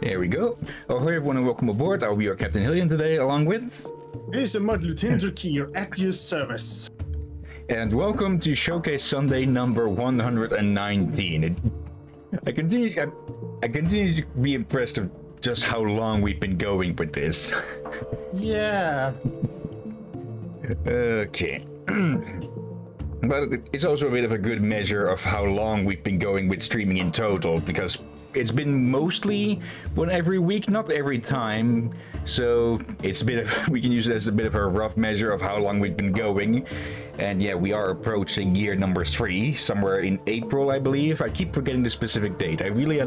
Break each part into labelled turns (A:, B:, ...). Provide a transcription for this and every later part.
A: There we go. Oh, hey everyone and welcome aboard. I'll be your Captain Hillyan today, along with...
B: Here's a Mud Lieutenant Drakir at your service.
A: And welcome to Showcase Sunday number 119. It, I continue I, I continue to be impressed of just how long we've been going with this.
B: Yeah.
A: Okay. but it's also a bit of a good measure of how long we've been going with streaming in total, because it's been mostly one every week, not every time. So it's a bit of, we can use it as a bit of a rough measure of how long we've been going. And yeah, we are approaching year number three, somewhere in April, I believe. I keep forgetting the specific date. I really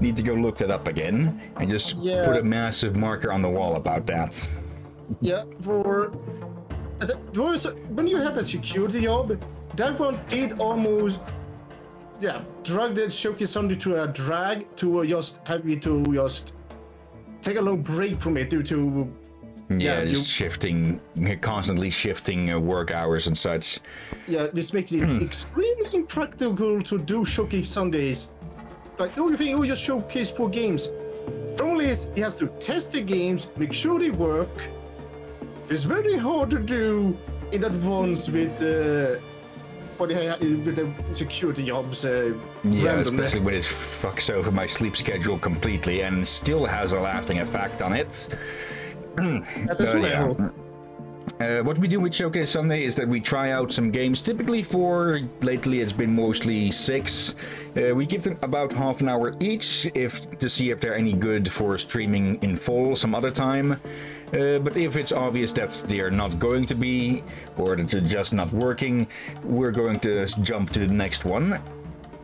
A: need to go look that up again and just
B: Yeah.
A: put a massive marker on the wall about that.
B: Yeah, for when you had that security job, that one did almost yeah, drag that showcase Sunday to a drag to just have you to just take a long break from it due to
A: Yeah,
B: Yeah,
A: just
B: you-
A: shifting, constantly shifting uh, work hours and such.
B: yeah, this makes it extremely impractical to do showcase Sundays. Like the only thing you just showcase for games. Problem is he has to test the games, make sure they work. It's very hard to do in advance with uh, they with the security jobs. Uh,
A: Yeah,
B: randomness.
A: especially when it fucks over my sleep schedule completely and still has a lasting effect on it.
B: That is
A: Uh,
B: well.
A: Uh, what we do with Showcase Sunday is that we try out some games. Typically, for lately it's been mostly six. Uh, we give them about half an hour each, if to see if they're any good for streaming in full some other time. Uh, but if it's obvious that they're not going to be, or that they're just not working, we're going to jump to the next one.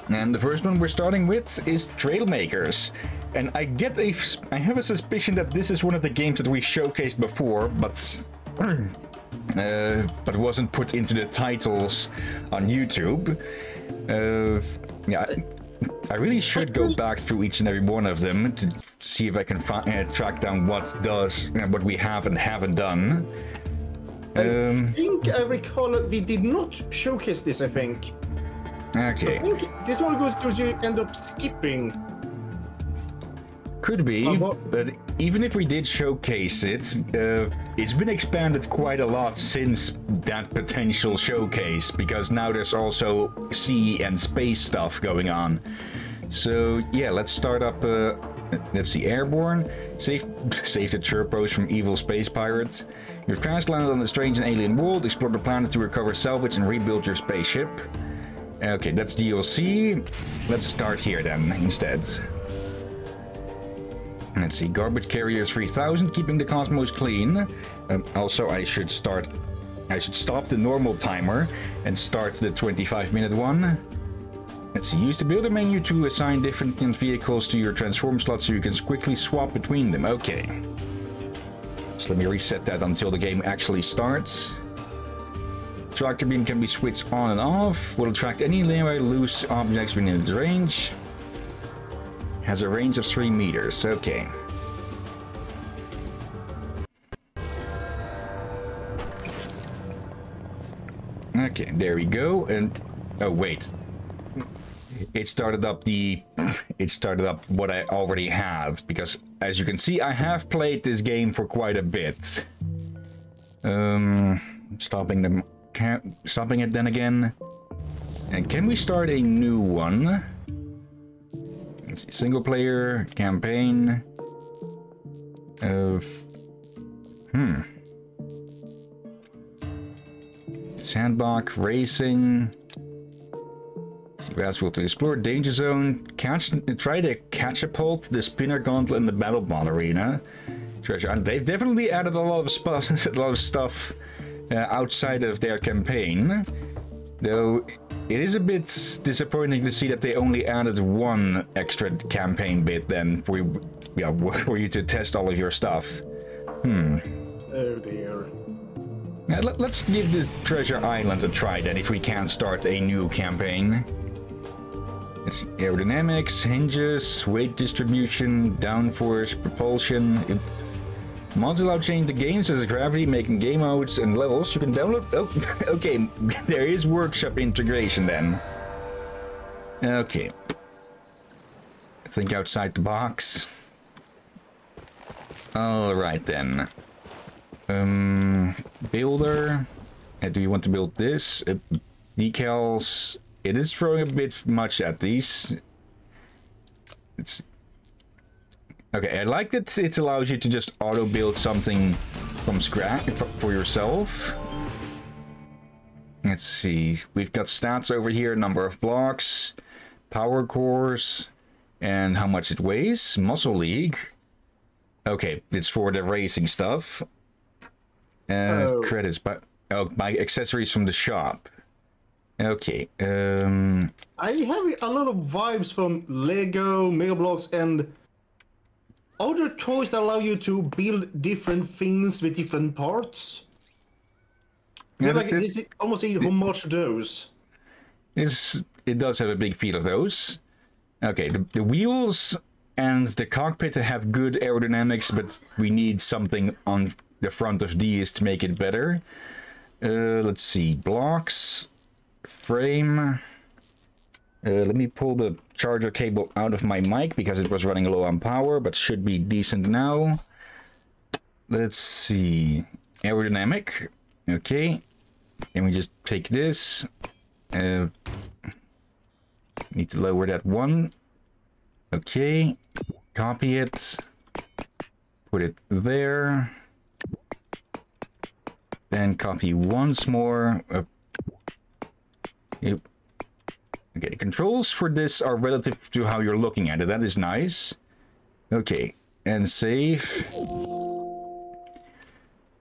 A: And the first one we're starting with is Trailmakers. And I get a, I have a suspicion that this is one of the games that we've showcased before, but, uh, but wasn't put into the titles on YouTube. Uh, yeah, I, really should go back through each and every one of them to see if I can fi- uh, track down what does, you know, what we have and haven't done. Um,
B: I think I recall we did not showcase this. I think.
A: okay.
B: I think this one goes to you end up skipping.
A: Could be,
B: Uh,
A: but even if we did showcase it, uh, it's been expanded quite a lot since that potential showcase, because now there's also sea and space stuff going on. So yeah, let's start up, uh, let's see, Airborne. Save, save the Chirpos from evil space pirates. You've crash landed on a strange and alien world, explore the planet to recover salvage and rebuild your spaceship. Okay, that's DLC. Let's start here then, instead. Let's see, garbage carrier 3000, keeping the cosmos clean. Um, also, I should start, I should stop the normal timer and start the 25 minute one. Let's see, use the builder menu to assign different vehicles to your transform slot so you can quickly swap between them. Okay. So let me reset that until the game actually starts. Tractor beam can be switched on and off. Will attract any loose objects within its range. Has a range of 3 meters. Okay. Okay, there we go. And oh wait. It started up the it started up what I already had because as you can see I have played this game for quite a bit. Um stopping them can stopping it then again. And can we start a new one? Let's see, single player, campaign. Of hmm. Sandbox racing. See Rascal to explore danger zone. Catch, try to catapult the spinner gauntlet in the battle bond arena. Treasure. And they've definitely added a lot of stuff, a lot of stuff uh, outside of their campaign. Though it is a bit disappointing to see that they only added one extra campaign bit then for you, yeah, for you to test all of your stuff. Hmm.
B: Oh dear.
A: Yeah, let, us give the Treasure Island a try then if we can't start a new campaign. Let's see, aerodynamics, hinges, weight distribution, downforce, propulsion. It, mods allow change the games as a gravity, making game modes and levels. You can download. Oh, okay, there is workshop integration then. Okay. Think outside the box. All right then. Um, builder. Uh, do you want to build this? Uh, decals. It is throwing a bit much at these. It's okay. I like that it allows you to just auto build something from scratch for yourself. Let's see. We've got stats over here, number of blocks, power cores, and how much it weighs. Muscle League. Okay, it's for the racing stuff. Uh, oh. Credits, but oh, my accessories from the shop. Okay. Um.
B: I have a lot of vibes from Lego, Mega Bloks, and other toys that allow you to build different things with different parts. Yeah, like it, almost a homage to those.
A: It does have a big feel of those. Okay, the, the wheels and the cockpit have good aerodynamics, but we need something on the front of these to make it better. Uh, let's see, blocks, frame. Uh, let me pull the charger cable out of my mic because it was running low on power, but should be decent now. Let's see, aerodynamic. Okay, and we just take this. Uh, need to lower that one. Okay, copy it. Put it there. Then copy once more. Uh, yep. Okay, the controls for this are relative to how you're looking at it. That is nice. Okay, and save.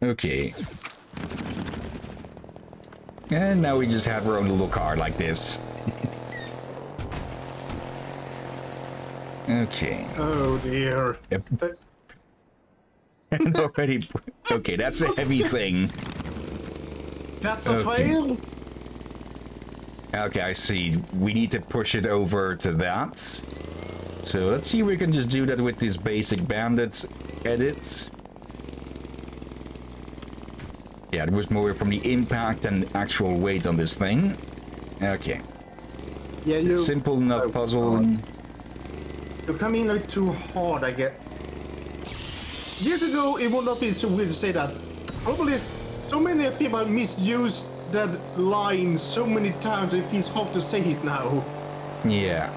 A: Okay. And now we just have our own little car like this. okay.
B: Oh dear. Yep.
A: and already... Okay, that's a heavy thing.
B: That's a okay. fail?
A: Okay, I see. We need to push it over to that. So let's see if we can just do that with this basic bandits edit. Yeah, it was more from the impact and actual weight on this thing. Okay.
B: Yeah, you...
A: Simple enough oh, puzzle. God.
B: You come in like too hard, I get. Years ago, it would not be so weird to say that. Probably so many people misused that line so many times, it feels hard to say it now.
A: Yeah.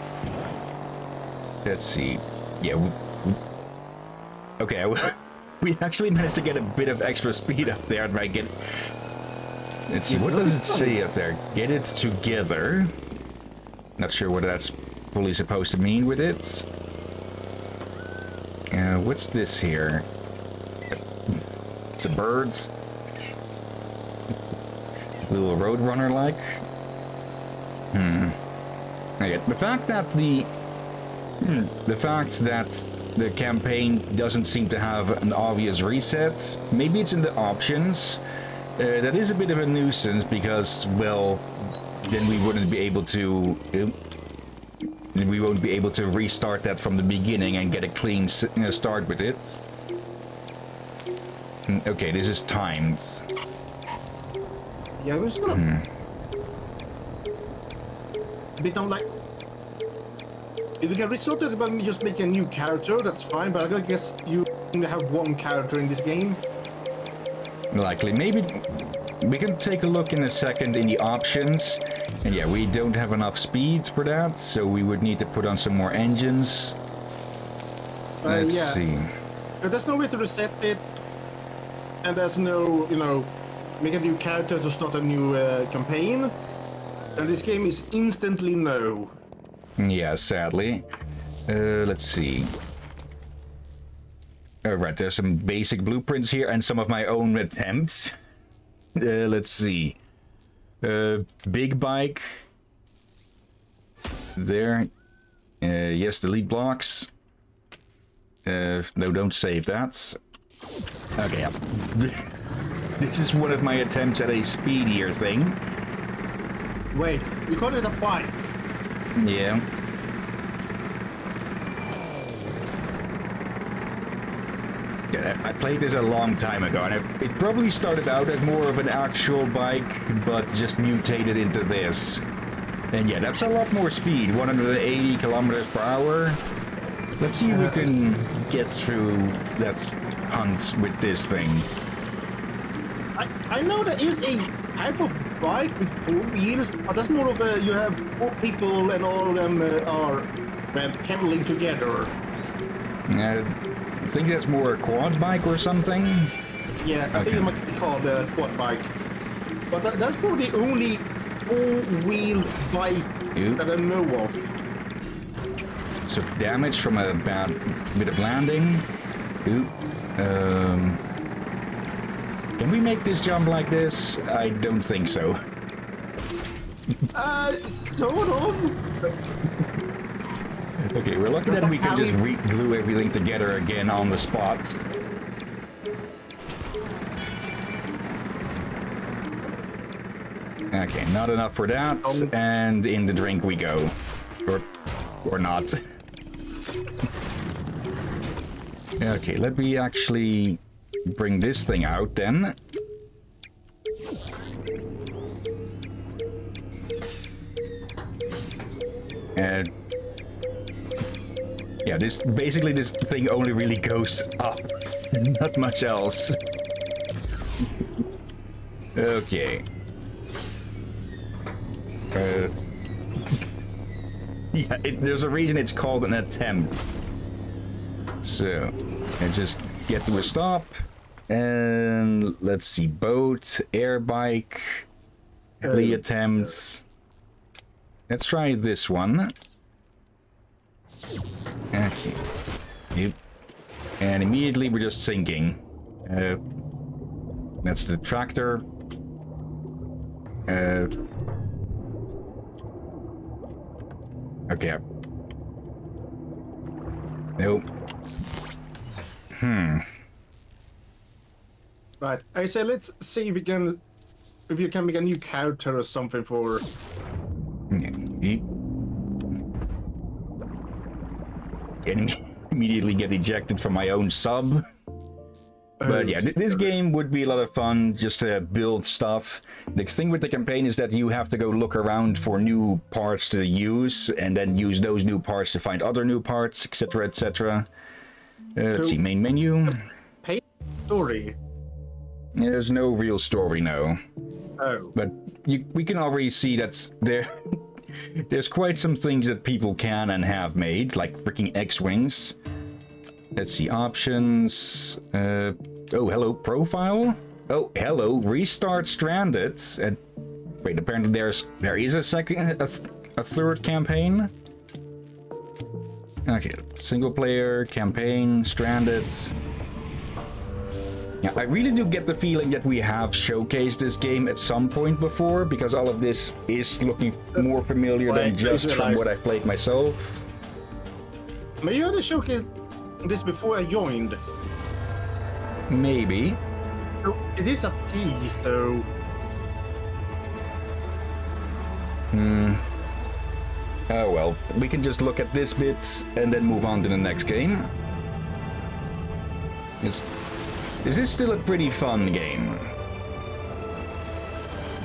A: Let's see. Yeah. We, we... Okay. we actually managed to get a bit of extra speed up there and get... Let's see, what does it say up there? Get it together. Not sure what that's fully supposed to mean with it. Uh, what's this here? It's a birds. Little roadrunner like. Hmm. Okay, the fact that the Hmm. The fact that the campaign doesn't seem to have an obvious reset, maybe it's in the options. Uh, that is a bit of a nuisance because, well, then we wouldn't be able to... Uh, we won't be able to restart that from the beginning and get a clean uh, start with it. Hmm, okay, this is timed.
B: Yeah, we're just gonna... Hmm. Don't like if you can resort to it, just make a new character, that's fine, but I guess you only have one character in this game.
A: Likely. Maybe we can take a look in a second in the options. And yeah, we don't have enough speed for that, so we would need to put on some more engines. Uh, Let's yeah. see.
B: But there's no way to reset it. And there's no, you know, make a new character to start a new uh, campaign. And this game is instantly no.
A: Yeah, sadly. Uh, let's see. Alright, there's some basic blueprints here and some of my own attempts. Uh, let's see. Uh, big bike. There. Uh, yes, delete blocks. Uh, no, don't save that. Okay, yeah. this is one of my attempts at a speedier thing.
B: Wait, you call it a bike?
A: Yeah. Yeah, I played this a long time ago, and it, it probably started out as more of an actual bike, but just mutated into this. And yeah, that's a lot more speed, 180 kilometers per hour. Let's see if we uh, can get through that hunt with this thing.
B: I, I know there is a type of bike with four wheels, but that's more of a you have four people and all of them uh, are pedaling together.
A: I think that's more a quad bike or something.
B: Yeah, I
A: Okay.
B: think it might be called a quad bike. But that, that's probably the only four-wheel bike
A: Ew.
B: that I know of.
A: So damage from a bad bit of landing. Ooh. Um, can we make this jump like this? I don't think so.
B: Uh, sort of.
A: Okay, we're lucky
B: Does
A: that
B: that
A: we can just
B: it-
A: re-glue everything together again on the spot. Okay, not enough for that,
B: Um.
A: and in the drink we go. Or, or not. okay, let me actually bring this thing out then. And yeah, this basically this thing only really goes up, not much else. okay. Uh, yeah, it, there's a reason it's called an attempt. So, let's just get to a stop. And let's see, boat, air bike, heli
B: Uh,
A: attempt. Let's try this one. Okay. Yep. And immediately we're just sinking. Uh, that's the tractor. Uh, okay. Nope. Hmm.
B: Right. I say let's see if we can if you can make a new character or something for.
A: Getting immediately get ejected from my own sub. But yeah, this game would be a lot of fun just to build stuff. The thing with the campaign is that you have to go look around for new parts to use, and then use those new parts to find other new parts, etc., etc. Uh, let's see, main menu.
B: pay story.
A: There's no real story, no.
B: Oh.
A: But you, we can already see that there, there's quite some things that people can and have made, like freaking X-wings. Let's see, options. Uh, oh, hello, profile. Oh, hello, restart stranded. And wait, apparently there's there is a second, a, th- a third campaign. Okay, single player campaign, stranded. Yeah, I really do get the feeling that we have showcased this game at some point before, because all of this is looking more familiar
B: Well,
A: than just from what I played myself.
B: Maybe you had to showcase this before I joined.
A: Maybe.
B: So It is a T, so Hmm.
A: Oh well, we can just look at this bit and then move on to the next game. It's, this still a pretty fun game.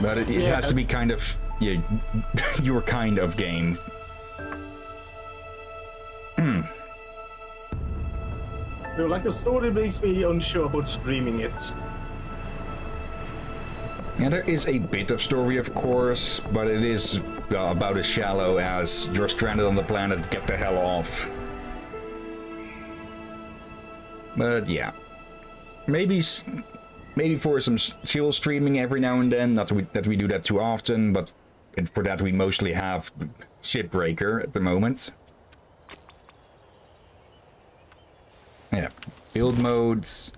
A: But it, it
B: Yeah.
A: has to be kind of yeah, your kind of game.
B: Hmm. know, like the story makes me unsure about streaming it.
A: Yeah, there is a bit of story, of course, but it is uh, about as shallow as you're stranded on the planet, get the hell off. But yeah, maybe maybe for some chill streaming every now and then. Not that we, that we do that too often, but for that we mostly have Shipbreaker at the moment. Yeah, build modes.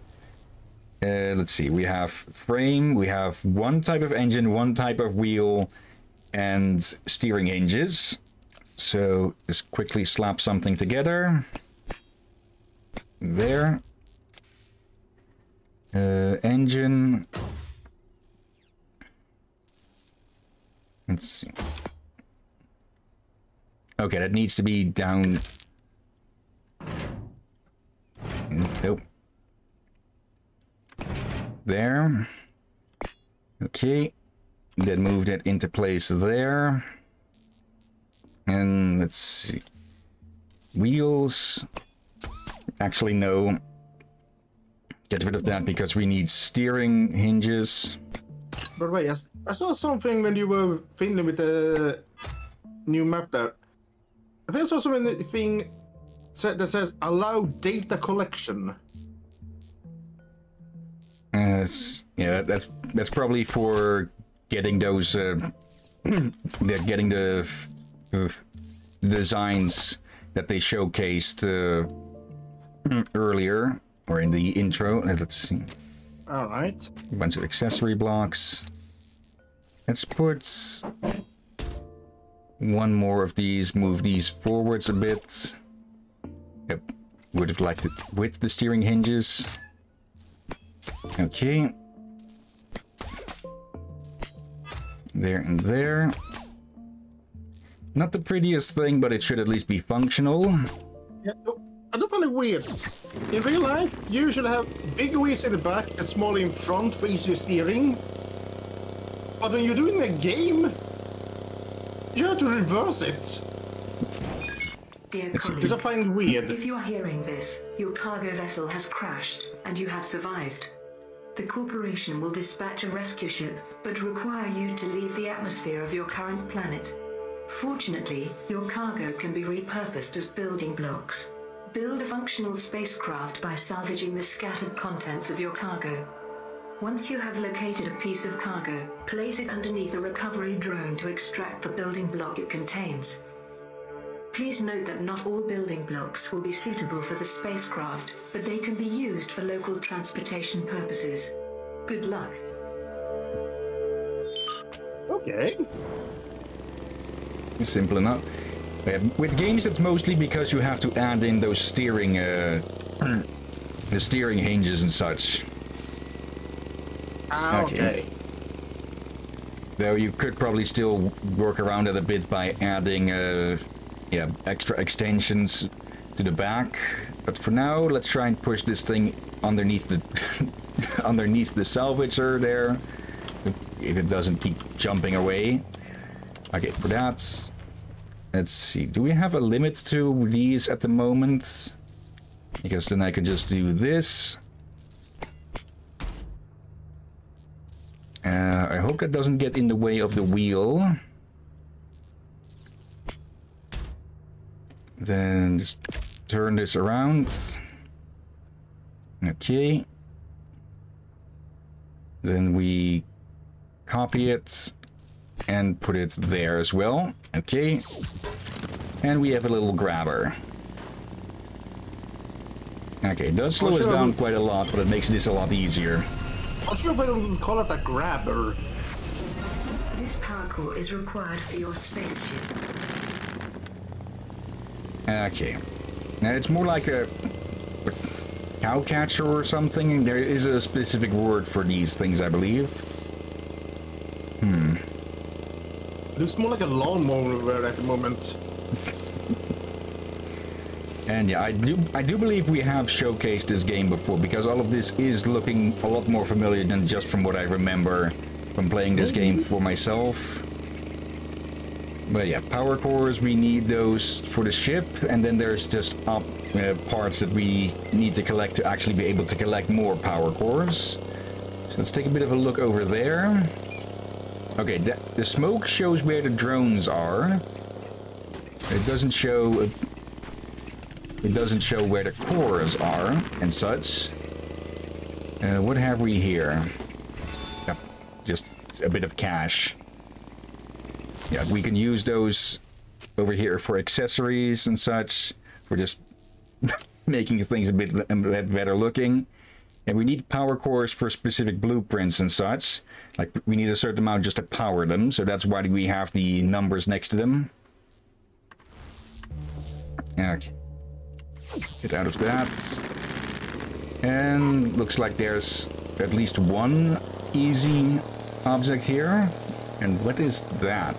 A: Uh, let's see, we have frame, we have one type of engine, one type of wheel, and steering hinges. So just quickly slap something together. There. Uh, engine. Let's see. Okay, that needs to be down. Nope there. Okay. Then move that into place there. And let's see. Wheels. Actually, no. Get rid of that because we need steering hinges.
B: But way, I, I saw something when you were fiddling with the new map there. I think I saw something that says allow data collection.
A: Uh, yeah, that's that's probably for getting those, uh, getting the uh, designs that they showcased uh, earlier or in the intro. Uh, Let's see,
B: All right.
A: a bunch of accessory blocks. Let's put one more of these. Move these forwards a bit. Yep, would have liked it with the steering hinges. Okay. There and there. Not the prettiest thing, but it should at least be functional.
B: Yeah, oh, I do find it weird. In real life, you usually have big wheels in the back and small in front for easier steering. But when you're doing a game, you have to reverse it.
C: Dear
A: It's-
B: Which I find weird.
C: if you are hearing this, your cargo vessel has crashed and you have survived. The corporation will dispatch a rescue ship, but require you to leave the atmosphere of your current planet. Fortunately, your cargo can be repurposed as building blocks. Build a functional spacecraft by salvaging the scattered contents of your cargo. Once you have located a piece of cargo, place it underneath a recovery drone to extract the building block it contains. Please note that not all building blocks will be suitable for the spacecraft, but they can be used for local transportation purposes. Good luck.
B: Okay.
A: Simple enough. Uh, with games, it's mostly because you have to add in those steering, uh, the steering hinges and such.
B: Ah,
A: Okay.
B: okay.
A: Though you could probably still work around it a bit by adding, uh, yeah, extra extensions to the back. But for now, let's try and push this thing underneath the underneath the salvager there, if it doesn't keep jumping away. Okay, for that, let's see. Do we have a limit to these at the moment? Because then I can just do this. Uh, I hope that doesn't get in the way of the wheel. Then just turn this around. Okay. Then we copy it and put it there as well. Okay. And we have a little grabber. Okay, it does slow us
B: sure.
A: down quite a lot, but it makes this a lot easier.
B: I'm sure if I don't call it a grabber.
C: This power core is required for your spaceship.
A: Okay. Now it's more like a cow catcher or something. There is a specific word for these things, I believe. Hmm.
B: Looks more like a lawnmower at the moment.
A: And yeah, I do I do believe we have showcased this game before because all of this is looking a lot more familiar than just from what I remember from playing this game for myself. But yeah, power cores, we need those for the ship, and then there's just up uh, parts that we need to collect to actually be able to collect more power cores. So let's take a bit of a look over there. Okay, the, the smoke shows where the drones are. It doesn't show it doesn't show where the cores are and such. Uh, what have we here? Yep, just a bit of cash. Yeah, we can use those over here for accessories and such, for just making things a bit better looking. And we need power cores for specific blueprints and such. Like, we need a certain amount just to power them, so that's why we have the numbers next to them. Okay. Get out of that. And looks like there's at least one easy object here. And what is that?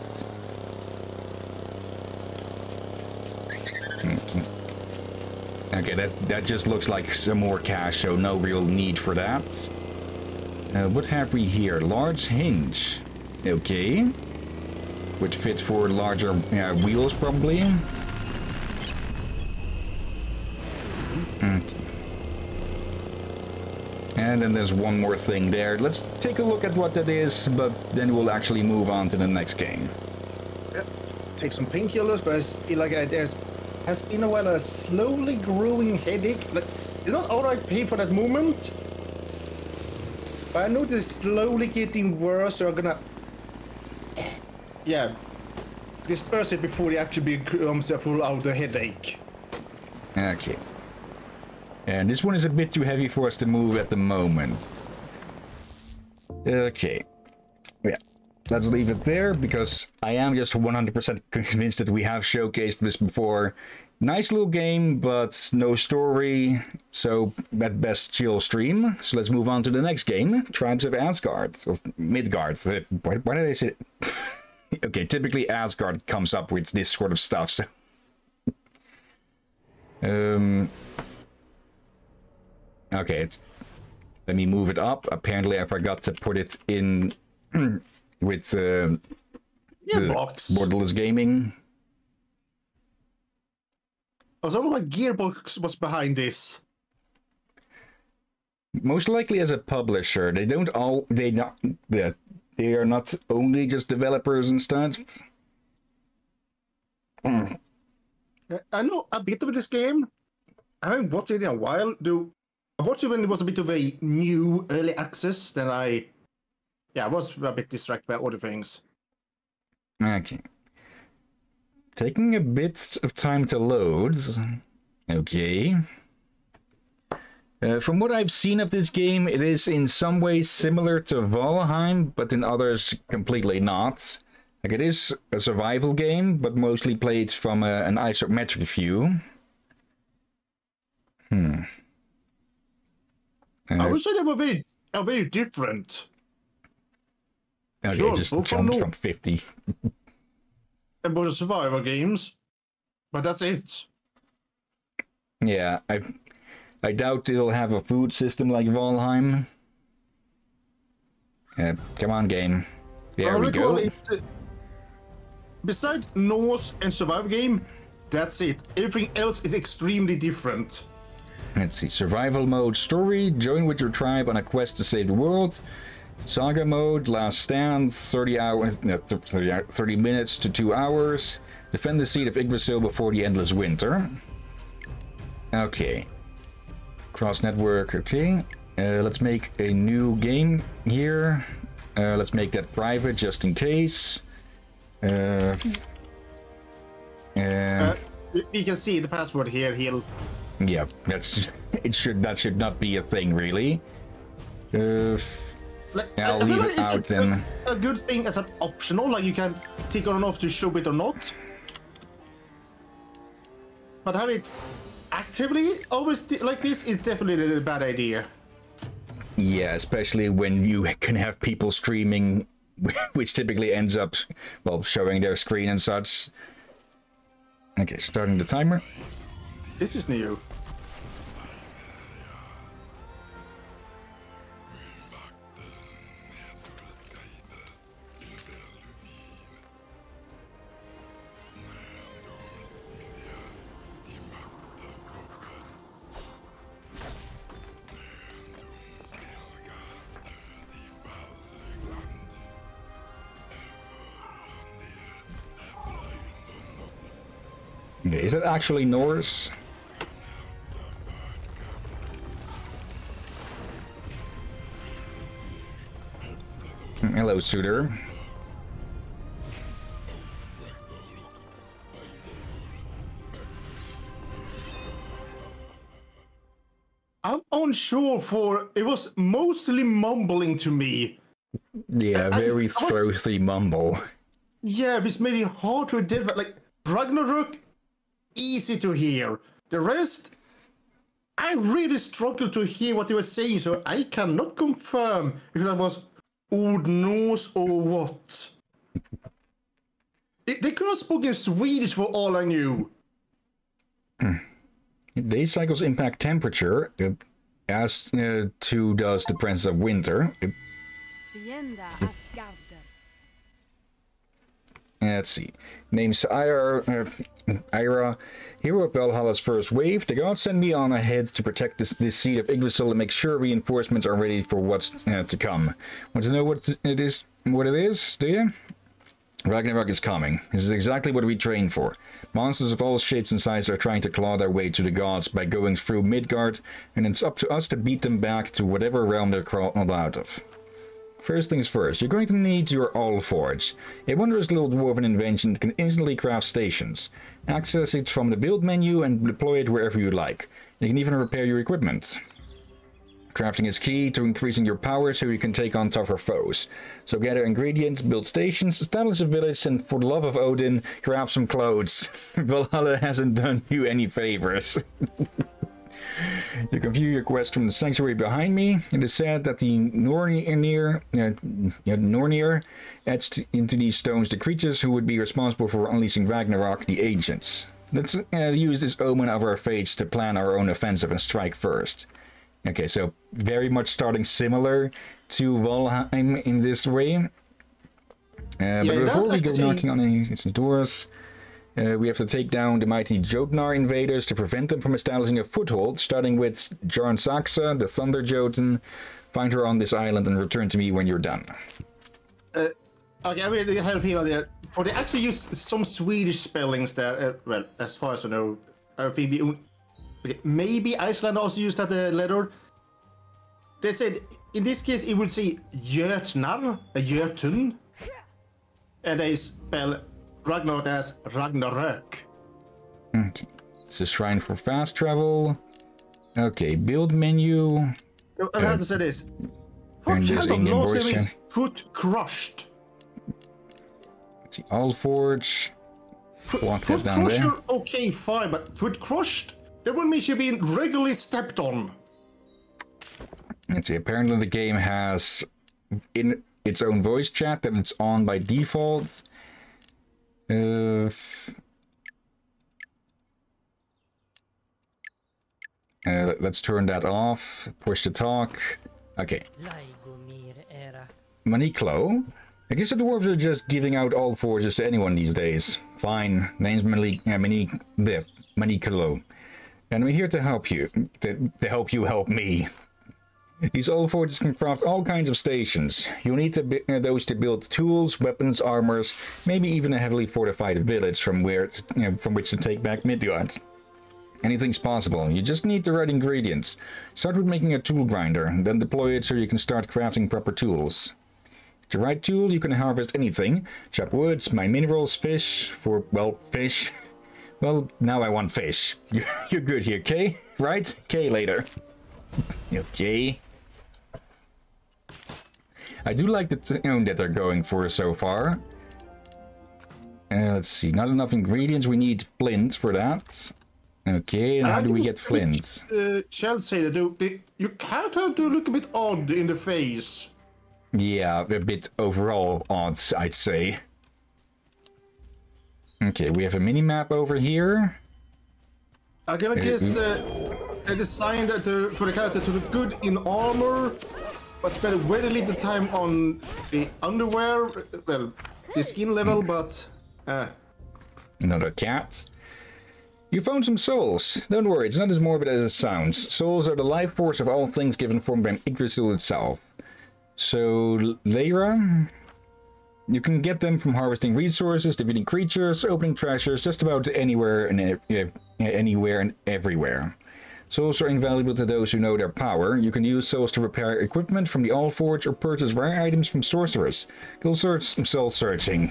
A: Okay. That, that just looks like some more cash, so no real need for that. Uh, what have we here? Large hinge. Okay. Which fits for larger uh, wheels, probably. And then there's one more thing there. Let's take a look at what that is, but then we'll actually move on to the next game.
B: Take some painkillers, but I feel like I, there's has been a while a slowly growing headache. Like, it's not alright pain for that moment. But I know it's slowly getting worse, so I'm gonna... Yeah. Disperse it before it actually becomes a full-out headache.
A: Okay. And this one is a bit too heavy for us to move at the moment. Okay. Yeah. Let's leave it there because I am just 100% convinced that we have showcased this before. Nice little game, but no story, so at best chill stream. So let's move on to the next game, Tribes of Asgard, of Midgard. Why, why did I say... okay, typically Asgard comes up with this sort of stuff, so... um... Okay, it's... let me move it up. Apparently I forgot to put it in with uh,
B: box.
A: Borderless Gaming.
B: I was wondering what Gearbox was behind this.
A: Most likely as a publisher. They don't all they not they, they are not only just developers and stuff. Mm.
B: I know a bit of this game. I haven't watched it in a while. Do I watched it when it was a bit of a new early access. Then I, yeah, I was a bit distracted by other things.
A: Okay. Taking a bit of time to load. Okay. Uh, from what I've seen of this game, it is in some ways similar to Valheim, but in others completely not. Like it is a survival game, but mostly played from a, an isometric view. Hmm.
B: I
A: Uh,
B: would say they were very, are very different.
A: okay,
B: sure,
A: just jumped from 50.
B: And both survival games, but that's it.
A: Yeah, I I doubt it'll have a food system like Valheim. Uh, come on, game. There we go.
B: It's, uh, besides Norse and survival game, that's it. Everything else is extremely different.
A: Let's see. Survival mode story. Join with your tribe on a quest to save the world. Saga mode. Last stand. 30 hours. No, 30, 30 minutes to 2 hours. Defend the seat of Yggdrasil before the endless winter. Okay. Cross network. Okay. Uh, let's make a new game here. Uh, let's make that private just in case. Uh, uh,
B: you- you can see the password here. He'll
A: yeah, that's it. Should that should not be a thing, really. Uh,
B: Like,
A: I'll
B: I feel
A: leave it
B: it's
A: out
B: a,
A: then.
B: A good thing as an optional, like you can tick on and off to show it or not. But have it actively always like this is definitely a bad idea.
A: yeah, especially when you can have people streaming, which typically ends up, well, showing their screen and such. Okay, starting the timer.
B: This is new.
A: Is it actually Norse? Hello, suitor.
B: I'm unsure for it was mostly mumbling to me.
A: Yeah, very
B: I was-
A: throaty mumble.
B: Yeah, this made it hard to identify. Like Ragnarok, easy to hear. The rest, I really struggled to hear what they were saying, so I cannot confirm if that was Old Norse or what. They, they could have spoken Swedish for all I knew.
A: Day cycles impact temperature, uh, as uh, too does the presence of winter. Uh,
D: Fienda Asgarder.
A: Let's see. Name's Ira, uh, Ira, hero of Valhalla's first wave. The gods send me on ahead to protect this, this seed of Yggdrasil and make sure reinforcements are ready for what's uh, to come. Want to know what it is? What it is? Do you? Ragnarok is coming. This is exactly what we train for. Monsters of all shapes and sizes are trying to claw their way to the gods by going through Midgard, and it's up to us to beat them back to whatever realm they're crawled out of. First things first, you're going to need your Allforge, a wondrous little dwarven invention that can instantly craft stations. Access it from the build menu and deploy it wherever you like. You can even repair your equipment. Crafting is key to increasing your power so you can take on tougher foes. So gather ingredients, build stations, establish a village, and for the love of Odin, grab some clothes. Valhalla hasn't done you any favors. you can view your quest from the sanctuary behind me. It is said that the Nornir, uh, Nornir etched into these stones the creatures who would be responsible for unleashing Ragnarok, the Ancients. Let's uh, use this omen of our fates to plan our own offensive and strike first. Okay, so very much starting similar to Valheim in this way. Uh, yeah, but before we go knocking on any doors, uh, we have to take down the mighty Jotnar invaders to prevent them from establishing a foothold, starting with Jarnsaxa, the Thunder Jotun. Find her on this island and return to me when you're done.
B: Uh, okay, I will help you out there. For they actually use some Swedish spellings there. Uh, well, as far as I know, I think the Okay, maybe Iceland also used that uh, letter. They said in this case it would say Jötnar, a Jötun, and they spell Ragnarok as Ragnarök.
A: Okay. It's a shrine for fast travel. Okay, build menu.
B: I have to say this. What kind of laws is foot crushed?
A: Let's see, Allforge.
B: Foot, foot crusher, okay, fine, but foot crushed? That would mean you're being regularly stepped on.
A: Let's see, apparently the game has in its own voice chat that it's on by default. Uh, uh, let's turn that off. Push to talk. Okay. Maniklo? I guess the dwarves are just giving out Allforges to anyone these days. Fine. Name's Manik, uh, Manik, Maniklo. And we're here to help you, to, to help you help me. These Allforges can craft all kinds of stations. You'll need to uh, those to build tools, weapons, armors, maybe even a heavily fortified village from where you know, from which to take back Midgard. Anything's possible. You just need the right ingredients. Start with making a tool grinder, then deploy it so you can start crafting proper tools. The right tool, you can harvest anything. Chop woods, mine minerals, fish, for, well, fish, well, now I want fish. You're, you're good here, Kay? Right? Kay later. okay. I do like the tone that they're going for so far. Uh, let's see, not enough ingredients. We need flint for that. Okay, and how do we get flint?
B: Uh, shall say that you can't have to look a bit odd in the face.
A: Yeah, a bit overall odd, I'd say. Okay, we have a mini map over here.
B: I'm gonna guess uh, design designed to, for the character to look good in armor, but spend very little time on the underwear, well, the skin level, mm. but... Uh.
A: Another cat. You found some souls. Don't worry, it's not as morbid as it sounds. Souls are the life force of all things given form by Yggdrasil itself. So, Lyra, you can get them from harvesting resources, defeating creatures, opening treasures, just about anywhere and anywhere and everywhere. Souls are invaluable to those who know their power. You can use souls to repair equipment from the Allforge or purchase rare items from sorcerers. Go search soul searching.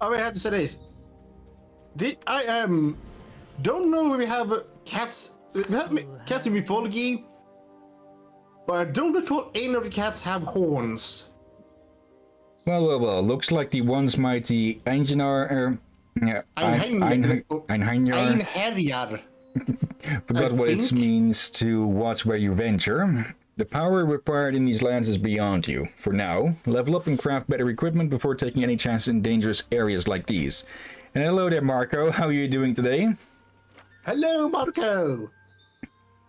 B: I have to say this. Did, I um don't know if we have cats. We have cats in mythology, but I don't recall any of the cats have horns.
A: Well, well, well. Looks like the once mighty Einjar. Er, yeah, Einherjar. Forgot what it means to watch where you venture. The power required in these lands is beyond you. For now, level up and craft better equipment before taking any chances in dangerous areas like these. And hello there, Marco. How are you doing today?
B: Hello, Marco.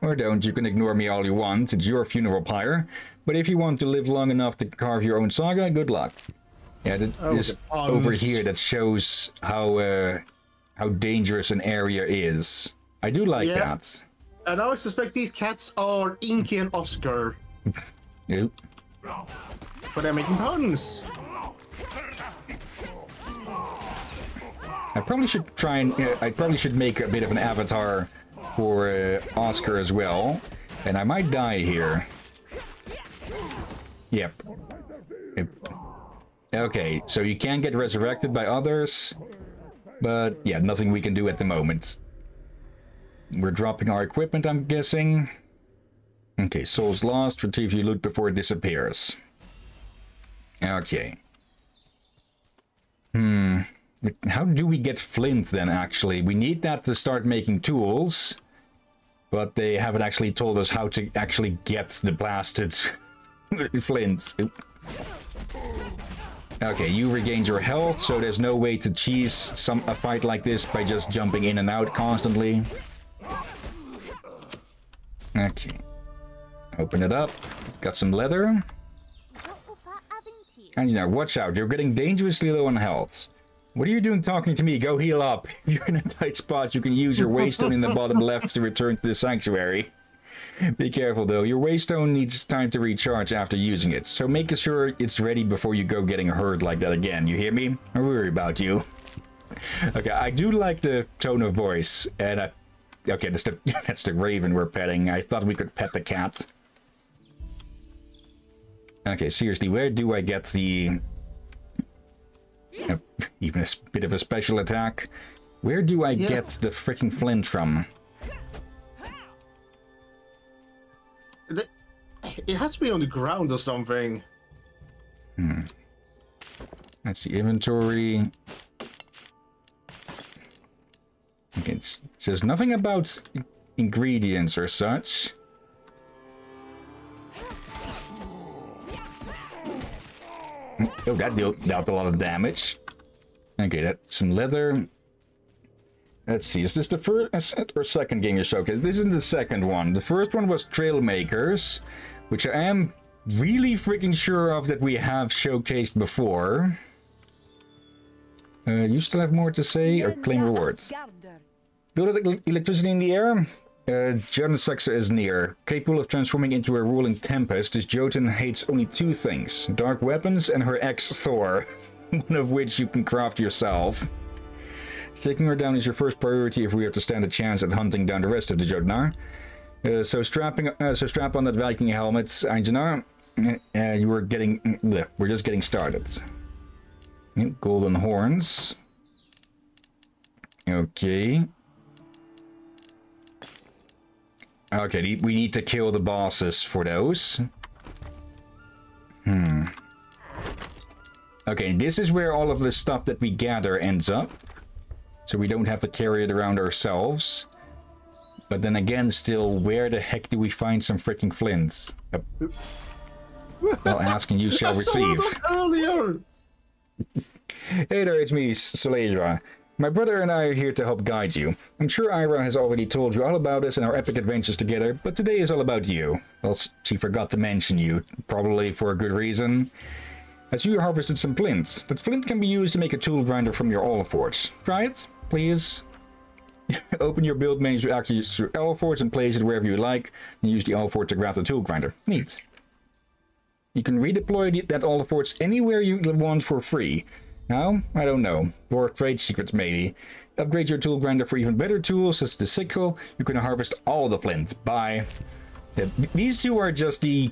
A: Or don't, you can ignore me all you want. It's your funeral pyre. But if you want to live long enough to carve your own saga, good luck. Yeah, that
B: Oh,
A: is over here that shows how uh, how dangerous an area is. I do like
B: Yeah.
A: that.
B: And I suspect these cats are Inky and Oscar.
A: Yep.
B: But they're making puns.
A: I probably should try and uh, I probably should make a bit of an avatar for uh, Oscar as well, and I might die here. Yep. Yep. Okay, so you can get resurrected by others, but yeah, nothing we can do at the moment. We're dropping our equipment, I'm guessing. Okay, souls lost. Retrieve your loot before it disappears. Okay. Hmm. How do we get flint then, actually? We need that to start making tools. But they haven't actually told us how to actually get the blasted flint. Okay, you regained your health, so there's no way to cheese some a fight like this by just jumping in and out constantly. Okay. Open it up. Got some leather. And now, watch out. You're getting dangerously low on health. What are you doing talking to me? Go heal up. If you're in a tight spot, you can use your waystone in the bottom left to return to the sanctuary. Be careful though, your waystone needs time to recharge after using it, so make sure it's ready before you go getting hurt like that again, you hear me? I worry about you. Okay, I do like the tone of voice, and I... Okay, that's the, that's the raven we're petting. I thought we could pet the cat. Okay, seriously, where do I get the... uh, even a bit of a special attack? Where do I
B: Yes.
A: get the freaking flint from?
B: The- It has to be on the ground or something.
A: Let's see, inventory. Okay, it says nothing about ingredients or such. Oh, that dealt, dealt a lot of damage. Okay, that's some leather. Let's see, is this the first or second game you showcased? This is the second one. The first one was Trailmakers, which I am really freaking sure of that we have showcased before. Uh, you still have more to say or claim rewards? Build electricity in the air? Uh, Jarnsaxa is near. Capable of transforming into a ruling tempest, this Jotun hates only two things. Dark weapons and her ex Thor. One of which you can craft yourself. Taking her down is your first priority if we are to stand a chance at hunting down the rest of the Jotnar. Uh, so strapping, uh, so strap on that Viking helmet, Einherjar. Uh, you are getting, bleh, we're just getting started. Golden horns. Okay. Okay, we need to kill the bosses for those. Hmm. Okay, this is where all of the stuff that we gather ends up. So we don't have to carry it around ourselves. But then again, still, where the heck do we find some freaking flints? Yep. Well, ask and you shall receive. Hey there, it's me, Soledra. My brother and I are here to help guide you. I'm sure Ira has already told you all about us and our epic adventures together, but today is all about you. Well, she forgot to mention you, probably for a good reason. As you harvested some flints, that flint can be used to make a tool grinder from your Allforge. Try it, please. Open your build menu access your Allforge and place it wherever you like, and use the Allforge to grab the tool grinder. Neat. You can redeploy that that Allforge anywhere you want for free. Now, I don't know. For trade secrets, maybe. Upgrade your tool grinder for even better tools, such as the sickle. You can harvest all the flints. Bye. Yeah, these two are just the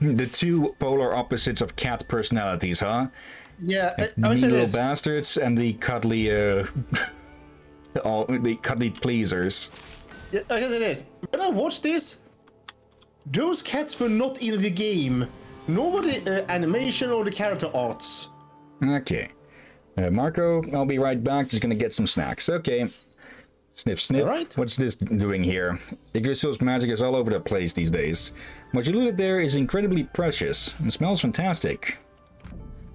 A: the two polar opposites of cat personalities, huh?
B: Yeah, I, I
A: Mean
B: would say
A: little bastards and the cuddly, uh, all the cuddly pleasers.
B: Yeah, I guess it is. When I watched this, those cats were not in the game. Nor were the uh, animation or the character arts.
A: Okay. Uh, Marco, I'll be right back. Just gonna get some snacks. Okay. Sniff, sniff.
B: Alright.
A: What's this doing here? Yggdrasil's magic is all over the place these days. What you looted there is incredibly precious and smells fantastic.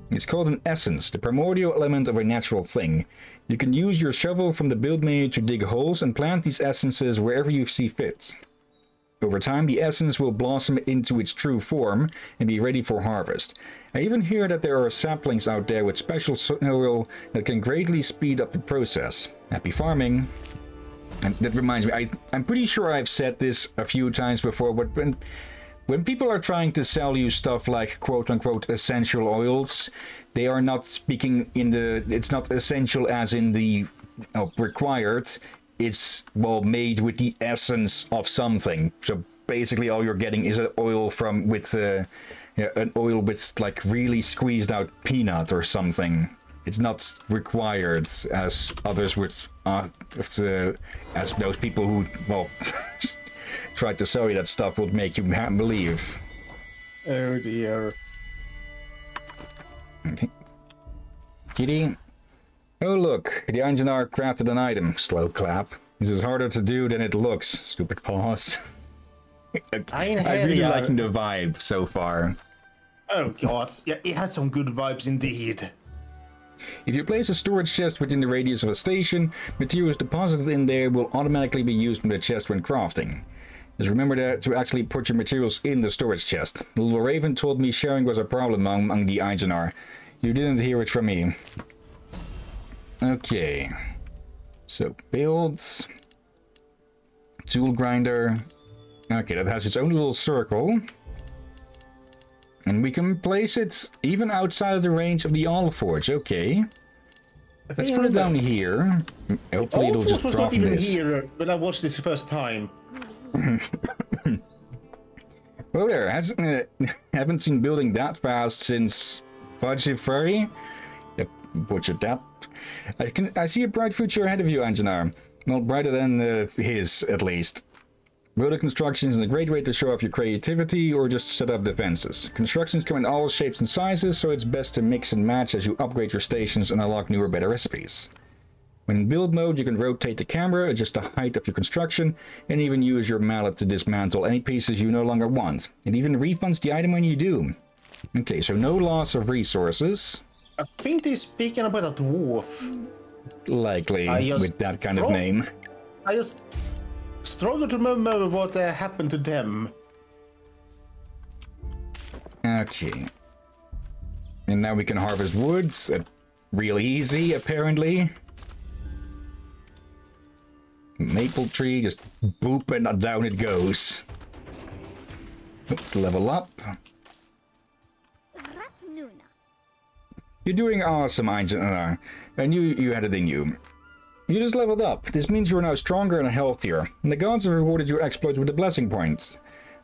A: It's called an essence, the primordial element of a natural thing. You can use your shovel from the build menu to dig holes and plant these essences wherever you see fit. Over time, the essence will blossom into its true form and be ready for harvest. I even hear that there are saplings out there with special soil that can greatly speed up the process. Happy farming! And that reminds me, I, I'm pretty sure I've said this a few times before, but when when people are trying to sell you stuff like quote unquote essential oils, they are not speaking in the. It's not essential as in the oh, required. It's well made with the essence of something. So basically, all you're getting is an oil from with uh, yeah, an oil with like really squeezed out peanut or something. It's not required as others would, uh, the, as those people who well tried to sell you that stuff would make you believe.
B: Oh dear.
A: Okay. Kitty. Oh look, the engineer crafted an item. Slow clap. This is harder to do than it looks. Stupid paws.
B: I'm
A: I'm really liking the vibe so far.
B: Oh god, yeah, it has some good vibes indeed.
A: If you place a storage chest within the radius of a station, materials deposited in there will automatically be used in the chest when crafting. Just remember that to actually put your materials in the storage chest. The little raven told me sharing was a problem among, among the Einherjar. You didn't hear it from me. Okay. So, builds. Tool grinder. Okay, that has its own little circle. And we can place it even outside of the range of the All Forge. Okay. Let's put it down here. Hopefully it'll just
B: was
A: drop
B: not even
A: this.
B: here when I watched this first time.
A: Well, there hasn't uh, haven't seen building that fast since Fudgy Furry. Yep, butchered that. I can I see a bright future ahead of you, Einherjar. Well, brighter than uh, his, at least. Building constructions is a great way to show off your creativity or just set up defenses. Constructions come in all shapes and sizes, so it's best to mix and match as you upgrade your stations and unlock newer, better recipes. When in build mode, you can rotate the camera, adjust the height of your construction, and even use your mallet to dismantle any pieces you no longer want. It even refunds the item when you do. Okay, so no loss of resources.
B: I think they're speaking about a dwarf.
A: Likely, with that kind of name.
B: I just struggle to remember what uh, happened to them.
A: Okay. And now we can harvest woods. Uh, real easy, apparently. Maple tree, just boop and down it goes. Level up. You're doing awesome, Einstein. I knew you had it in you. You just leveled up. This means you're now stronger and healthier. And the gods have rewarded your exploits with a blessing point.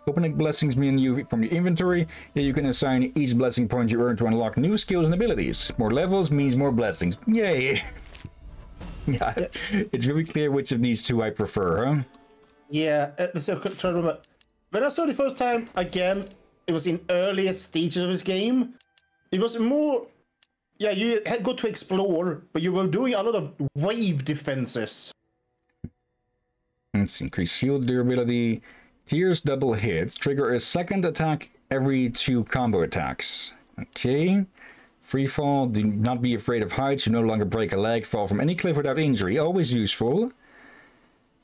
A: Opening blessings menu from your inventory, yeah, you can assign each blessing point you earn to unlock new skills and abilities. More levels means more blessings. Yay! yeah, it's very clear which of these two I prefer, huh?
B: Yeah, uh, so, try to remember. When I saw the first time, again, it was in earlier stages of this game. It was more. Yeah, you had got to explore, but you were doing a lot of wave defenses.
A: Let's increase shield durability. Tears double hits. Trigger a second attack every two combo attacks. Okay. Free fall. Do not be afraid of heights. You no longer break a leg. Fall from any cliff without injury. Always useful.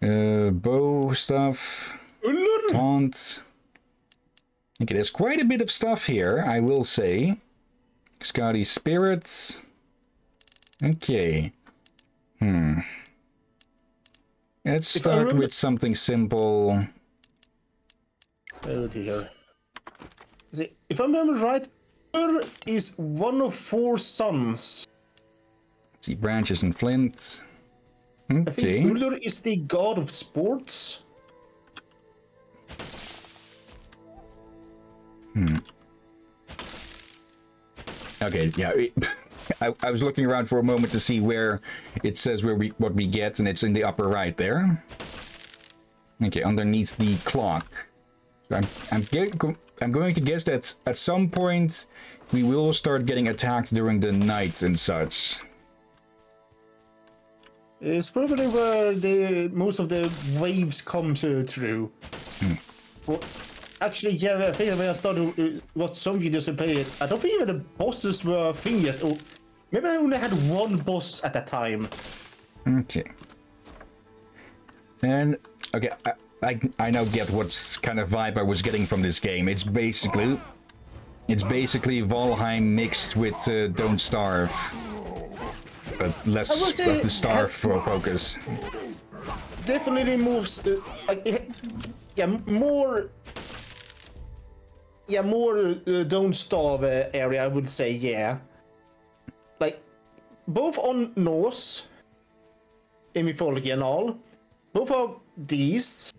A: Uh, bow stuff. Taunt. Okay, there's quite a bit of stuff here, I will say. Scotty Spirits. Okay. Hmm. Let's
B: If
A: start with something simple.
B: Dear. Is it- If I remember right, Ur is one of four sons.
A: Let's see, branches and flint.
B: I think
A: Okay.
B: Ullur is the god of sports.
A: Okay, yeah. it- I, I was looking around for a moment to see where it says where we what we get, and it's in the upper right there. Okay, underneath the clock. So I'm I'm getting, I'm going to guess that at some point we will start getting attacked during the night and such.
B: It's probably where the most of the waves come through. Hmm. Well, actually, yeah, I think when I started uh, what some videos to play it, I don't think even the bosses were a thing yet. Or maybe I only had one boss at that time.
A: Okay. And okay, I, I I now get what kind of vibe I was getting from this game. It's basically it's basically Valheim mixed with uh, Don't Starve, but less of the starve for focus.
B: definitely moves uh, like yeah more yeah more uh, don't starve uh, area i would say yeah like both on norse in mythology and all both of these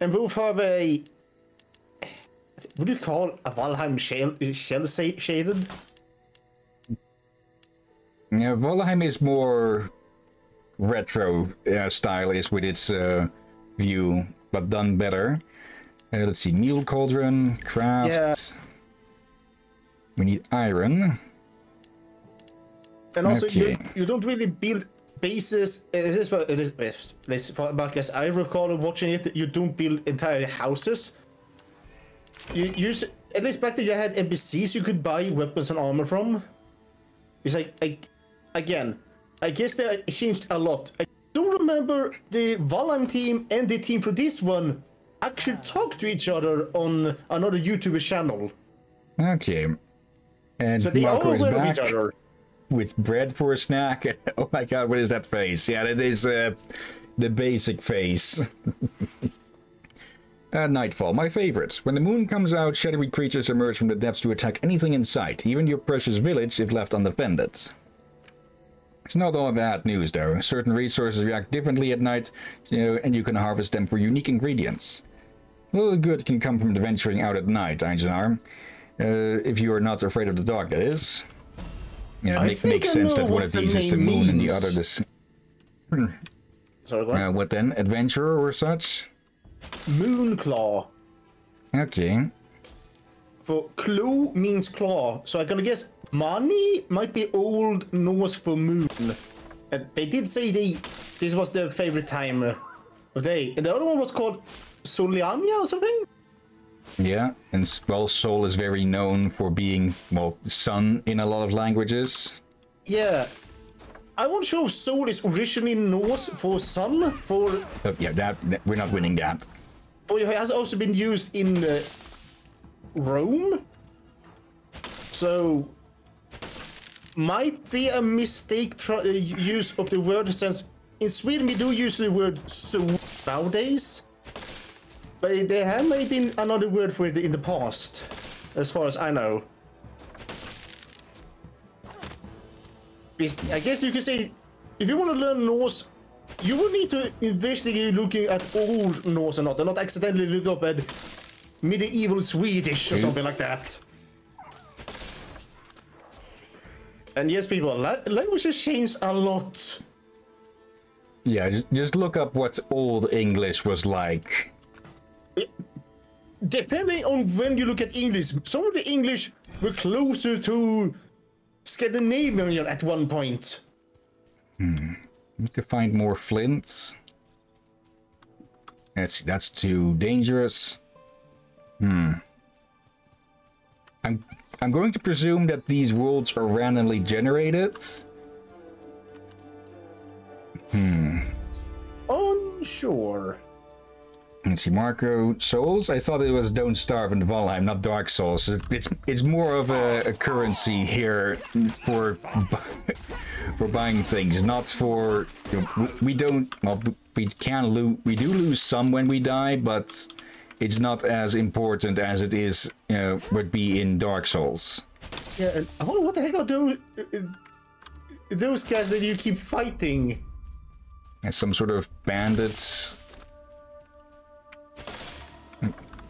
B: and both have a what do you call a valheim shell shell shaded
A: Yeah, Valheim is more retro uh, stylish with its uh, view, but done better. Uh, let's see, Neil Cauldron, craft.
B: Yeah.
A: We need iron.
B: And also, you,
A: Okay.
B: you don't really build bases. This is for, it is, this for but as I recall watching it, you don't build entire houses. You use at least back then you had NPCs you could buy weapons and armor from. It's like, like again, I guess they changed a lot. I don't remember the Valheim team and the team for this one actually talk to each other on another YouTuber channel.
A: Okay. And
B: So they
A: Marco is back
B: each other.
A: with bread for a snack. oh my god, what is that face? Yeah, that is uh, the basic face. Uh, Nightfall, my favorite. When the moon comes out, shadowy creatures emerge from the depths to attack anything in sight, even your precious village if left undefended. It's not all bad news, though. Certain resources react differently at night, you know, and you can harvest them for unique ingredients. Little good can come from adventuring out at night, Einstein. Uh, if you are not afraid of the dark, that is. Yeah, it
B: I
A: make, makes
B: I
A: sense that one
B: what
A: of
B: the
A: these is the
B: name
A: moon and the
B: means.
A: other the
B: Sorry, go on.
A: uh, what then? Adventurer or such?
B: Moonclaw.
A: Okay.
B: For clue means claw, so I'm gonna guess money might be old Norse for moon. And they did say they this was their favorite time uh, of day. And the other one was called Soliania or something?
A: Yeah, and well, Sol is very known for being, well, sun in a lot of languages.
B: Yeah. I want to show if Sol is originally Norse for sun, for
A: But yeah, that, that- we're not winning that.
B: for it has also been used in uh, Rome. So might be a mistake uh, use of the word since in Sweden we do use the word sol nowadays. But there have maybe been another word for it in the past, as far as I know. I guess you could say, if you want to learn Norse, you will need to investigate looking at old Norse and not, and not accidentally look up at medieval Swedish or hmm. something like that. And yes, people, la- languages change a lot.
A: Yeah, just, just look up what Old English was like.
B: Depending on when you look at English, some of the English were closer to Scandinavian at one point. Hmm.
A: Need to find more flints. That's that's too dangerous. Hmm. I'm I'm going to presume that these worlds are randomly generated. Hmm.
B: Unsure.
A: Let's see, Marco Souls. I thought it was Don't Starve in Valheim, not Dark Souls. It- It's it's more of a, a currency here for for buying things, not for you know, we don't. Well, we can lose. We do lose some when we die, but it's not as important as it is you know, would be in Dark Souls.
B: Yeah, and I wonder what the heck are those, those guys that you keep fighting?
A: Some sort of bandits.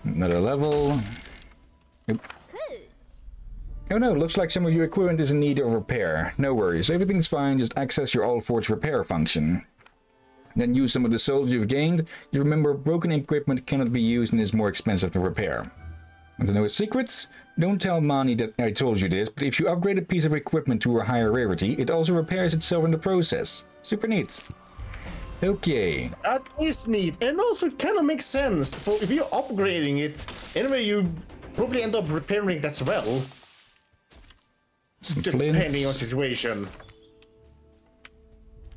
A: Another level. Oh no, looks like some of your equipment is in need of repair. No worries, everything's fine, just access your Allforge repair function. Then use some of the souls you've gained. You remember broken equipment cannot be used and is more expensive to repair. Want to know a? Don't tell Mani that I told you this, but if you upgrade a piece of equipment to a higher rarity, it also repairs itself in the process. Super neat. Okay.
B: That is neat, and also kind of makes sense. For if you're upgrading it, anyway, you probably end up repairing it as well,
A: Some
B: depending on
A: flints.
B: situation.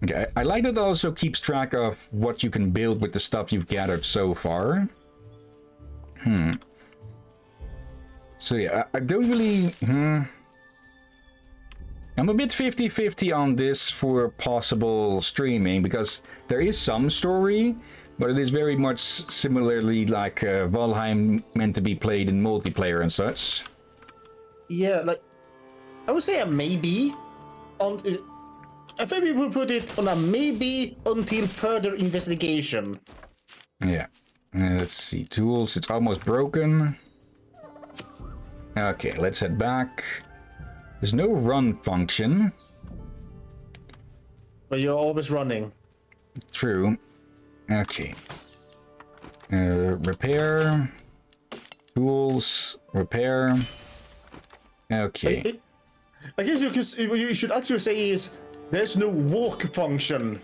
A: Okay, I like that it also keeps track of what you can build with the stuff you've gathered so far. Hmm. So yeah, I, I don't really... Hmm. I'm a bit 50-50 on this for possible streaming, because there is some story, but it is very much similarly like uh, Valheim meant to be played in multiplayer and such.
B: Yeah, like I would say a maybe. On, I think we will put it on a maybe until further investigation.
A: Yeah. Uh, let's see. Tools. It's almost broken. Okay, let's head back. There's no run function.
B: But you're always running.
A: True. Okay. Uh, repair. Tools. Repair. Okay.
B: It- I guess you, could, you should actually say is there's no walk function.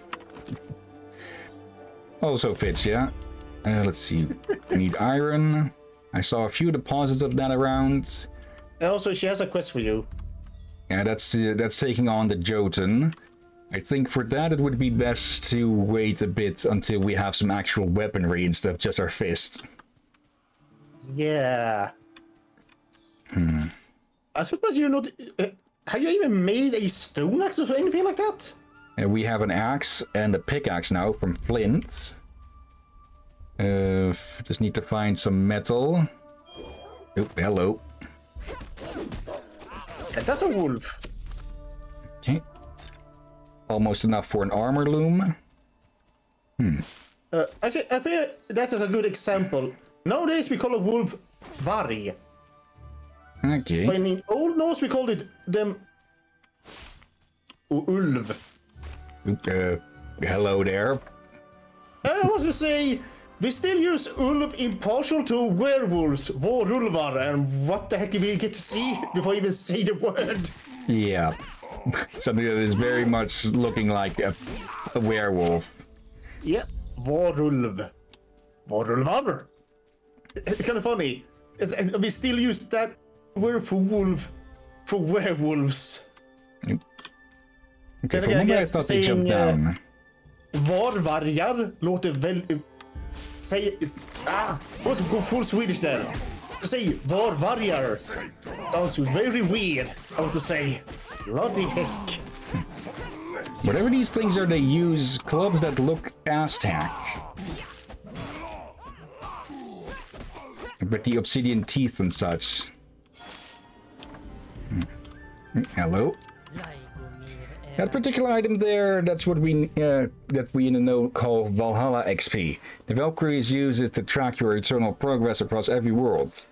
A: Also fits, yeah. Uh, let's see. I need iron. I saw a few deposits of that around.
B: And also, she has a quest for you.
A: Yeah, that's uh, that's taking on the Jotun. I think for that it would be best to wait a bit until we have some actual weaponry instead of just our fist.
B: Yeah. Hmm. I suppose you're not. Uh, have you even made a stone axe or anything like that?
A: Uh, we have an axe and a pickaxe now from flint. Uh, just need to find some metal. Oh, hello.
B: That's a wolf.
A: Okay. Almost enough for an armor loom.
B: Uh, I say, I feel that is a good example. Nowadays we call a wolf vari.
A: Okay.
B: But in Old Norse we called it them ulv.
A: Uh, hello there.
B: I was to say, we still use ulv impartial to werewolves, vorulvar, and what the heck did we get to see before I even say the word?
A: Yeah. Something that is very much looking like a, a werewolf.
B: Yeah, vorulv. Vorulvar. It's kind of funny. It's, we still use that word for wolf for werewolves.
A: Okay,
B: Then
A: for a moment I thought they jumped
B: uh,
A: down.
B: Varvargar låter väl... Säg... Ah! Måste gå full Swedish där. To say varvargar sounds very weird. I want to say. Bloody heck.
A: Whatever these things are, they use clubs that look Aztec. With the obsidian teeth and such. Hmm. Hello. That particular item there, that's what we uh, that we in the know call Valhalla XP. The Valkyries use it to track your eternal progress across every world.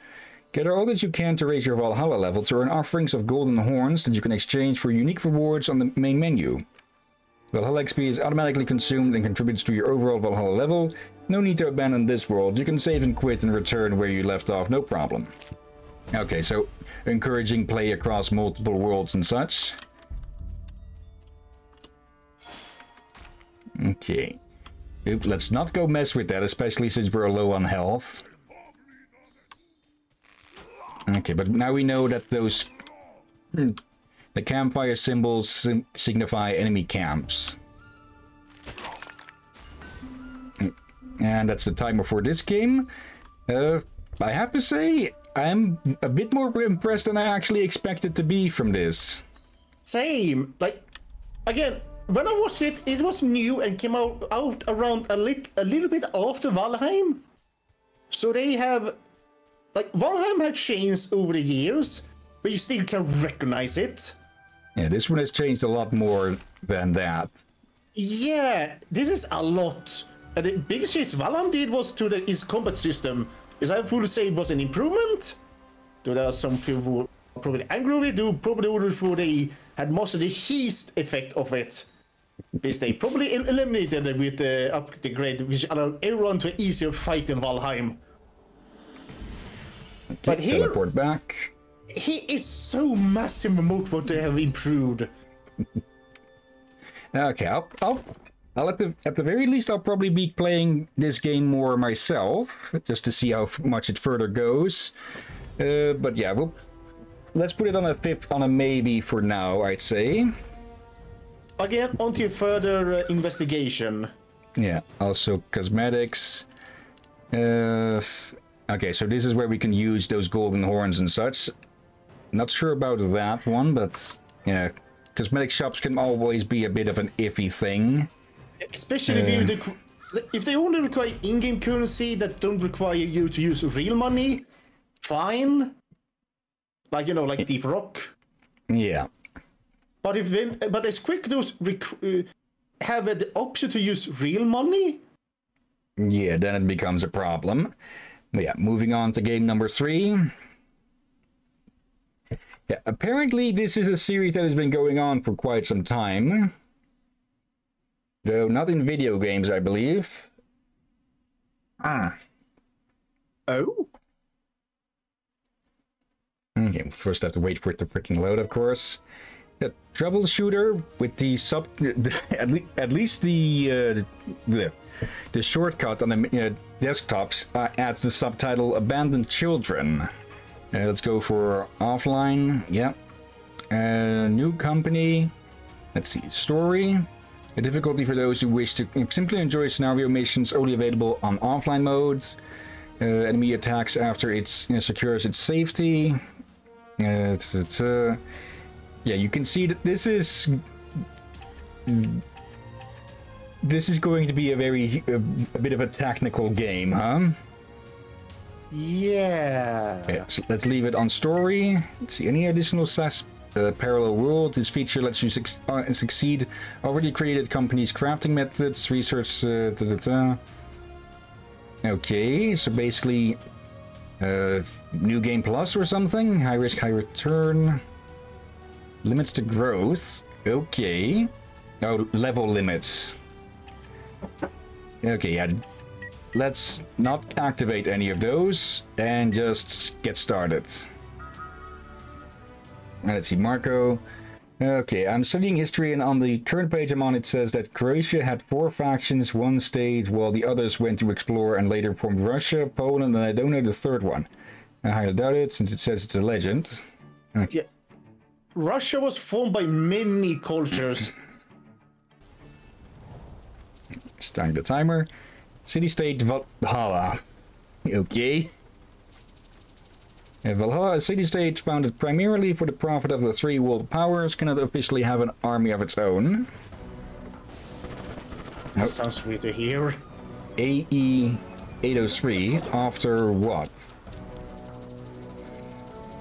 A: Gather all that you can to raise your Valhalla level to earn offerings of golden horns that you can exchange for unique rewards on the main menu. Valhalla XP is automatically consumed and contributes to your overall Valhalla level. No need to abandon this world. You can save and quit and return where you left off, no problem. Okay, so encouraging play across multiple worlds and such. Okay. Oop, let's not go mess with that, especially since we're low on health. Okay, but now we know that those... hmm, The campfire symbols signify enemy camps. And that's the timer for this game. Uh, I have to say, I'm a bit more impressed than I actually expected to be from this.
B: Same. Like, again, when I watched it, it was new and came out, out around a, lit, a little bit after Valheim. So they have. Like, Valheim had changed over the years, but you still can recognize it.
A: Yeah, this one has changed a lot more than that.
B: Yeah, this is a lot. And the biggest change Valheim did was to the, his combat system. Is I would say it was an improvement. Though there are some people who are probably angry with it, probably would for they had most of the cheese effect of it. Because they probably el- eliminated it with the upgrade, which allowed everyone to easier fight in Valheim. But here,
A: Teleport back.
B: he is so massive remote what they have improved.
A: Okay, I'll, I'll, I'll at the at the very least I'll probably be playing this game more myself, just to see how much it further goes. Uh, but yeah, we'll let's put it on a fifth, on a maybe for now. I'd say.
B: Again, until further uh, investigation.
A: Yeah, also cosmetics. Uh, okay, so this is where we can use those golden horns and such. Not sure about that one, but yeah, cosmetic shops can always be a bit of an iffy thing.
B: Especially if you if they only require in-game currency that don't require you to use real money, fine. Like you know, like Deep Rock.
A: Yeah.
B: But if then, but as quick those rec- uh, have the option to use real money,
A: Yeah, then it becomes a problem. But yeah, moving on to game number three. Yeah, apparently this is a series that has been going on for quite some time. Though not in video games, I believe. Ah.
B: oh,
A: Okay, first I have to wait for it to freaking load, of course. The troubleshooter with the sub, at, le- at least the uh, the the shortcut on the uh, desktops uh, adds the subtitle "Abandoned Children." Uh, let's go for offline. Yeah, uh, new company. Let's see, story. A difficulty for those who wish to simply enjoy scenario missions only available on offline modes. Uh, enemy attacks after it you know, secures its safety. It's, it's, yeah, you can see that this is this is going to be a very a, a bit of a technical game, huh?
B: yeah.
A: Yeah, so let's leave it on story. Let's see any additional SAS uh, parallel world. This feature lets you suc uh, succeed already created companies' crafting methods, research. Uh, da, da, da. Okay, so basically, uh, new game plus or something. High risk, high return. Limits to growth. Okay. Oh, level limits. Okay, yeah. Let's not activate any of those and just get started. Let's see, Marco. Okay, I'm studying history, and on the current page I'm on, it says that Croatia had four factions, one stayed, while the others went to explore and later formed Russia, Poland, and I don't know the third one. I highly doubt it, since it says it's a legend.
B: Yeah. Russia was formed by many cultures.
A: Starting the timer. City-state Valhalla. Okay. Valhalla, a city-state founded primarily for the profit of the three world powers, cannot officially have an army of its own.
B: That sounds sweet to hear.
A: AE 803 after what?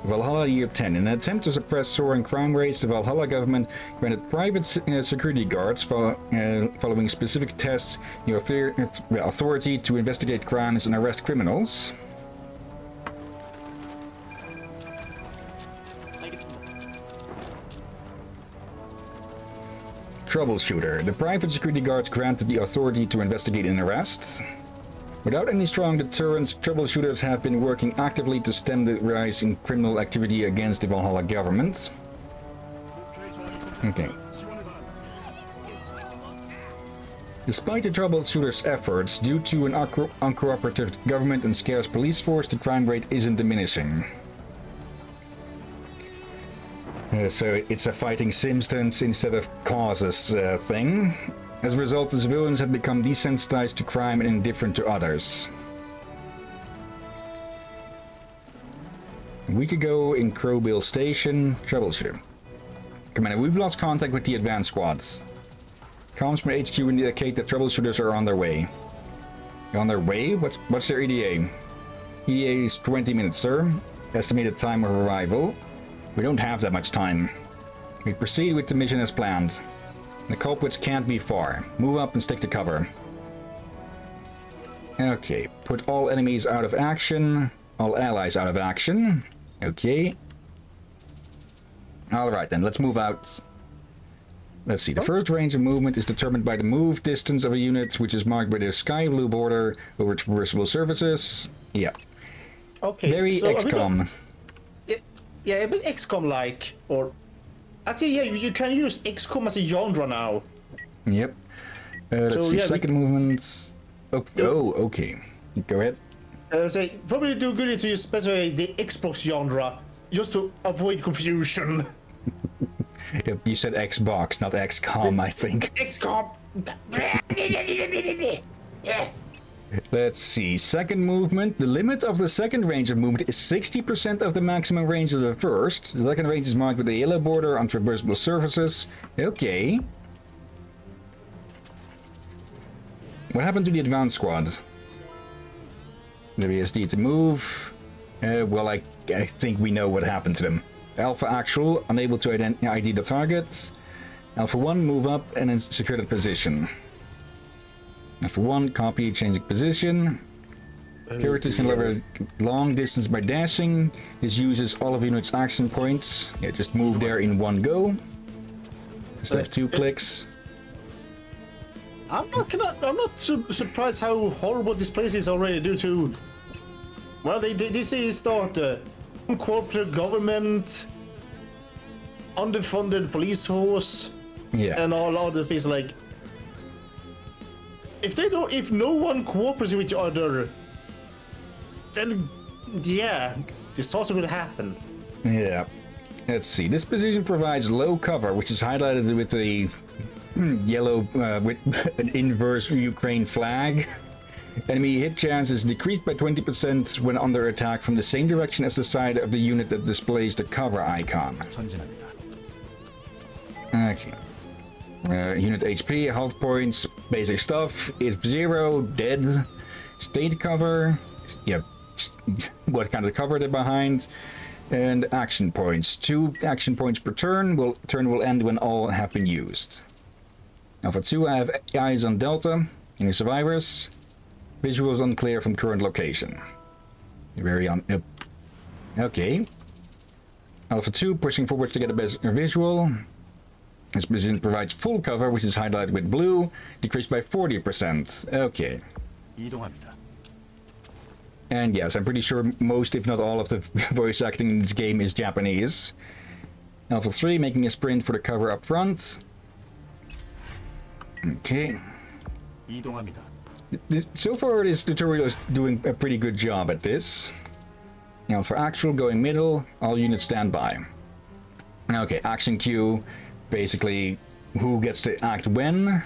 A: Valhalla Year 10. In an attempt to suppress soaring crime rates, the Valhalla government granted private uh, security guards fo- uh, following specific tests the author- authority to investigate crimes and arrest criminals. Troubleshooter. The private security guards granted the authority to investigate and arrest. Without any strong deterrence, troubleshooters have been working actively to stem the rise in criminal activity against the Valhalla government. Okay. Despite the troubleshooters' efforts, due to an unco- uncooperative government and scarce police force, the crime rate isn't diminishing. Uh, so it's a fighting symptoms instead of causes uh, thing. As a result, the civilians have become desensitized to crime and indifferent to others. A week ago in Crowbill Station, troubleshoot. Commander, we've lost contact with the advanced squads. Comms from HQ indicate that troubleshooters are on their way. On their way? What's, what's their ETA? ETA is 20 minutes, sir. Estimated time of arrival. We don't have that much time. We proceed with the mission as planned. The culprits can't be far. Move up and stick to cover. Okay, put all enemies out of action. All allies out of action. Okay. Alright then, let's move out. Let's see, the oh. first range of movement is determined by the move distance of a unit, which is marked by the sky blue border over traversable surfaces. Yeah,
B: Okay.
A: very
B: so bit
A: XCOM.
B: Yeah, yeah, a bit XCOM-like, or actually, yeah, you, you can use XCOM as a genre now.
A: Yep. Uh, let's
B: So,
A: see,
B: yeah, we-
A: second movements. Oh, oh, okay. Go ahead.
B: Uh, say, probably do good to specify the Xbox genre, just to avoid confusion.
A: You said Xbox, not XCOM, I think.
B: XCOM.
A: Let's see. Second movement. The limit of the second range of movement is 60% of the maximum range of the first. The second range is marked with a yellow border on traversable surfaces. Okay. What happened to the advanced squad? WASD to move. Uh, well, I, I think we know what happened to them. Alpha Actual, unable to ID the target. Alpha 1, move up and then secure the position. Alpha 1, copy, changing position. Characters can lever long distance by dashing. This uses all of units' action points. Yeah, just move there in one go. Step two clicks.
B: I'm not gonna, I'm not su surprised how horrible this place is already due to. Well, they, they this is not uh, corporate government, underfunded police force,
A: Yeah.
B: and all other things like if they don't, if no one cooperates with each other, then yeah, disaster will happen.
A: Yeah. Let's see. This position provides low cover, which is highlighted with a hmm, yellow uh, with an inverse Ukraine flag. Enemy hit chance is decreased by 20% when under attack from the same direction as the side of the unit that displays the cover icon. Okay. Uh, unit HP, health points, basic stuff is zero, dead. State cover, yep. What kind of cover they're behind, and action points. Two action points per turn. Will turn will end when all have been used. Alpha two, I have eyes on Delta. Any survivors? Visuals unclear from current location. Very on. Yep. Okay. Alpha two, pushing forward to get a better visual. This position provides full cover, which is highlighted with blue, decreased by 40%. Okay. And yes, I'm pretty sure most, if not all, of the voice acting in this game is Japanese. Alpha 3 making a sprint for the cover up front. Okay. This, so far, this tutorial is doing a pretty good job at this. Now for actual, going middle, all units stand by. Okay, action cue basically who gets to act when.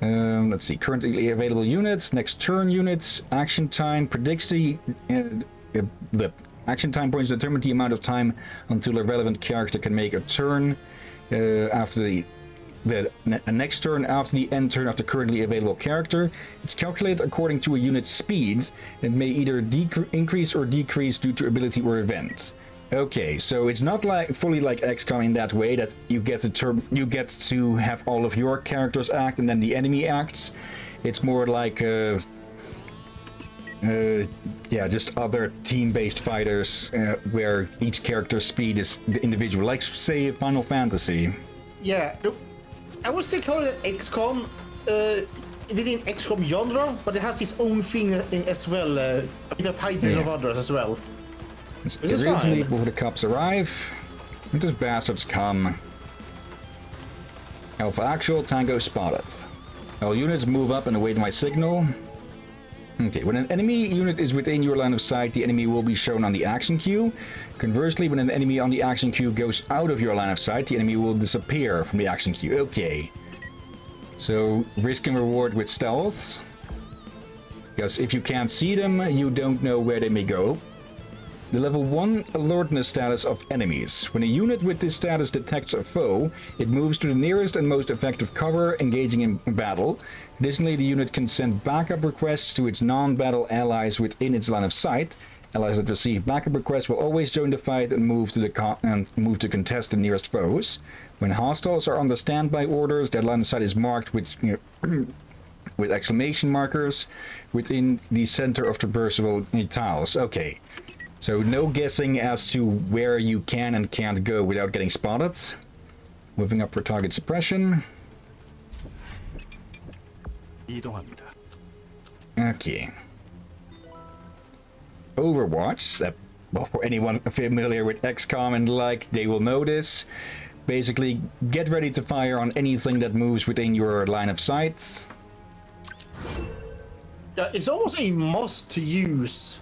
A: Um, let's see, currently available units, next turn units, action time predicts the, uh, the action time points determine the amount of time until a relevant character can make a turn uh, after the the next turn after the end turn of the currently available character. It's calculated according to a unit's speed and may either increase or decrease due to ability or event. Okay, so it's not like fully like XCOM in that way that you get to term you get to have all of your characters act and then the enemy acts. It's more like uh, uh, yeah, just other team-based fighters uh, where each character's speed is the individual, like say Final Fantasy.
B: Yeah, I would still call it XCOM uh, within XCOM genre, but it has its own thing as well, uh, a bit of hybrid of others as well.
A: It's
B: This is fine.
A: before the cops arrive. When those bastards come. Alpha Actual, Tango spotted. All units move up and await my signal. Okay, when an enemy unit is within your line of sight, the enemy will be shown on the action queue. Conversely, when an enemy on the action queue goes out of your line of sight, the enemy will disappear from the action queue. Okay. So, risk and reward with stealth. Because if you can't see them, you don't know where they may go. The level 1 alertness status of enemies. When a unit with this status detects a foe, it moves to the nearest and most effective cover, engaging in battle. Additionally, the unit can send backup requests to its non-battle allies within its line of sight. Allies that receive backup requests will always join the fight and move to the and move to contest the nearest foes. When hostiles are under standby orders, their line of sight is marked with you know, with exclamation markers within the center of traversable tiles. Okay. So no guessing as to where you can and can't go without getting spotted. Moving up for target suppression. Okay. Overwatch, uh, well, for anyone familiar with XCOM and like, they will know this. Basically, get ready to fire on anything that moves within your line of sight.
B: Yeah, it's almost a must to use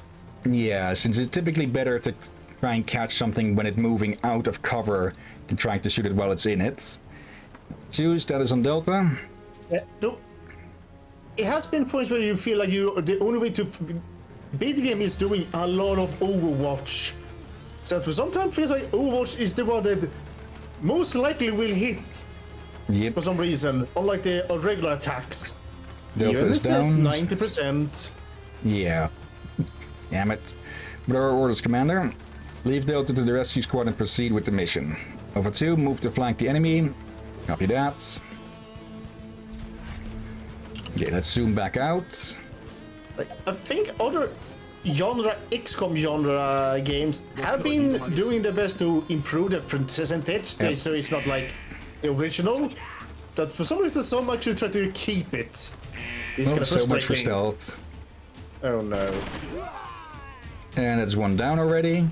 A: yeah, since it's typically better to try and catch something when it's moving out of cover and trying to shoot it while it's in it. Two status on Delta.
B: Yeah, no. It has been points where you feel like you the only way to beat the game is doing a lot of Overwatch. So for sometimes feels like Overwatch is the one that most likely will hit
A: Yep,
B: for some reason, unlike the regular attacks.
A: Delta
B: Even it
A: is
B: says
A: down.
B: ninety percent.
A: Yeah. Damn it. But our orders, Commander. Leave Delta to the rescue squad and proceed with the mission. Over 2, move to flank the enemy. Copy that. Okay, let's zoom back out.
B: I think other genre XCOM genre uh, games have been doing their best to improve the percentage,
A: Yeah.
B: so it's not like the original. But for some reason, so much you try to keep it. It's of
A: so much for stealth.
B: Oh no.
A: And it's one down already.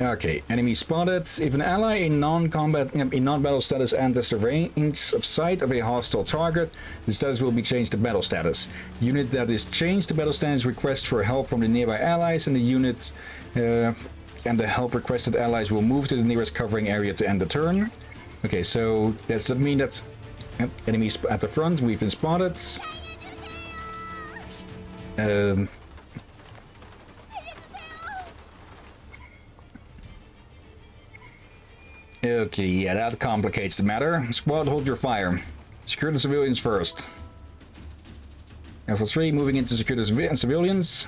A: Okay, enemy spotted. If an ally in non-combat, in non-battle status enters the range of sight of a hostile target, the status will be changed to battle status. Unit that is changed to battle status requests for help from the nearby allies, and the unit uh, and the help requested allies will move to the nearest covering area to end the turn. Okay, so does that mean that yep, enemies at the front? We've been spotted. Um, Okay, yeah, that complicates the matter. Squad, hold your fire. Secure the civilians first. Alpha 3, moving in to secure the civi- civilians.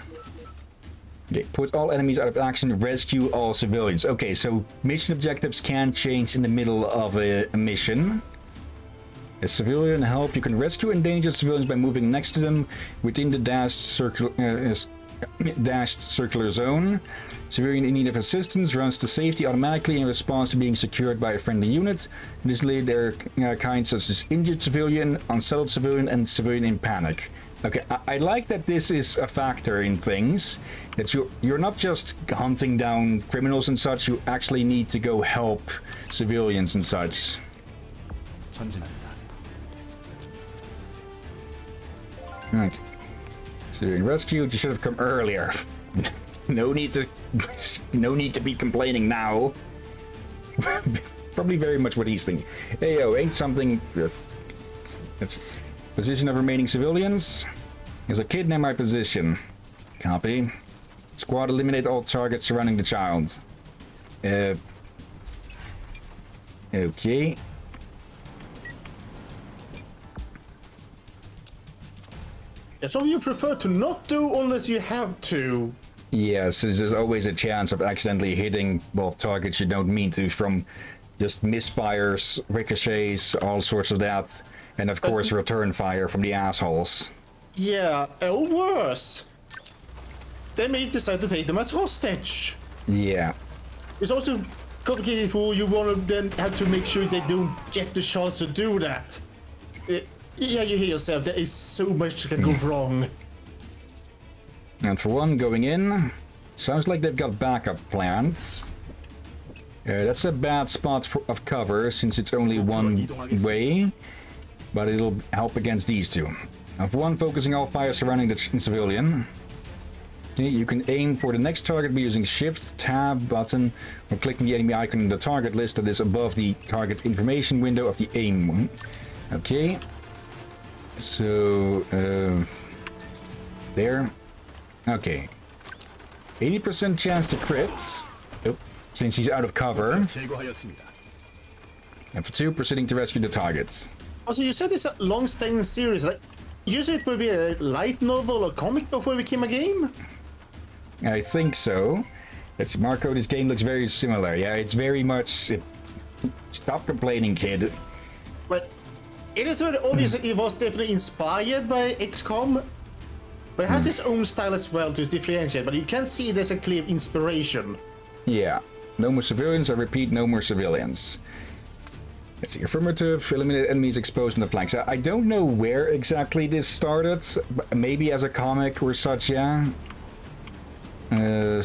A: Okay, put all enemies out of action, rescue all civilians. Okay, so mission objectives can change in the middle of a, a mission. A civilian help, you can rescue endangered civilians by moving next to them within the dashed circular, uh, dashed circular zone. Civilian in need of assistance runs to safety automatically in response to being secured by a friendly unit. In this lead, there are uh, kinds such as injured civilian, unsettled civilian, and civilian in panic. Okay, I, I, like that this is a factor in things. That you're, you're not just hunting down criminals and such, you actually need to go help civilians and such. Okay. Civilian rescued, you should have come earlier. no need to. No need to be complaining now. Probably very much what he's thinking. Hey yo, ain't something. That's position of remaining civilians. There's a kid near my position. Copy. Squad eliminate all targets surrounding the child. Uh. Okay.
B: Yeah, so you prefer to not do unless you have to.
A: Yes, there's always a chance of accidentally hitting well targets you don't mean to from just misfires, ricochets, all sorts of that, and of course return fire from the assholes.
B: Yeah, or worse. They may decide to take them as hostage.
A: Yeah,
B: It's also complicated for you want to then have to make sure they don't get the chance to do that. Uh, yeah, you hear yourself. There is so much that can go wrong.
A: And for one going in, sounds like they've got backup plans. Uh, that's a bad spot for, of cover since it's only one way, but it'll help against these two. Of one, focusing all fire surrounding the civilian. Okay, you can aim for the next target by using Shift, Tab button, or clicking the enemy icon in the target list that is above the target information window of the aim. Okay. So, uh, there. Okay. 80% chance to crits. Since he's out of cover. And for two, proceeding to rescue the targets.
B: Also, you said it's a long-standing series. Like, usually it would be a light novel or comic before it became a game?
A: I think so. It's Marco, this game looks very similar. Yeah, it's very much... It, stop complaining, kid.
B: But it is very obvious it was definitely inspired by XCOM but it has its own style as well to differentiate. But you can see there's a clear inspiration.
A: Yeah. No more civilians. I repeat, no more civilians. Let's see. Affirmative. Eliminate enemies exposed in the flanks. I don't know where exactly this started. but Maybe as a comic or such, yeah. Uh,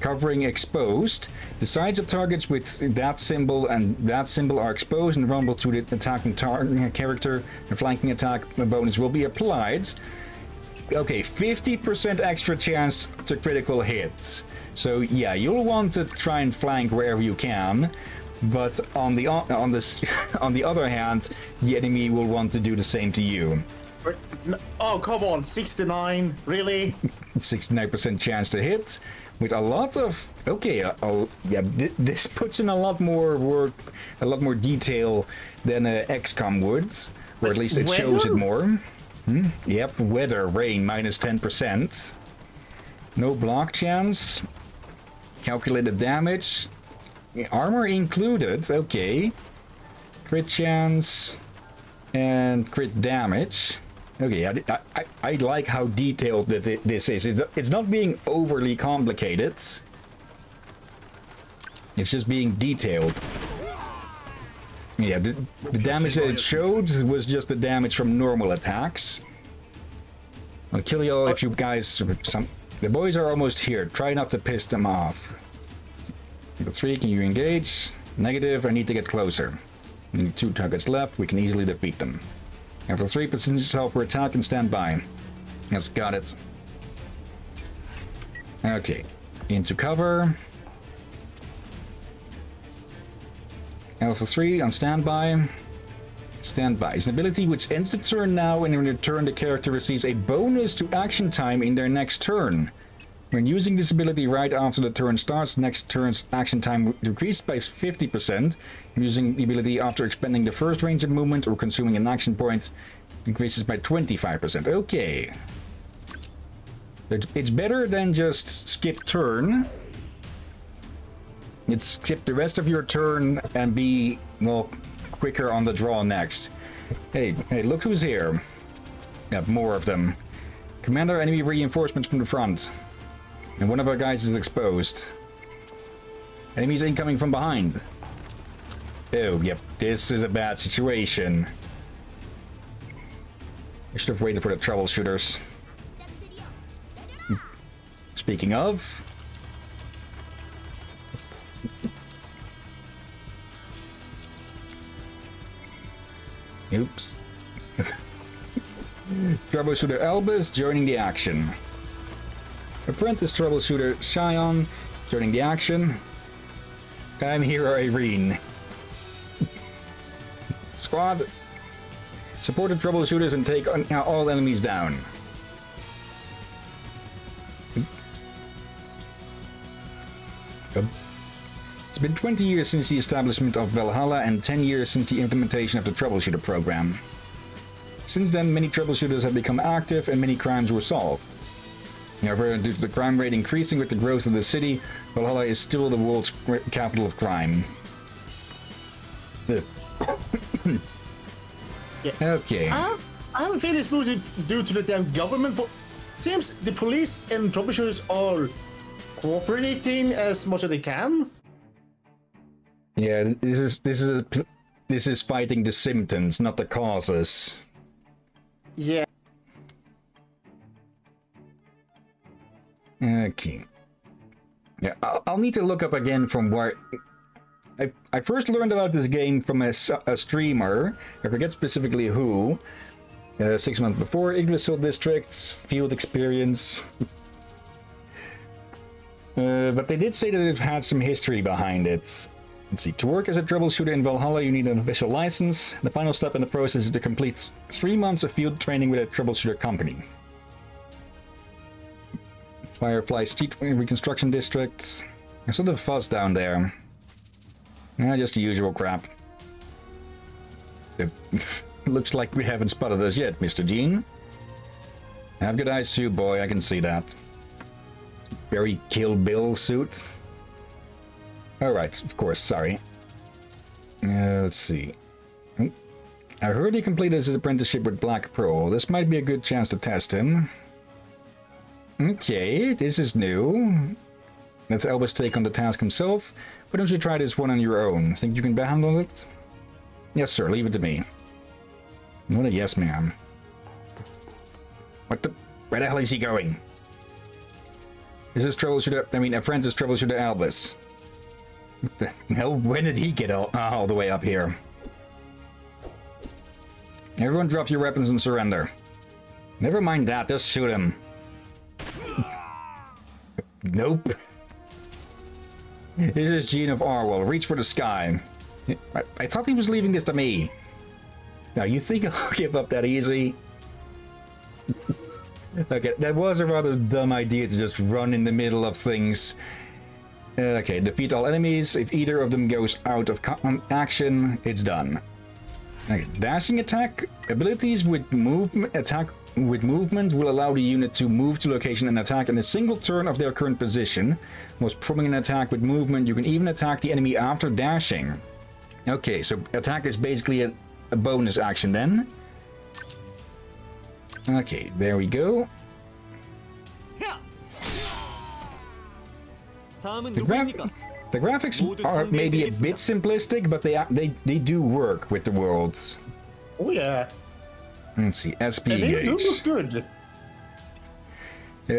A: covering exposed. The sides of targets with that symbol and that symbol are exposed and vulnerable to the attacking tar- character. The flanking attack bonus will be applied. Okay, 50% extra chance to critical hits. So yeah, you'll want to try and flank wherever you can, but on the on this on the other hand, the enemy will want to do the same to you.
B: Oh, come on, 69, really?
A: 69% chance to hit with a lot of okay uh, uh, yeah th- this puts in a lot more work a lot more detail than uh, xcom would or at least it shows it more Hmm? yep weather rain minus 10% no block chance calculated damage armor included okay crit chance and crit damage. Okay, I, I, I- like how detailed that this is. It's not being overly complicated. It's just being detailed. Yeah, the, the damage that it showed was just the damage from normal attacks. I'll kill you all oh. if you guys... Some, the boys are almost here. Try not to piss them off. Number three, can you engage? Negative, I need to get closer. Only two targets left, we can easily defeat them. Alpha three, position yourself for attack and stand by. Yes, got it. Okay, into cover. Alpha 3 on standby. Standby is an ability which ends the turn now, and in return, the character receives a bonus to action time in their next turn. When using this ability right after the turn starts, next turn's action time decreases by 50%. Using the ability after expending the first range of movement or consuming an action point increases by 25%. Okay. It's better than just skip turn. It's skip the rest of your turn and be, well, quicker on the draw next. Hey, hey, look who's here. Have more of them. Commander, enemy reinforcements from the front. And one of our guys is exposed. Enemies incoming from behind. Oh, yep, this is a bad situation. I should have waited for the troubleshooters. Hmm. Speaking of... Oops. Troubleshooter Albus joining the action. Apprentice troubleshooter Shion joining the action. I'm here, Irene. Squad, support the troubleshooters and take all enemies down. Been 20 years since the establishment of Valhalla and 10 years since the implementation of the troubleshooter program. Since then, many troubleshooters have become active and many crimes were solved. However, due to the crime rate increasing with the growth of the city, Valhalla is still the world's capital of crime.
B: Yeah.
A: Okay.
B: I, I have a feeling it's mostly due to the damn government. But seems the police and troubleshooters are cooperating as much as they can.
A: Yeah, this is this is a, this is fighting the symptoms, not the causes.
B: Yeah.
A: Okay. Yeah, I'll, I'll need to look up again from where. I, I first learned about this game from a, a streamer. I forget specifically who. Uh, six months before, Yggdrasil District's field experience. uh, but they did say that it had some history behind it. Let's see. To work as a troubleshooter in Valhalla, you need an official license. The final step in the process is to complete three months of field training with a troubleshooter company. Firefly Street Reconstruction District. There's sort of fuzz down there. Yeah, just the usual crap. It looks like we haven't spotted us yet, Mr. Gene. Have good eyes too, boy, I can see that. Very Kill Bill suit. Alright, of course, sorry. Uh, let's see. Oh, I heard he completed his apprenticeship with Black Pearl. This might be a good chance to test him. Okay, this is new. Let's Albus take on the task himself. Why don't you try this one on your own? Think you can handle it? Yes, sir. Leave it to me. What a yes, ma'am. What the? Where the hell is he going? Is this is troubleshooter. I mean, apprentice troubleshooter Albus. What the hell? When did he get all, uh, all the way up here? Everyone, drop your weapons and surrender. Never mind that, just shoot him. nope. This is Gene of Arwell. Reach for the sky. I, I thought he was leaving this to me. Now, you think I'll give up that easy? okay, that was a rather dumb idea to just run in the middle of things. Okay, defeat all enemies. If either of them goes out of um, action, it's done. Okay, dashing attack. Abilities with movement attack with movement will allow the unit to move to location and attack in a single turn of their current position. Was performing an attack with movement, you can even attack the enemy after dashing. Okay, so attack is basically a, a bonus action then. Okay, there we go. The, graf the graphics are maybe a bit simplistic, but they they they do work with the worlds.
B: Oh yeah.
A: Let's see, SP
B: they do look good.
A: Uh,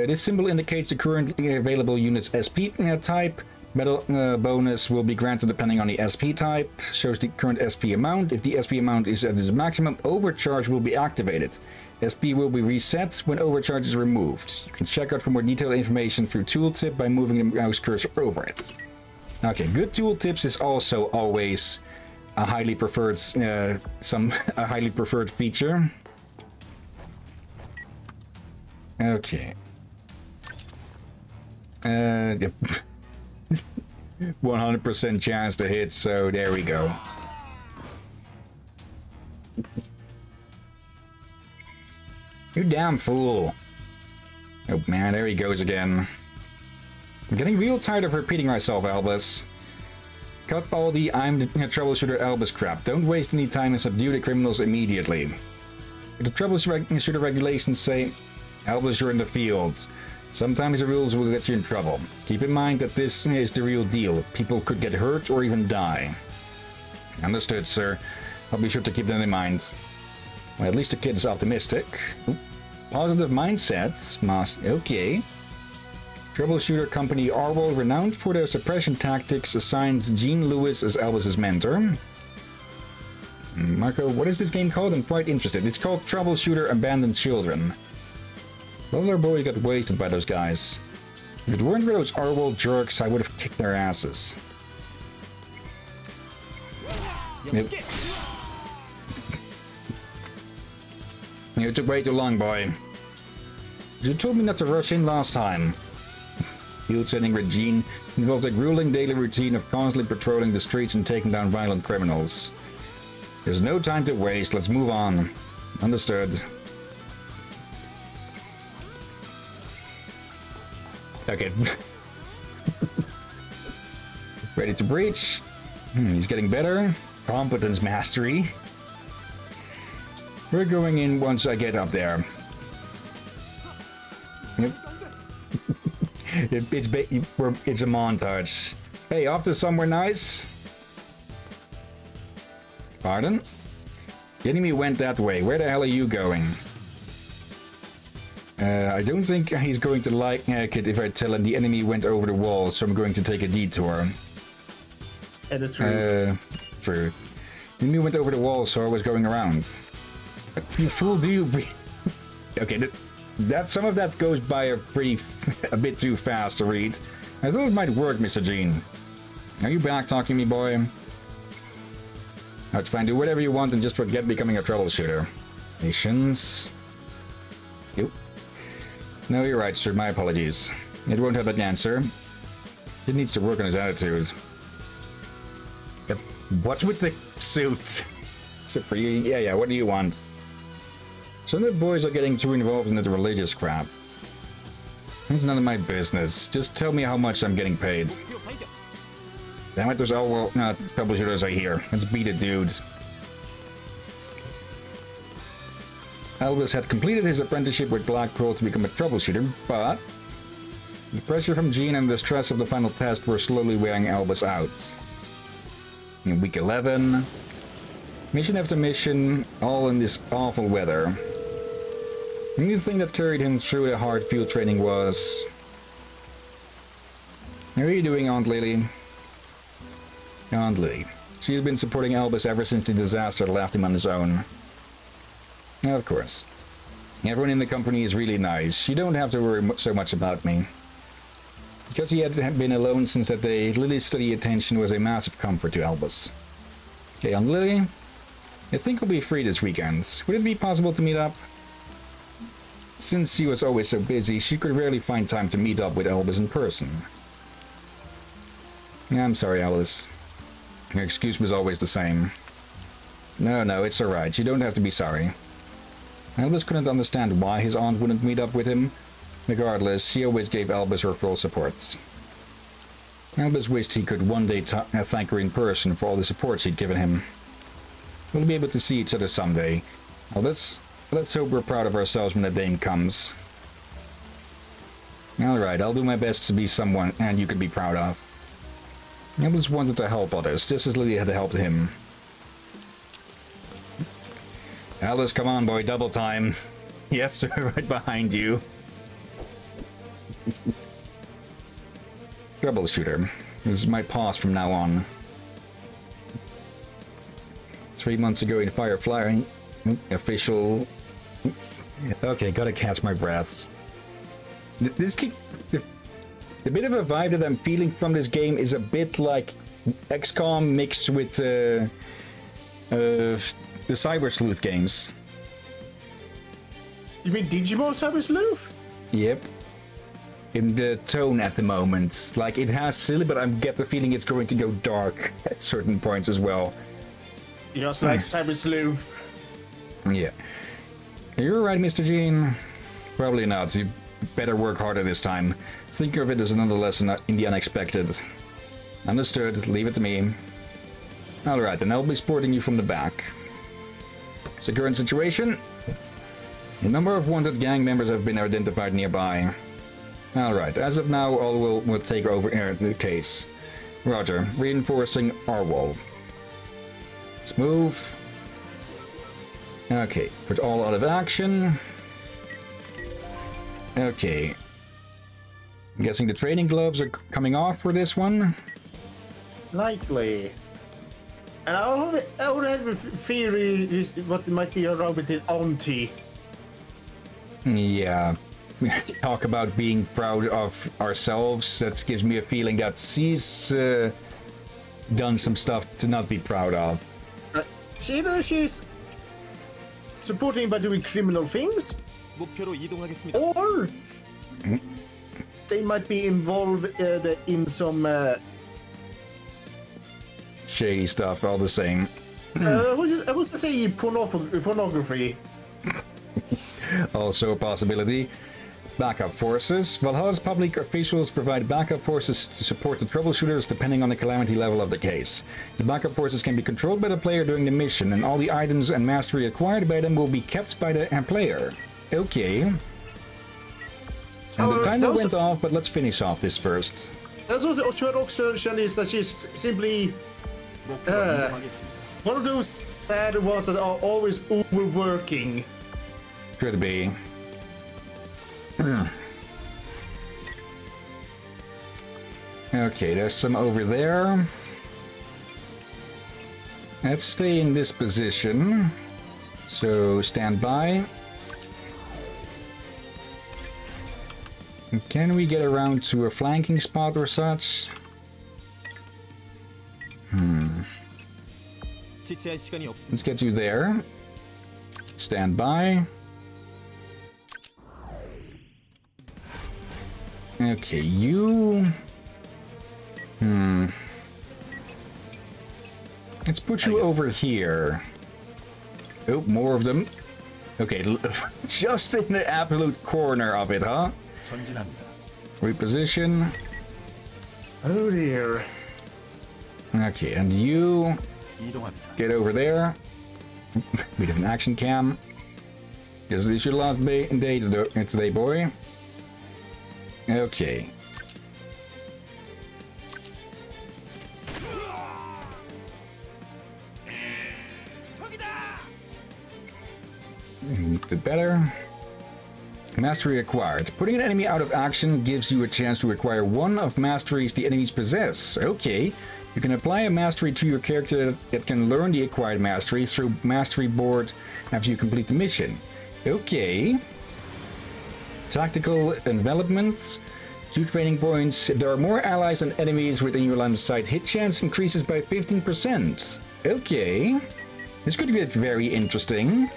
A: this symbol indicates the currently available unit's SP uh, type. Metal uh, bonus will be granted depending on the SP type. Shows the current SP amount. If the SP amount is at its maximum, overcharge will be activated. SP will be reset when overcharge is removed. You can check out for more detailed information through tooltip by moving the mouse cursor over it. Okay, good tooltips is also always a highly preferred uh, some a highly preferred feature. Okay. Uh, yep. 100% chance to hit, so there we go. You damn fool. Oh man, there he goes again. I'm getting real tired of repeating myself, Albus. Cut all the I'm the troubleshooter Albus crap. Don't waste any time and subdue the criminals immediately. The troubleshooter regulations say, Albus, you're in the field. Sometimes the rules will get you in trouble. Keep in mind that this is the real deal. People could get hurt or even die. Understood, sir. I'll be sure to keep that in mind. Well, at least the kid is optimistic. Positive mindset. Must. Okay. Troubleshooter company Arwell, renowned for their suppression tactics, assigned Gene Lewis as Albus's mentor. Hmm, Marco, what is this game called? I'm quite interested. It's called Troubleshooter Abandoned Children. Little boy got wasted by those guys. If it weren't for those Arwell jerks, I would have kicked their asses. Yep. You took way too long, boy. You told me not to rush in last time. Field setting Regine involved a grueling daily routine of constantly patrolling the streets and taking down violent criminals. There's no time to waste, let's move on. Understood. Okay. Ready to breach. Hmm, he's getting better. Competence mastery. We're going in once I get up there. Yep. it, it's it's a montage. Hey, off to somewhere nice. Pardon? The enemy went that way. Where the hell are you going? Uh, I don't think he's going to like it if I tell him the enemy went over the wall, so I'm going to take a detour.
B: And the truth.
A: Uh, truth. The enemy went over the wall, so I was going around. You fool, do you... okay, that, that some of that goes by a pretty... a bit too fast to read. I thought it might work, Mr. Gene. Are you back talking me, boy? That's fine, do whatever you want and just forget becoming a troubleshooter. Patience. Yep. No, you're right, sir. My apologies. It won't have an answer. He needs to work on his attitude. Yep. What's with the suit? Except for you. Yeah, yeah, what do you want? Some of the boys are getting too involved in the religious crap. It's none of my business. Just tell me how much I'm getting paid. Damn it, there's all well, not publishers are here. Let's beat it, dude. Albus had completed his apprenticeship with Black Pearl to become a troubleshooter, but the pressure from Gene and the stress of the final test were slowly wearing Albus out. In week 11, mission after mission, all in this awful weather. The only thing that carried him through the hard field training was... How are you doing, Aunt Lily? Aunt Lily. She has been supporting Albus ever since the disaster left him on his own. Of course. Everyone in the company is really nice. You don't have to worry so much about me. Because he had been alone since that day, Lily's steady attention was a massive comfort to Albus. Okay, on Lily, I think we'll be free this weekend. Would it be possible to meet up? Since she was always so busy, she could rarely find time to meet up with Albus in person. I'm sorry, Alice. Your excuse was always the same. No, no, it's alright. You don't have to be sorry. Albus couldn't understand why his aunt wouldn't meet up with him. Regardless, she always gave Albus her full support. Albus wished he could one day uh, thank her in person for all the support she'd given him. We'll be able to see each other someday. Let's, let's hope we're proud of ourselves when the day comes. Alright, I'll do my best to be someone and you can be proud of. Albus wanted to help others, just as Lily had helped him. Albus, come on, boy, double time. Yes, sir, right behind you. Troubleshooter. This is my pause from now on. Three months ago in Firefly, official. Okay, gotta catch my breaths. This keep. The, bit of a vibe that I'm feeling from this game is a bit like XCOM mixed with uh, uh, the Cyber Sleuth games.
B: You mean Digimon Cyber Sleuth?
A: Yep. In the tone at the moment. Like, it has silly, but I get the feeling it's going to go dark at certain points as well.
B: Just like hmm. Cyber Sleuth.
A: Yeah. You're right, Mr. Gene. Probably not. You better work harder this time. Think of it as another lesson in the unexpected. Understood. Leave it to me. Alright, then I'll be sporting you from the back. So current situation? A number of wanted gang members have been identified nearby. Alright, as of now, all will, will take over uh, the case. Roger, reinforcing our wall. Let's move. Okay, put all out of action. Okay. I'm guessing the training gloves are coming off for this one.
B: Likely. And I already, I already have a theory is what might be around with the auntie.
A: Yeah. Talk about being proud of ourselves. That gives me a feeling that she's uh, done some stuff to not be proud of.
B: Uh, she knows she's supporting by doing criminal things. Or they might be involved uh, in some uh,
A: Shady stuff, all the same.
B: uh, I was gonna say pornography. pornography.
A: Also a possibility. Backup forces. Valhalla's public officials provide backup forces to support the troubleshooters depending on the calamity level of the case. The backup forces can be controlled by the player during the mission, and all the items and mastery acquired by them will be kept by the uh, player. Okay. And the
B: Oh,
A: timer went off, but let's finish off this first.
B: That's what också Charlize that she's simply
D: uh,
B: one of those sad ones that are always overworking.
A: Could be. Hmm. okay, there's some over there. Let's stay in this position. So stand by. Can we get around to a flanking spot or such?
D: Hmm.
A: Let's get you there. Stand by. Okay, you... Hmm. Let's put you over here. Oh, more of them. Okay, just in the absolute corner of it, huh? Reposition.
B: Oh dear.
A: Okay, and you get over there. we have an action cam. Is this your last day today, boy? Okay. The better. Mastery acquired. Putting an enemy out of action gives you a chance to acquire one of masteries the enemies possess. Okay, you can apply a mastery to your character that can learn the acquired mastery through mastery board after you complete the mission. Okay. tactical envelopments. Two training points. There are more allies and enemies within your line of sight. Hit chance increases by 15%. Okay. This could get very interesting.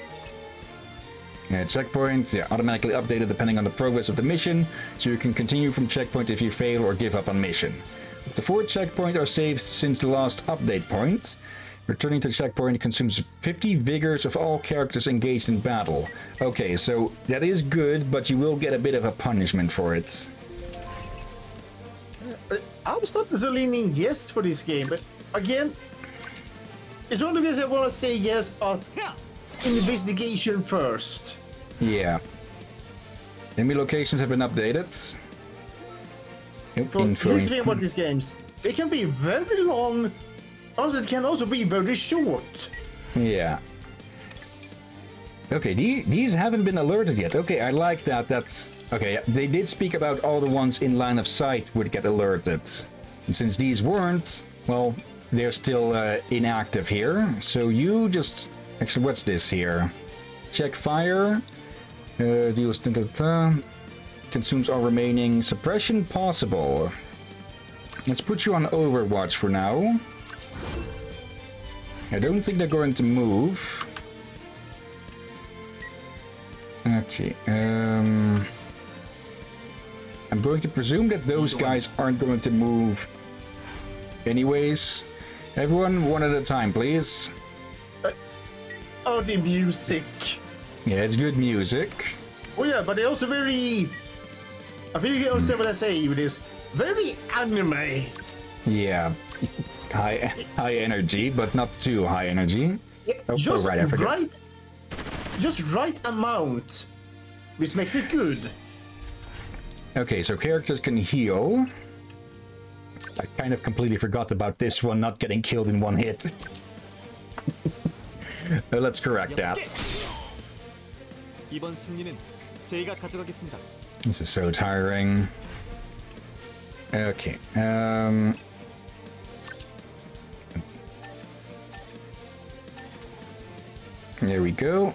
A: Yeah, checkpoints, yeah, automatically updated depending on the progress of the mission, so you can continue from checkpoint if you fail or give up on mission. The four checkpoints are saved since the last update point. Returning to the checkpoint consumes 50 vigors of all characters engaged in battle. Okay, so that is good, but you will get a bit of a punishment for it.
B: Uh, uh, I was not leaning yes for this game, but again, it's only because I want to say yes, but investigation first.
A: Yeah. Enemy locations have been updated.
B: So here's the thing about these games. They can be very long, also it can also be very short.
A: Yeah. Okay, the, these haven't been alerted yet. Okay, I like that. That's okay. They did speak about all the ones in line of sight would get alerted, and since these weren't, well, they're still uh, inactive here. So you just actually, what's this here? Check fire. Uh, deals da, da, da, consumes our remaining suppression possible. Let's put you on Overwatch for now. I don't think they're going to move. Okay. Um, I'm going to presume that those guys aren't going to move anyways. Everyone, one at a time, please.
B: Oh, the music.
A: Yeah, it's good music.
B: Oh yeah, but they're also very. I think you understand what I say with this. Very anime.
A: Yeah. High, high energy, but not too high energy.
B: Yeah,
A: Oh, oh,
B: just
A: right, I forgot.
B: right, just right amount, which makes it good.
A: Okay, so characters can heal. I kind of completely forgot about this one not getting killed in one hit. Uh, let's correct that. This is so tiring. Okay, um... There we go.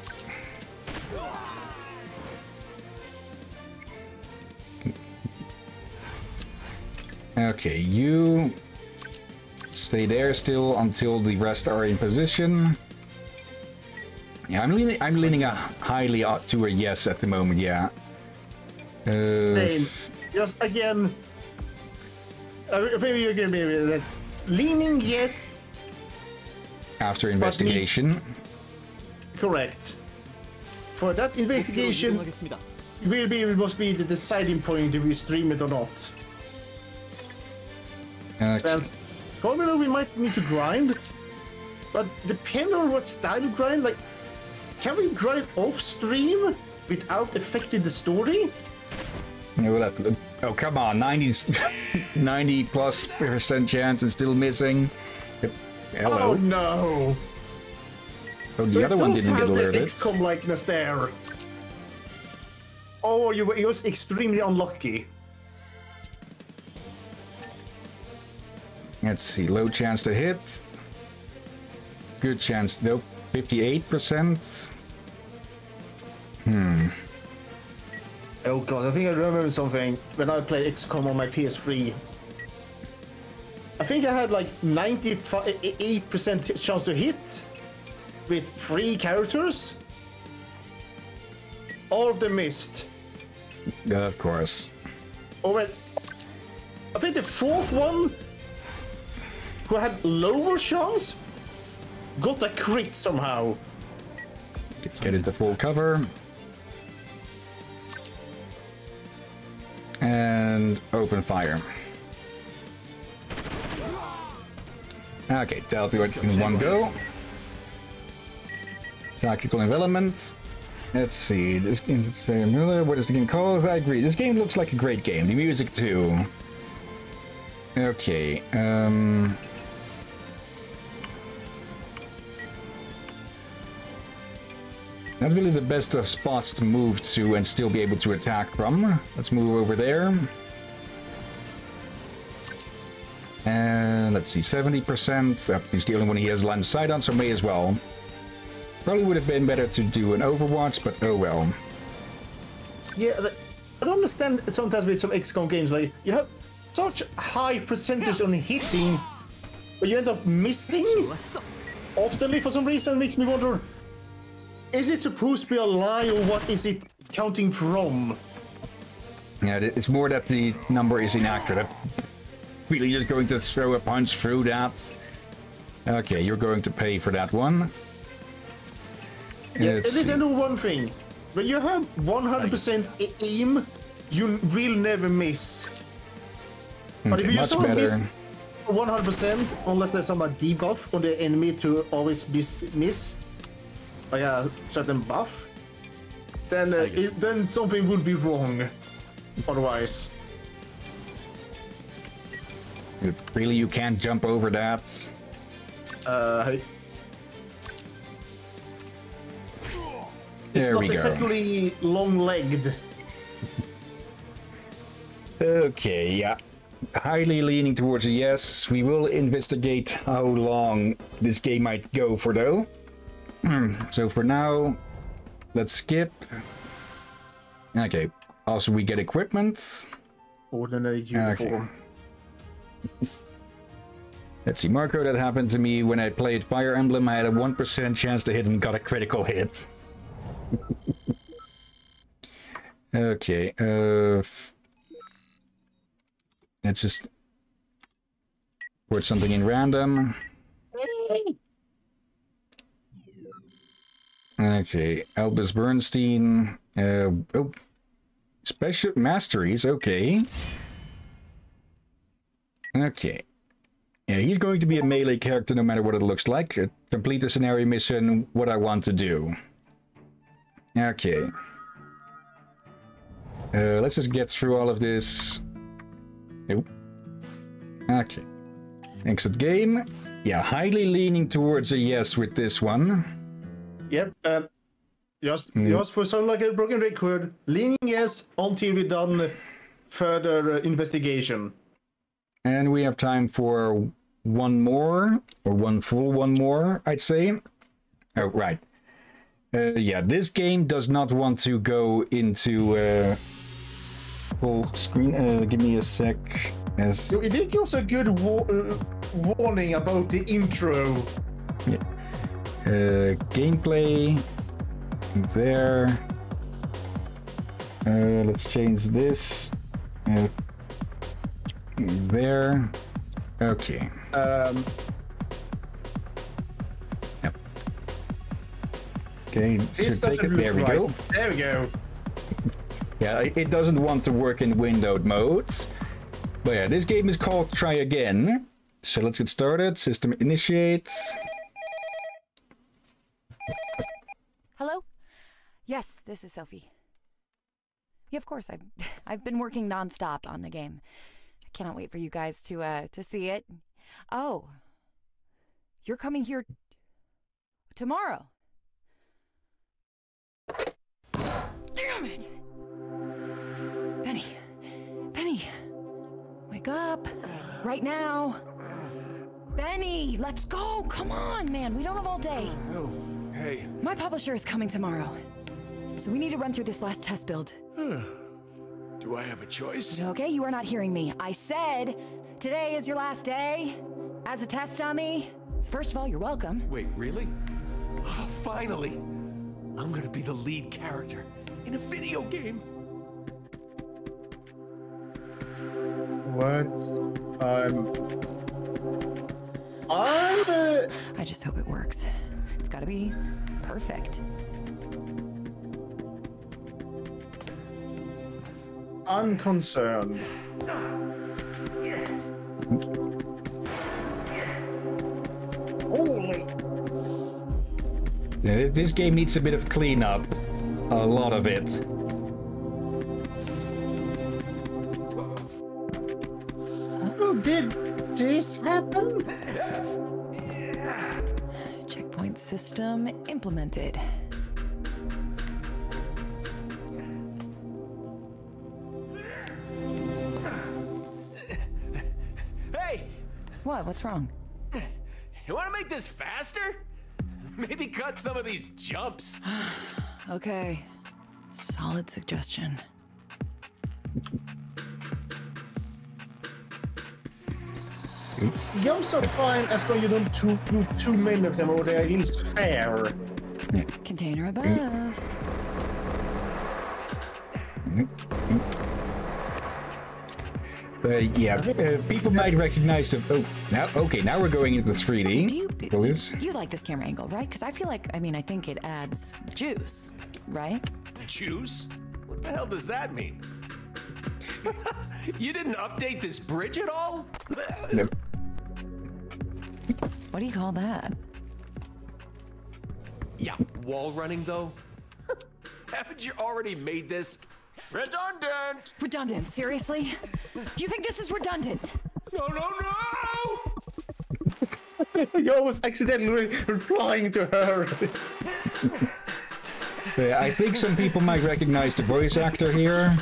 A: Okay, you stay there still until the rest are in position. Yeah, I'm leaning, I'm leaning a highly to a yes at the moment, yeah. Uh,
B: Same. Just again, Maybe think you agree with. Leaning yes.
A: After investigation.
B: Correct. For that investigation will be it must be the deciding point if we stream it or not.
A: Uh,
B: Since we might need to grind. But depending on what style you grind, like can we grind off stream without affecting the story?
A: We'll have to- oh come on, 90s, 90 plus percent chance and still missing. Hello.
B: Oh no!
A: Oh, the
B: So
A: other one didn't get alerted.
B: XCOM likeness there. Oh, you were, just extremely unlucky.
A: Let's see, low chance to hit. Good chance, nope, 58%.
B: Oh god, I think I remember something when I played XCOM on my PS3. I think I had like 98% chance to hit with three characters. All of them missed.
A: Uh, of course.
B: Oh wait, I think the fourth one, who had lower chance, got a crit somehow.
A: Get into full cover. And open fire. Okay, that'll do it in one go. Tactical envelopment. Let's see. This game is very familiar. What is the game called? I agree. This game looks like a great game. The music too. Okay. Um. Not really the best of spots to move to and still be able to attack from. Let's move over there. And let's see, 70%. Uh, he's the only one he has line of sight on, so may as well. Probably would have been better to do an Overwatch, but oh well.
B: Yeah, I don't understand sometimes with some XCOM games like you have such high percentage on hitting, but you end up missing
D: 왔어.
B: oftenly for some reason. Makes me wonder: is it supposed to be a lie or what is it counting from?
A: Yeah, it's more that the number is inaccurate. Really just going to throw a punch through that. Okay, you're going to pay for that one.
B: Yeah,
A: Let's
B: at least I
A: see.
B: know one thing: when you have 100% aim, you will never miss. But if you
A: Much
B: sort of miss
A: better.
B: 100%, unless there's some debuff on the enemy to always miss, miss like a certain buff, then uh, it, then something would be wrong. Otherwise,
A: Really, you can't jump over that?
B: uh, it's
A: There
B: not
A: we go.
B: exactly long-legged.
A: Okay, yeah. Highly leaning towards a yes. We will investigate how long this game might go for, though. So for now, let's skip. Okay. Also, we get equipment.
B: Ordinary uniform.
A: Let's see, Marco, that happened to me when I played Fire Emblem. I had a 1% chance to hit and got a critical hit. okay, uh... Let's just... Put something in random. Okay, Albus Bernstein. Uh, oh, special masteries, okay. Okay. Yeah, he's going to be a melee character no matter what it looks like. Uh, complete the scenario mission, what I want to do. Okay. Uh, let's just get through all of this. Nope. Okay. Exit game. Yeah, highly leaning towards a yes with this one.
B: Yep. Uh, just, just for some like a broken record, leaning yes until we've done further uh, investigation.
A: And we have time for one more, or one full one more, I'd say. Oh, right. Uh, yeah, this game does not want to go into uh, full screen. Uh, give me a sec. As
B: So it did give us a good wa- uh, warning about the intro.
A: Uh, gameplay there. Uh, let's change this. Uh, there. Okay.
B: Um,
A: Okay,
B: this
A: should take
B: doesn't
A: it.
B: look
A: There we
B: right.
A: go.
B: There we go.
A: Yeah, it doesn't want to work in windowed modes. But yeah, this game is called Try Again. So let's get started. System initiate.
E: Hello? Yes, this is Sophie. Yeah, of course. I've I've been working nonstop on the game. I cannot wait for you guys to uh to see it. Oh. You're coming here tomorrow. Damn it. Penny. Penny. Wake up. Right now. Benny, let's go. Come on, man. We don't have all day.
F: Oh, hey.
E: My publisher is coming tomorrow. So we need to run through this last test build.
F: Do I have a choice?
E: Okay, you are not hearing me. I said today is your last day as a test dummy. So First of all, you're welcome.
F: Wait, really? Oh, finally! I'm gonna be the lead character in a video game.
B: What? Um. I'm. Uh,
E: I just hope it works. It's gotta be perfect.
B: I'm concerned. Holy.
A: Yeah, this game needs a bit of cleanup. A lot of it.
B: How did this happen?
E: Checkpoint system implemented. What? What's wrong?
F: You wanna make this faster? Maybe cut some of these jumps.
E: Okay. Solid suggestion.
B: Jumps are fine as long as you don't too, do too many of them, or they're at least fair.
E: Container above. Mm.
A: Uh, yeah, uh, people might recognize the. Oh, now okay, now we're going into 3D.
E: Do you
A: Police.
E: you like this camera angle, right? Because I feel like I mean I think it adds juice, right?
F: Juice? What the hell does that mean? you didn't update this bridge at all?
A: No.
E: What do you call that?
F: Yeah, wall running though? Haven't you already made this redundant?
E: Redundant? Seriously? You think this is redundant?
F: No, no, no!
B: Yo was accidentally replying to her.
A: Uh, I think some people might recognize the voice actor here.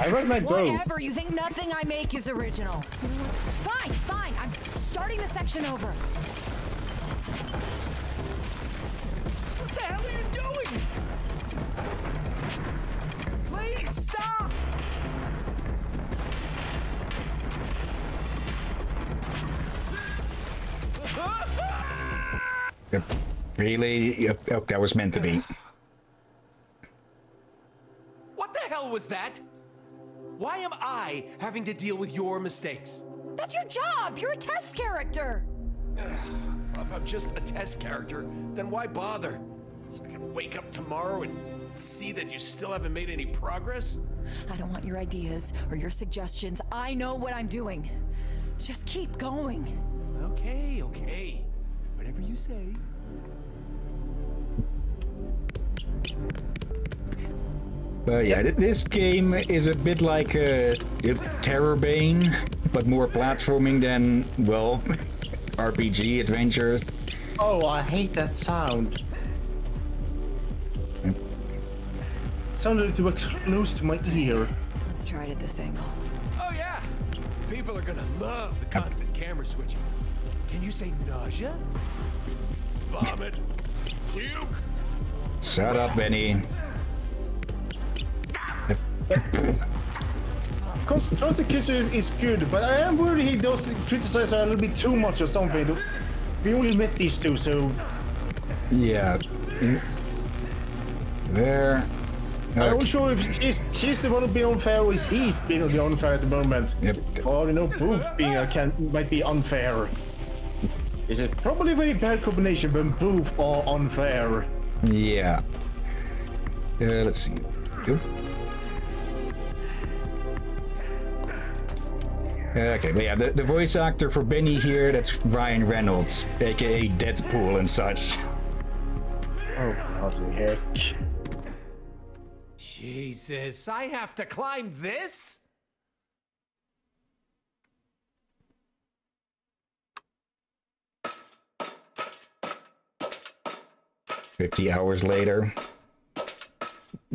B: I read my both.
E: Whatever. You think nothing I make is original? Fine, fine. I'm starting the section over.
F: Stop!
A: Really? Yep, Oh, that was meant to be.
F: What the hell was that? Why am I having to deal with your mistakes?
E: That's your job. You're a test character.
F: Well, if I'm just a test character, then why bother? So I can wake up tomorrow and see that you still haven't made any progress?
E: I don't want your ideas or your suggestions. I know what I'm doing. Just keep going.
F: Okay, okay. Whatever you say.
A: But yeah, this game is a bit like uh, Terror Bane, but more platforming than, well, RPG adventures.
B: Oh, I hate that sound. Sounded too close to my ear.
E: Let's try it at this angle.
F: Oh yeah! People are gonna love the constant camera switching. Can you say nausea? Vomit? Puke?
A: Shut up, Benny.
B: Cons- Constant Kisu is good, but I am worried he does criticize a little bit too much or something. We only met these two, so
A: Yeah. Mm. There.
B: I'm not sure if she's she's the one being unfair or is he's being the unfair at the moment.
A: Yep.
B: Or you know, both being a can might be unfair. It's a probably a very bad combination, but both are unfair.
A: Yeah. Uh, let's see. Good. Okay, but yeah, the, the voice actor for Benny here, that's Ryan Reynolds, aka Deadpool and such.
B: Oh, what the heck?
F: Jesus, I have to climb this?
A: Fifty hours later.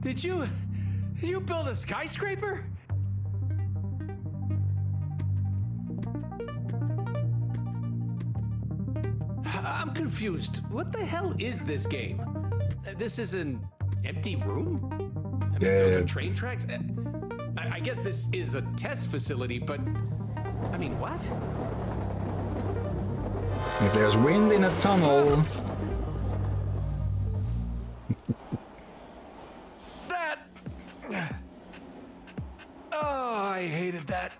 F: Did you. Did you build a skyscraper? Confused. What the hell is this game? Uh, This is an empty room? I mean, those are train tracks? Uh, I, I guess this is a test facility, but. I mean, what?
A: If there's wind in a tunnel,
F: That. Oh, I hated that.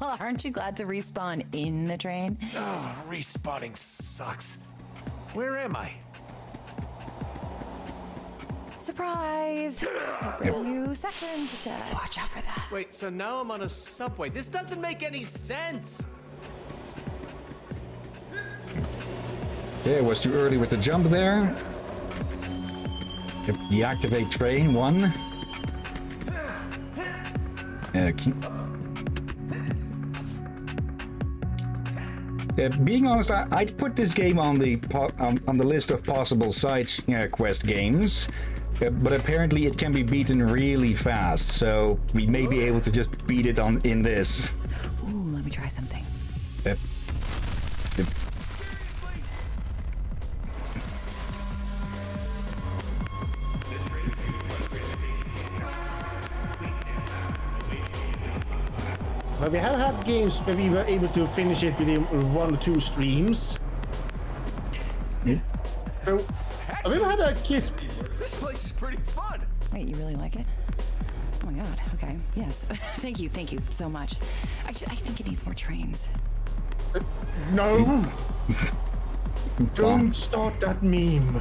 E: Well, aren't you glad to respawn in the train?
F: Oh, respawning sucks. Where am I?
E: Surprise! Brand new section to test. Watch out for that.
F: Wait, so now I'm on a subway. This doesn't make any sense.
A: yeah, it was too early with the jump there. Yep, Deactivate train, one. Okay. Uh, being honest, I, I'd put this game on the um, on the list of possible side uh, quest games, uh, but apparently it can be beaten really fast. So we may be able to just beat it on in this.
E: Ooh, let me try something.
B: But we have had games where we were able to finish it within one or two streams. So, have you ever had a kiss?
F: This place is pretty fun.
E: Wait, you really like it? Oh my god. Okay. Yes. thank you. Thank you so much. I, ju- I think it needs more trains.
B: No! Don't start that meme.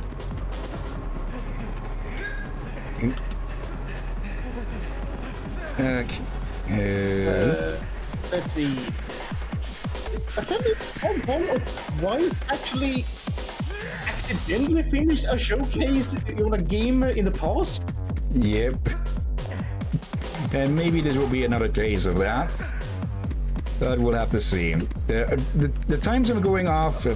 A: Okay. Uh,
B: Let's see. I found it on one twice actually accidentally finished a showcase on a game in the past.
A: yep. And maybe this will be another case of that. But we'll have to see. The, the, the times I'm going off, uh,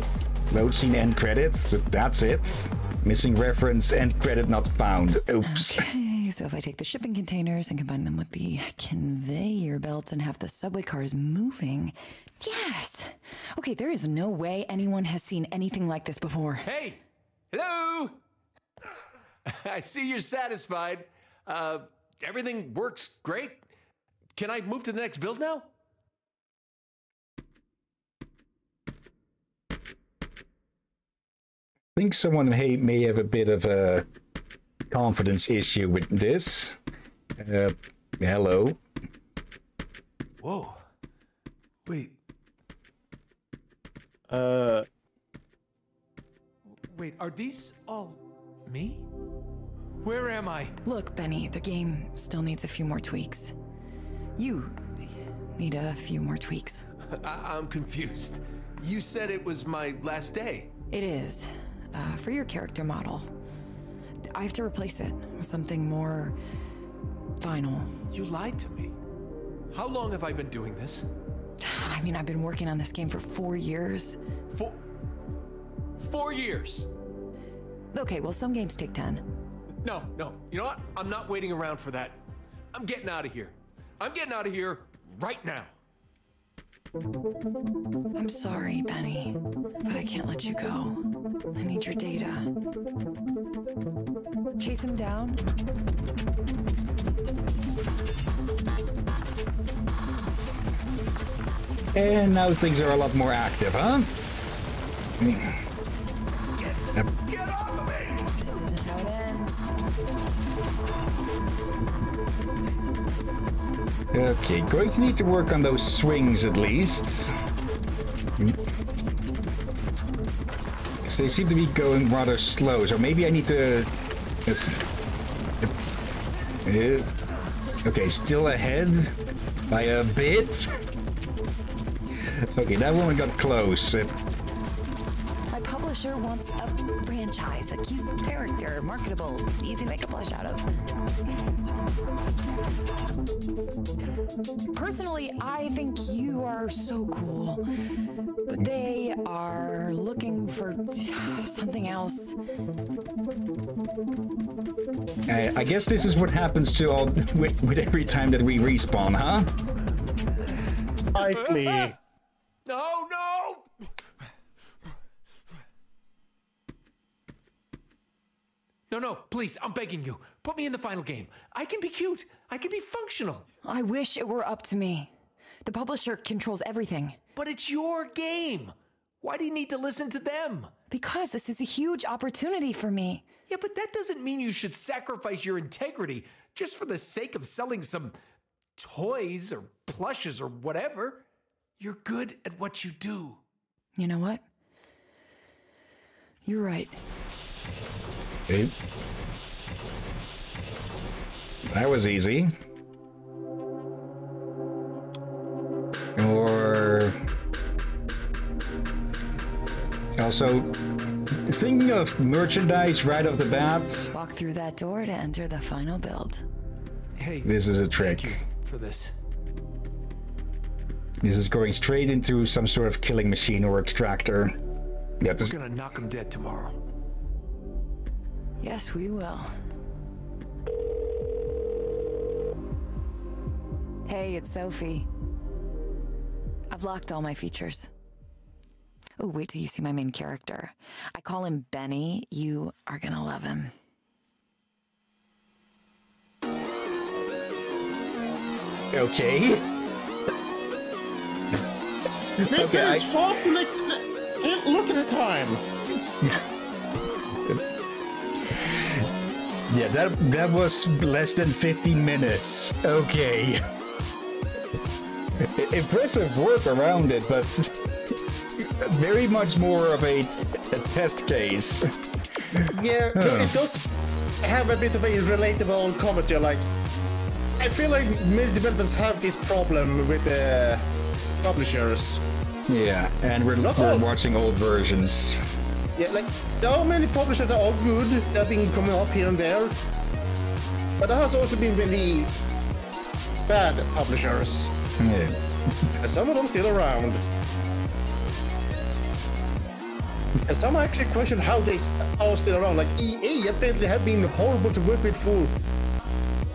A: load scene end credits, but that's it. Missing reference, end credit not found. Oops.
E: Okay, so if I take the shipping containers and combine them with the conveyor belts and have the subway cars moving. Yes! Okay, there is no way anyone has seen anything like this before.
F: Hey, hello. I see you're satisfied. Uh, everything works great. Can I move to the next build now?
A: I think someone may, may have a bit of a confidence issue with this. Uh, hello.
F: Whoa. Wait,
B: Uh,
F: wait. Are these all me? Where am I?
E: Look, Benny, the game still needs a few more tweaks. You need a few more tweaks.
F: I- I'm confused. You said it was my last day.
E: It is. Uh, for your character model. I have to replace it with something more final.
F: You lied to me. How long have I been doing this?
E: I mean, I've been working on this game for four years.
F: Four. Four years.
E: Okay, well, some games take ten.
F: No, no. You know what? I'm not waiting around for that. I'm getting out of here. I'm getting out of here right now.
E: I'm sorry, Benny, but I can't let you go. I need your data. Chase him down?
A: And now things are a lot more active, huh? Yep. Okay, going to need to work on those swings at least. Because they seem to be going rather slow, so maybe I need to... Let's see. Uh, Okay, still ahead by a bit. Okay, that one got close. Uh,
E: My publisher wants a franchise, a cute character, marketable, easy to make a blush out of. Personally, I think you are so cool. But they are looking for something else.
A: I, I guess this is what happens to all with, with every time that we respawn, huh?
B: likely.
F: No, no! No, no, please, I'm begging you. Put me in the final game. I can be cute. I can be functional.
E: I wish it were up to me. The publisher controls everything.
F: But it's your game. Why do you need to listen to them?
E: Because this is a huge opportunity for me.
F: Yeah, but that doesn't mean you should sacrifice your integrity just for the sake of selling some toys or plushes or whatever. You're good at what you do.
E: You know what? You're right.
A: Okay. That was easy. Or also thinking of merchandise right off the bat.
E: Walk through that door to enter the final build.
F: Hey,
A: This is a
F: thank you
A: trick.
F: for this.
A: This is going straight into some sort of killing machine or extractor. Yeah, this,
F: We're gonna knock him dead tomorrow.
E: Yes, we will. Hey, it's Sophie. I've locked all my features. Oh, wait till you see my main character. I call him Benny. You are gonna love him.
A: okay.
B: Make
A: Okay,
B: this
A: I-
B: fast. Like, hey, look at the time.
A: Yeah, that that was less than 15 minutes. Okay. Impressive work around it, but very much more of a, a test case.
B: Yeah, but it does have a bit of a relatable comedy. Like, I feel like many developers have this problem with the publishers.
A: Yeah, and we're,
B: Not
A: we're
B: all.
A: watching old versions.
B: Yeah, like there are many publishers that are good that have been coming up here and there, but there has also been really bad publishers,
A: Yeah.
B: some of them still around. And some actually question how they are still around. Like EA apparently have been horrible to work with for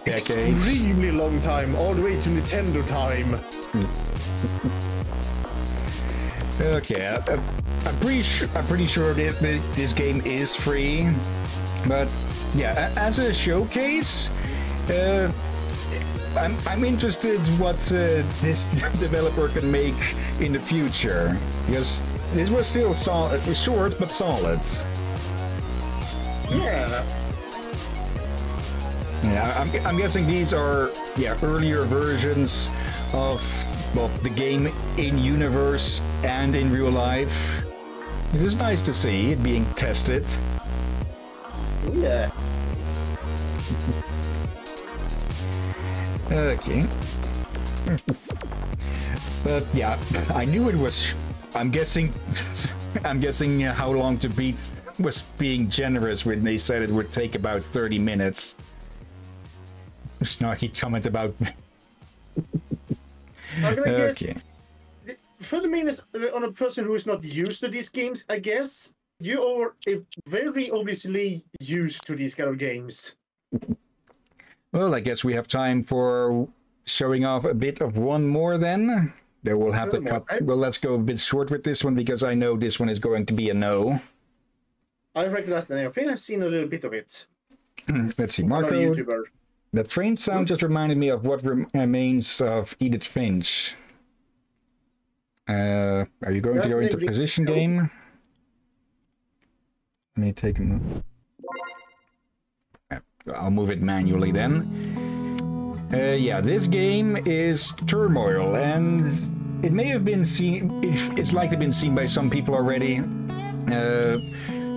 A: Decades.
B: extremely long time, all the way to Nintendo time.
A: Okay, I, I- I'm pretty sure I'm pretty sure this, this this game is free, but yeah, as a showcase, uh, I'm I'm interested what uh, this developer can make in the future because this was still solid, short but solid.
B: Yeah.
A: Yeah, I'm, I'm guessing these are yeah earlier versions of well the game in universe and in real life. It is nice to see it being tested.
B: Yeah.
A: Okay. but yeah, I knew it was. I'm guessing. I'm guessing uh, how long to beat was being generous when they said it would take about 30 minutes. Snarky comment about.
B: I'm gonna guess
A: Okay.
B: 30 minutes uh, on a person who is not used to these games, I guess. You are uh, very obviously used to these kind of games.
A: Well, I guess we have time for showing off a bit of one more then. Then we'll have to cut.
B: I-
A: Well, let's go a bit short with this one because I know this one is going to be a no.
B: I recognize the name. I think I've seen a little bit of it.
A: Let's see, Marco. The train sound just reminded me of what remains of Edith Finch. Uh, are you going to go into position game? Let me take a Uh, I'll move it manually then. Uh, yeah, this game is Turmoil, and it may have been seen. It's likely been seen by some people already, uh,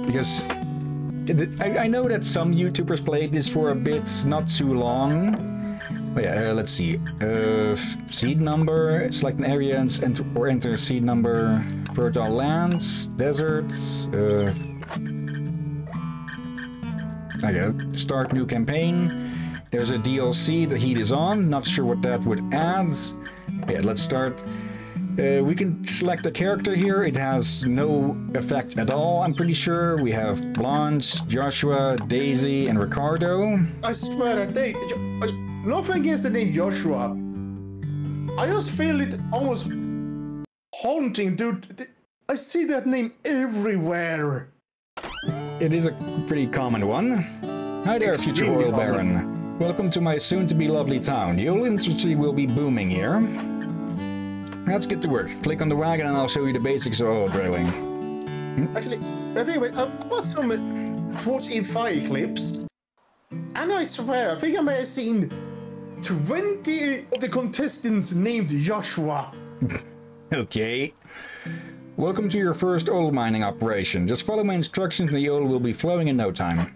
A: because it- I, I know that some YouTubers played this for a bit, not too long. Oh, yeah, uh, let's see. Uh, seed number, select an area and or enter seed number. Fertile lands, deserts. Uh, okay, start new campaign. There's a DLC, the heat is on. Not sure what that would add. Yeah, let's start. Uh, we can select a character here. It has no effect at all, I'm pretty sure. We have Blanche, Joshua, Daisy, and Ricardo.
B: I swear they. uh, Nothing against the name Joshua. I just feel it almost haunting, dude. I see that name everywhere.
A: It is a pretty common one. Hi there, future
B: Extremely
A: oil
B: common.
A: baron. Welcome to my soon-to-be lovely town. The oil industry will be booming here. Let's get to work. Click on the wagon and I'll show you the basics of oil drilling.
B: Actually, I think wait, I bought some uh, Forged in Fire clips, and I swear, I think I may have seen 20 of the contestants named Joshua.
A: Okay. Welcome to your first oil mining operation. Just follow my instructions and the oil will be flowing in no time.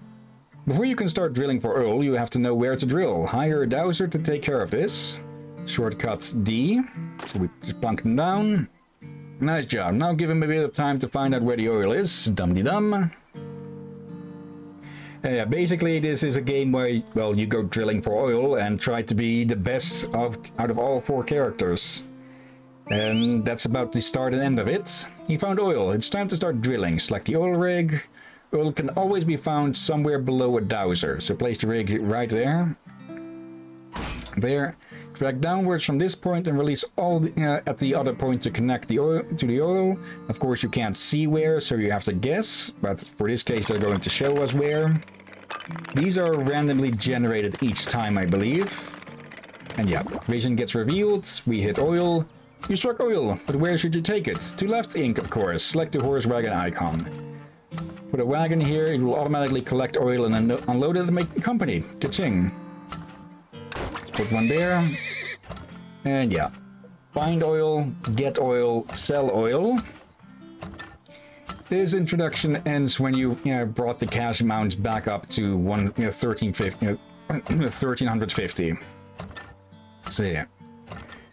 A: Before you can start drilling for oil, you have to know where to drill. Hire a dowser to take care of this. Shortcut D. So we just plunk them down. Nice job. Now give him a bit of time to find out where the oil is. Dum-de-dum. Uh, yeah, basically this is a game where, well, you go drilling for oil and try to be the best of, out of all four characters. And that's about the start and end of it. He found oil. It's time to start drilling. Select the oil rig. Oil can always be found somewhere below a dowser. So place the rig right there. There. Drag downwards from this point and release all the, uh, at the other point to connect the oil to the oil. Of course, you can't see where, so you have to guess. But for this case, they're going to show us where. These are randomly generated each time, I believe. And yeah, vision gets revealed. We hit oil. You struck oil, but where should you take it? To Left Inc, of course. Select the horse wagon icon. Put a wagon here, it will automatically collect oil and then unload it and make the company. Ka-ching. Let's put one there. And yeah. Find oil, get oil, sell oil. This introduction ends when you, you know, brought the cash amount back up to one, you know, 1350, you know, 1350. So yeah.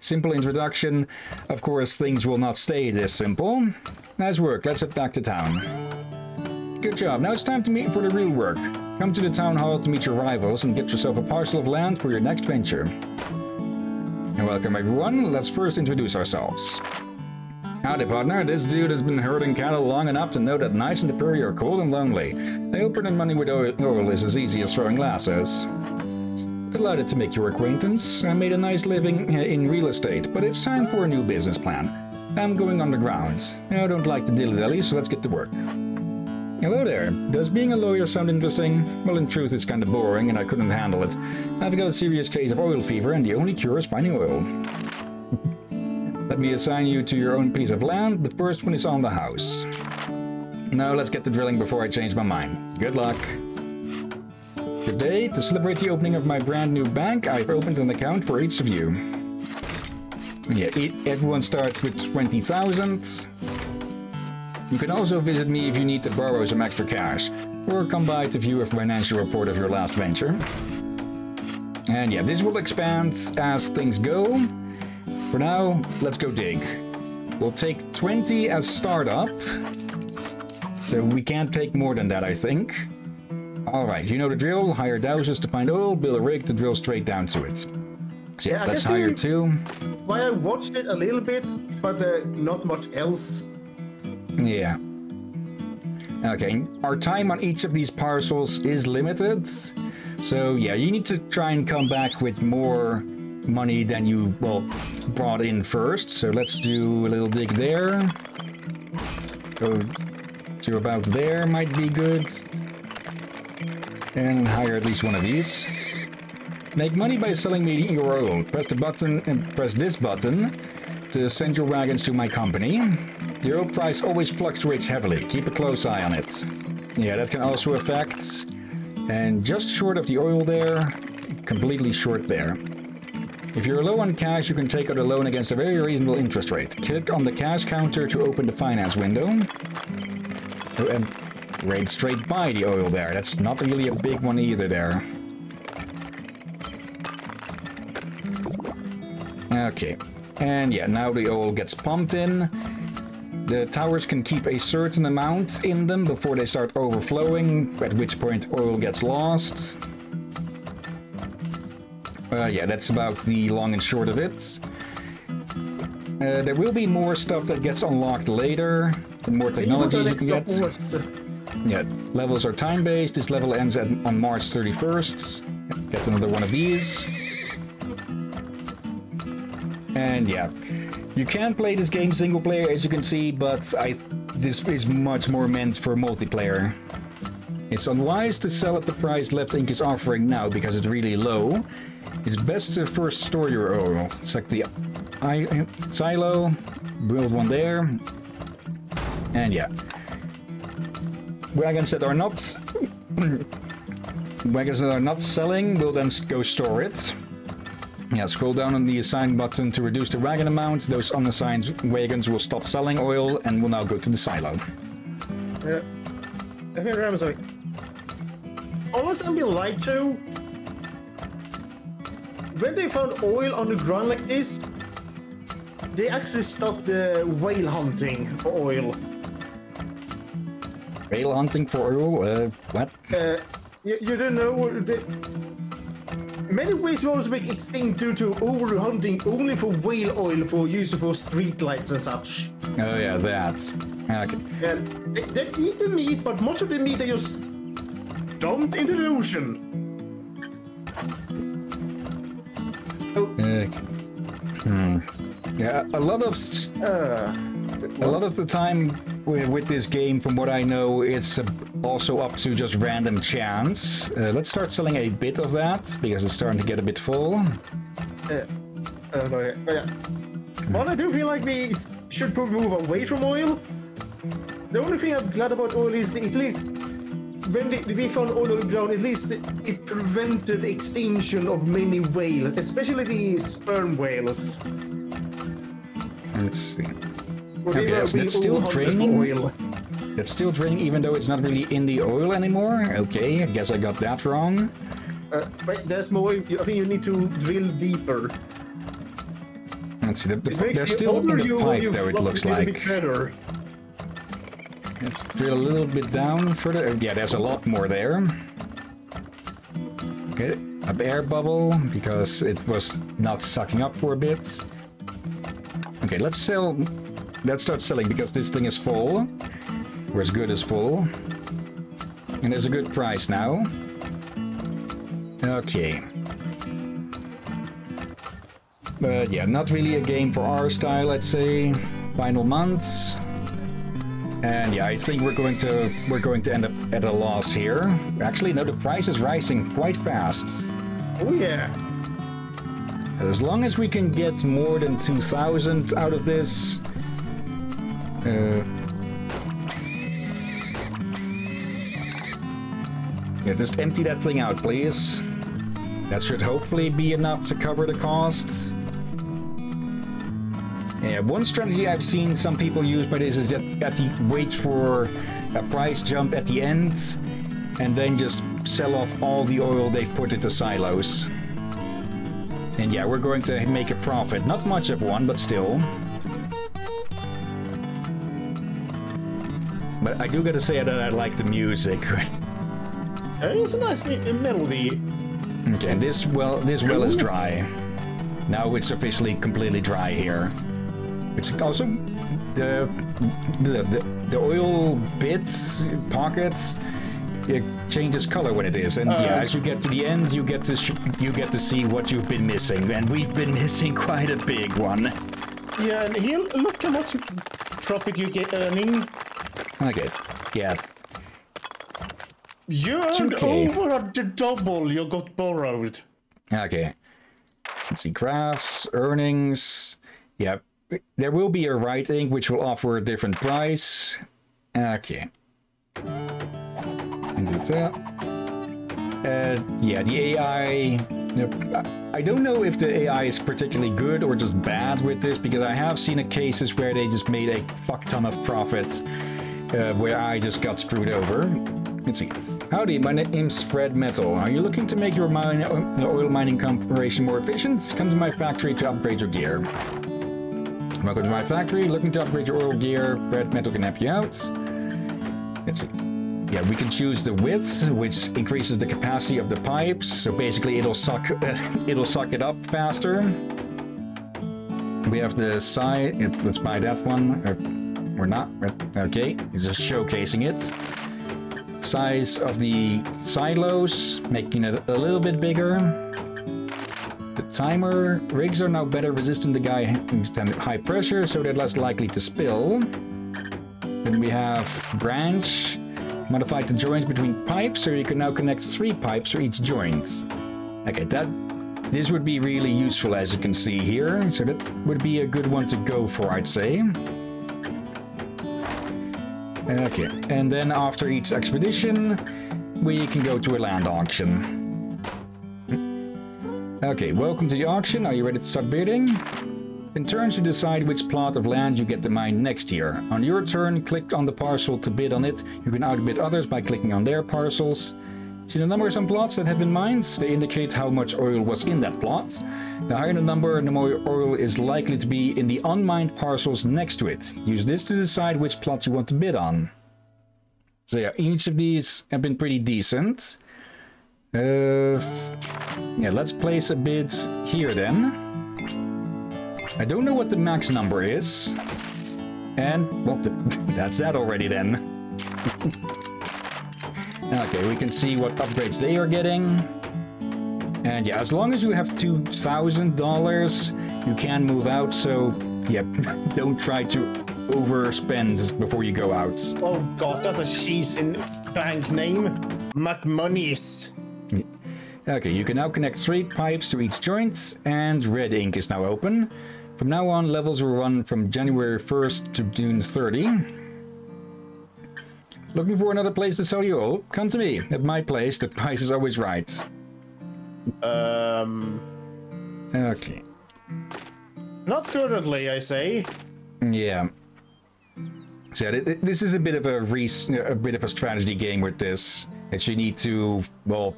A: Simple introduction. Of course, things will not stay this simple. Nice work. Let's head back to town. Good job. Now it's time to meet for the real work. Come to the town hall to meet your rivals and get yourself a parcel of land for your next venture. Welcome everyone. Let's first introduce ourselves. Howdy, partner. This dude has been herding cattle long enough to know that nights in the prairie are cold and lonely. I hope earning money with oil, is as easy as throwing lassos. Delighted to make your acquaintance. I made a nice living uh, in real estate, but it's time for a new business plan. I'm going underground. I don't like to dilly-dally, so let's get to work. Hello there. Does being a lawyer sound interesting? Well, in truth, it's kind of boring and I couldn't handle it. I've got a serious case of oil fever and the only cure is finding oil. Let me assign you to your own piece of land. The first one is on the house. Now let's get to drilling before I change my mind. Good luck. Good day. To celebrate the opening of my brand new bank, I've opened an account for each of you. Yeah, e- everyone starts with 20,000. You can also visit me if you need to borrow some extra cash, or come by to view a financial report of your last venture. And yeah, this will expand as things go. For now, let's go dig. We'll take 20 as startup. So we can't take more than that, I think. Alright, you know the drill. Hire dowsers to find oil, build a rig to drill straight down to it. So yeah,
B: Yeah, I
A: let's
B: can see-
A: hire two.
B: Why I watched it a little bit, but uh, not much else.
A: Yeah. Okay, our time on each of these parcels is limited. So yeah, you need to try and come back with more money than you, well, brought in first. So let's do a little dig there. Go to about there might be good. And hire at least one of these. Make money by selling me your oil. Press the button and press this button to send your wagons to my company. The oil price always fluctuates heavily. Keep a close eye on it. Yeah, that can also affect. And just short of the oil there, completely short there. If you're low on cash, you can take out a loan against a very reasonable interest rate. Click on the cash counter to open the finance window. Oh, and raid straight by the oil there. That's not really a big one either there. Okay. And yeah, now the oil gets pumped in. The towers can keep a certain amount in them before they start overflowing, at which point oil gets lost. Uh, yeah, that's about the long and short of it. Uh, there will be more stuff that gets unlocked later, more technology you can get. Yeah, levels are time-based. This level ends at, on March 31st. Get another one of these. And yeah, you can play this game single player, as you can see, but I this is much more meant for multiplayer. It's unwise to sell at the price Left Inc is offering now because it's really low. It's best to first store your oil. Select the I, silo, build one there, and yeah. Wagons that are not wagons that are not selling will then go store it. Yeah, scroll down on the assign button to reduce the wagon amount. Those unassigned wagons will stop selling oil and will now go to the silo.
B: uh, I think I'm sorry. Unless I'm being lied to, when they found oil on the ground like this, they actually stopped the whale hunting for oil.
A: Whale hunting for oil? Uh, what?
B: Uh, you, you don't know the many whales will also extinct due to over hunting only for whale oil for use for street lights and such.
A: Oh yeah, that. Okay.
B: And they, they eat the meat, but much of the meat they just dumped into the ocean.
A: Okay. Hmm. Yeah, a lot of
B: Uh,
A: a lot of the time with, with this game, from what I know, it's uh, also up to just random chance. Uh, let's start selling a bit of that because it's starting to get a bit full.
B: uh, uh, no, yeah, oh, yeah. Well, I do feel like we should move away from oil. The only thing I'm glad about oil is that at least when the, we found oil on the ground, at least it prevented extinction of many whales, especially the sperm whales.
A: Let's see.
B: Well,
A: Okay,
B: were
A: so it's still draining? It's still draining even though it's not really in the oil anymore. Okay, I guess I got that wrong.
B: Uh, wait, there's more. I think you need to drill deeper.
A: Let's see, the, the, they're
B: the
A: still in the
B: you,
A: pipe
B: you
A: though, it looks like.
B: better.
A: Let's drill a little bit down further. Yeah, there's a lot more there. Okay, a air bubble because it was not sucking up for a bit. Okay, let's sell. Let's start selling because this thing is full. Or as good as full. And there's a good price now. Okay. But yeah, not really a game for our style, I'd say. Final months. And yeah, I think we're going to we're going to end up at a loss here. Actually, no, the price is rising quite fast.
B: Oh yeah.
A: As long as we can get more than 2,000 out of this. Uh, yeah, just empty that thing out, please. That should hopefully be enough to cover the costs. Yeah, one strategy I've seen some people use by this is just at the wait for a price jump at the end and then just sell off all the oil they've put into silos. And yeah, we're going to make a profit. Not much of one, but still. But I do gotta say that I like the music.
B: Uh, It's a nice me- melody.
A: okay, and this well, this well is dry. Now it's officially completely dry here. It's also the the, the, the oil bits pockets. It changes color when it is, and yeah, as you get to the end, you get to sh- you get to see what you've been missing, and we've been missing quite a big one.
B: Yeah, and here, look how much profit you get earning.
A: Okay, yeah,
B: You earned
A: okay.
B: over the double you got borrowed.
A: Okay. Let's see. Crafts, earnings. Yep. There will be a writing which will offer a different price. Okay. And do that. Uh, yeah, the AI. I don't know if the AI is particularly good or just bad with this because I have seen a cases where they just made a fuck ton of profits uh, where I just got screwed over. Let's see. Howdy, my name's Fred Metal. Are you looking to make your mine, uh, oil mining operation more efficient? Come to my factory to upgrade your gear. Welcome to my factory. Looking to upgrade your oil gear? Fred Metal can help you out. Let's see. Yeah, we can choose the width, which increases the capacity of the pipes. So basically, it'll suck, it'll suck it up faster. We have the size. Let's buy that one. Or not. Okay, just showcasing it size of the silos, making it a little bit bigger. The timer rigs are now better resistant to guy high pressure, so they're less likely to spill. Then we have branch, modified the joints between pipes, so you can now connect three pipes for each joint. Okay, that this would be really useful as you can see here, so that would be a good one to go for, I'd say. Okay, and then after each expedition, we can go to a land auction. Okay, welcome to the auction. Are you ready to start bidding? In turns you decide which plot of land you get to mine next year. On your turn, click on the parcel to bid on it. You can outbid others by clicking on their parcels. See the numbers on plots that have been mined? They indicate how much oil was in that plot. The higher the number, the more oil is likely to be in the unmined parcels next to it. Use this to decide which plot you want to bid on. So yeah, each of these have been pretty decent. Uh, yeah, let's place a bid here then. I don't know what the max number is. And, well, th that's that already then. Okay, we can see what upgrades they are getting. And yeah, as long as you have $2,000, you can move out, so yeah, don't try to overspend before you go out.
B: Oh god, that's a she's in bank name. McMoney's.
A: Okay, you can now connect three pipes to each joint, and Right Inc is now open. From now on, levels will run from January 1st to June 30. Looking for another place to sell you all? Come to me. At my place, the price is always right.
B: Um,
A: Okay.
B: not currently, I say.
A: Yeah. So yeah, th- th- this is a bit of a a bit of a strategy game with this. That you need to well,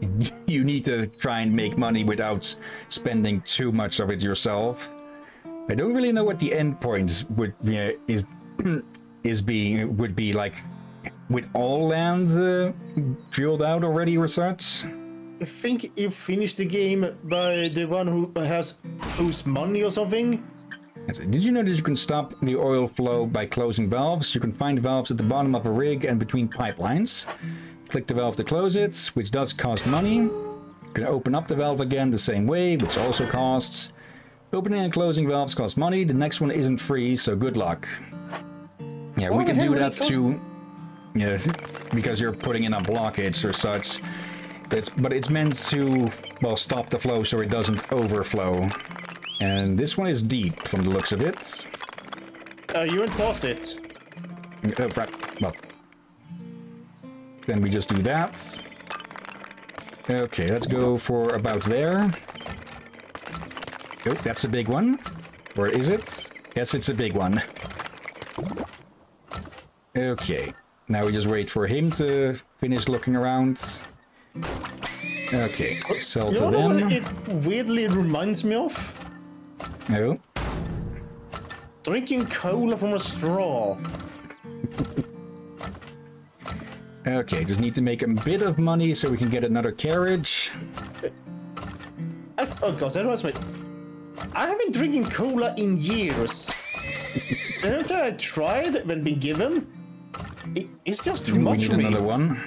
A: you need to try and make money without spending too much of it yourself. I don't really know what the end point would yeah, is is being would be like with all lands uh, drilled out already or such.
B: I think you finish the game by the one who has whose money or something.
A: Did you know that you can stop the oil flow by closing valves? You can find valves at the bottom of a rig and between pipelines. Click the valve to close it, which does cost money. You can open up the valve again the same way, which also costs. Opening and closing valves cost money. The next one isn't free, so good luck. Yeah, we can do that
B: it
A: too. Yeah, because you're putting in a blockage or such. It's but it's meant to well stop the flow so it doesn't overflow. And this one is deep from the looks of it.
B: Uh, you went past it.
A: Oh, right. Well, then we just do that. Okay, let's go for about there. Oh, that's a big one. Or is it? Yes, it's a big one. Okay, now we just wait for him to finish looking around. Okay, sell
B: You
A: to them.
B: it weirdly reminds me of?
A: Oh,
B: Drinking cola from a straw.
A: okay, just need to make a bit of money so we can get another carriage.
B: I, oh god, that was my. I have been drinking cola in years. Every time I tried when been given, it, it's just too
A: we
B: much
A: need
B: for me.
A: another one.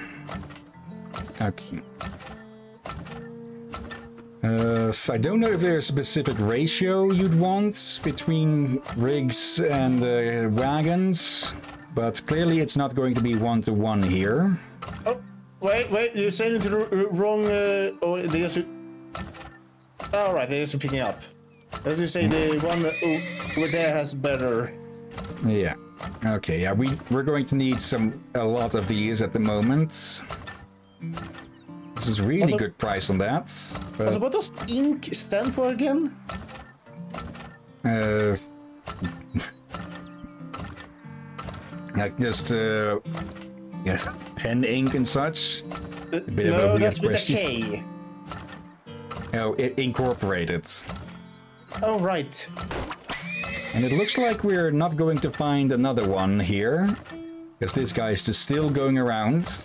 A: Okay. Uh, I don't know if there's a specific ratio you'd want between rigs and uh, wagons, but clearly it's not going to be one to one here.
B: Oh, wait, wait, you're saying it to the wrong. Uh, oh, they just. All right, they're just picking up. As you say, the one o- over there has better.
A: Yeah. Okay. Yeah, we we're going to need some a lot of these at the moment. This is really
B: Also-
A: good price on that.
B: Also, what does ink stand for again?
A: uh, like just uh, yeah, pen ink and such.
B: A
A: bit of a
B: no,
A: weird
B: that's with a
A: question.
B: K.
A: Oh, it incorporated.
B: Oh, right.
A: And it looks like we're not going to find another one here. Because this guy is just still going around.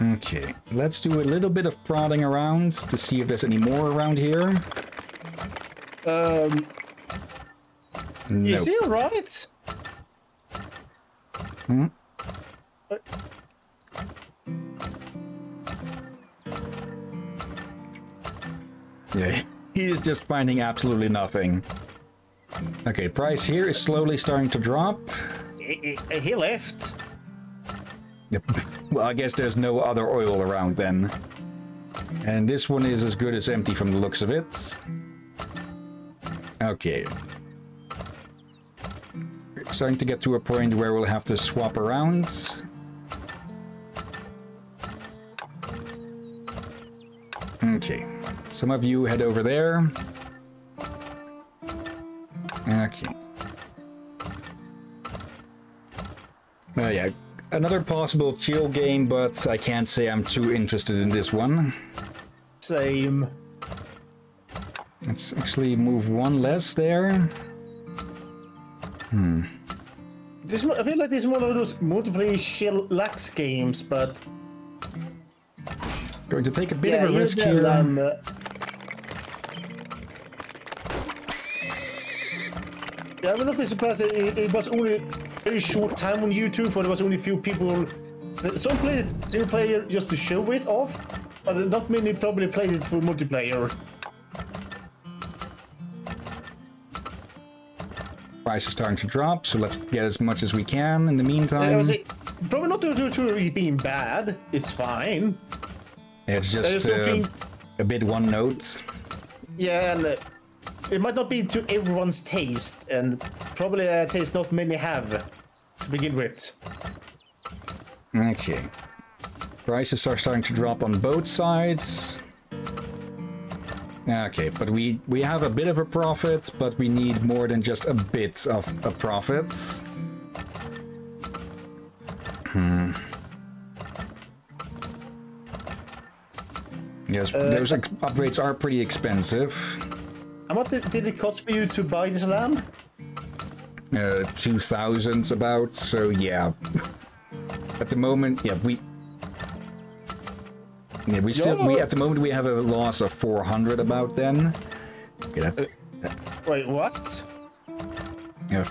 A: Okay, let's do a little bit of prodding around to see if there's any more around here.
B: Um,
A: No.
B: is he alright?
A: Yeah, he is just finding absolutely nothing. Okay, price here is slowly starting to drop.
B: He, he- he left.
A: Yep. Well, I guess there's no other oil around then. And this one is as good as empty from the looks of it. Okay. We're starting to get to a point where we'll have to swap around. Okay. Some of you head over there. Okay. Uh, yeah, another possible chill game, but I can't say I'm too interested in this one.
B: Same.
A: Let's actually move one less there.
B: Hmm. This I feel like this is one of those multiplayer chill lax games, but
A: Going to take a bit
B: yeah,
A: of a risk here.
B: them, Yeah, I would not be surprised. It, it- it was only very short time on YouTube, for there was only few people. Some played it single player just to show it off, but not many probably played it for multiplayer.
A: Price is starting to drop, so let's get as much as we can in the meantime.
B: say, probably not due to it being bad. It's fine.
A: It's
B: just
A: just uh, a bit one note.
B: Yeah, and uh, it might not be to everyone's taste, and probably a taste not many have to begin with.
A: Okay. Prices are starting to drop on both sides. Okay, but we we have a bit of a profit, but we need more than just a bit of a profit. Hmm. Yes, those ex- upgrades are pretty expensive.
B: How much did it cost for you to buy this land?
A: Uh, 2000 about, so yeah. At the moment, yeah, we... Yeah, we still, we, at the moment we have a loss of 400 about then. Yeah, that,
B: Wait, what?
A: yeah.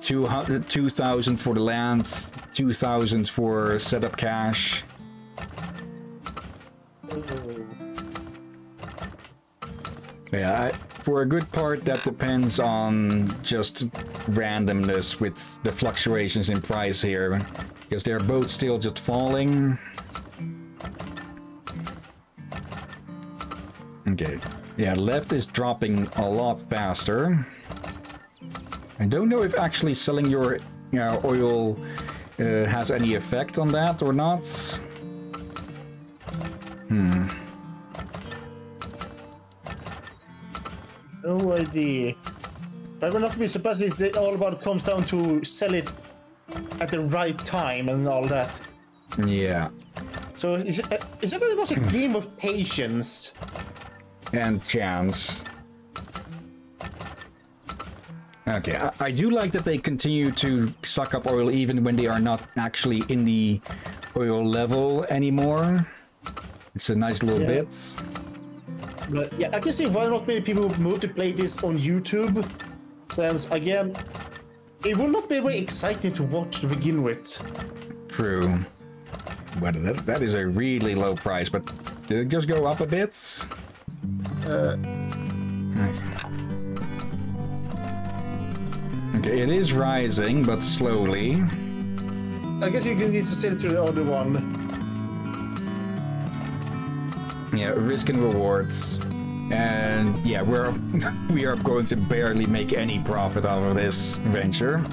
A: 200, 2000 for the land, 2000 for setup cash. Yeah, I, for a good part, that depends on just randomness with the fluctuations in price here. Because they're both still just falling. Okay. Yeah, left is dropping a lot faster. I don't know if actually selling your you know, oil uh, has any effect on that or not.
B: No idea. But I will not be surprised if it all about comes down to sell it at the right time and all that.
A: Yeah.
B: So is it, uh, is it very much a game of patience?
A: and chance. Okay, I, I do like that they continue to suck up oil even when they are not actually in the oil level anymore. It's a nice little
B: Yeah.
A: bit.
B: But yeah, I can see why not many people multiplay this on YouTube. Since again, it will not be very exciting to watch to begin with.
A: True. But that, that is a really low price, but did it just go up a bit? Uh. Okay, it is rising, but slowly.
B: I guess you can need to sell it to the other one.
A: Yeah, risk and rewards. And yeah, we're we are going to barely make any profit out of this venture.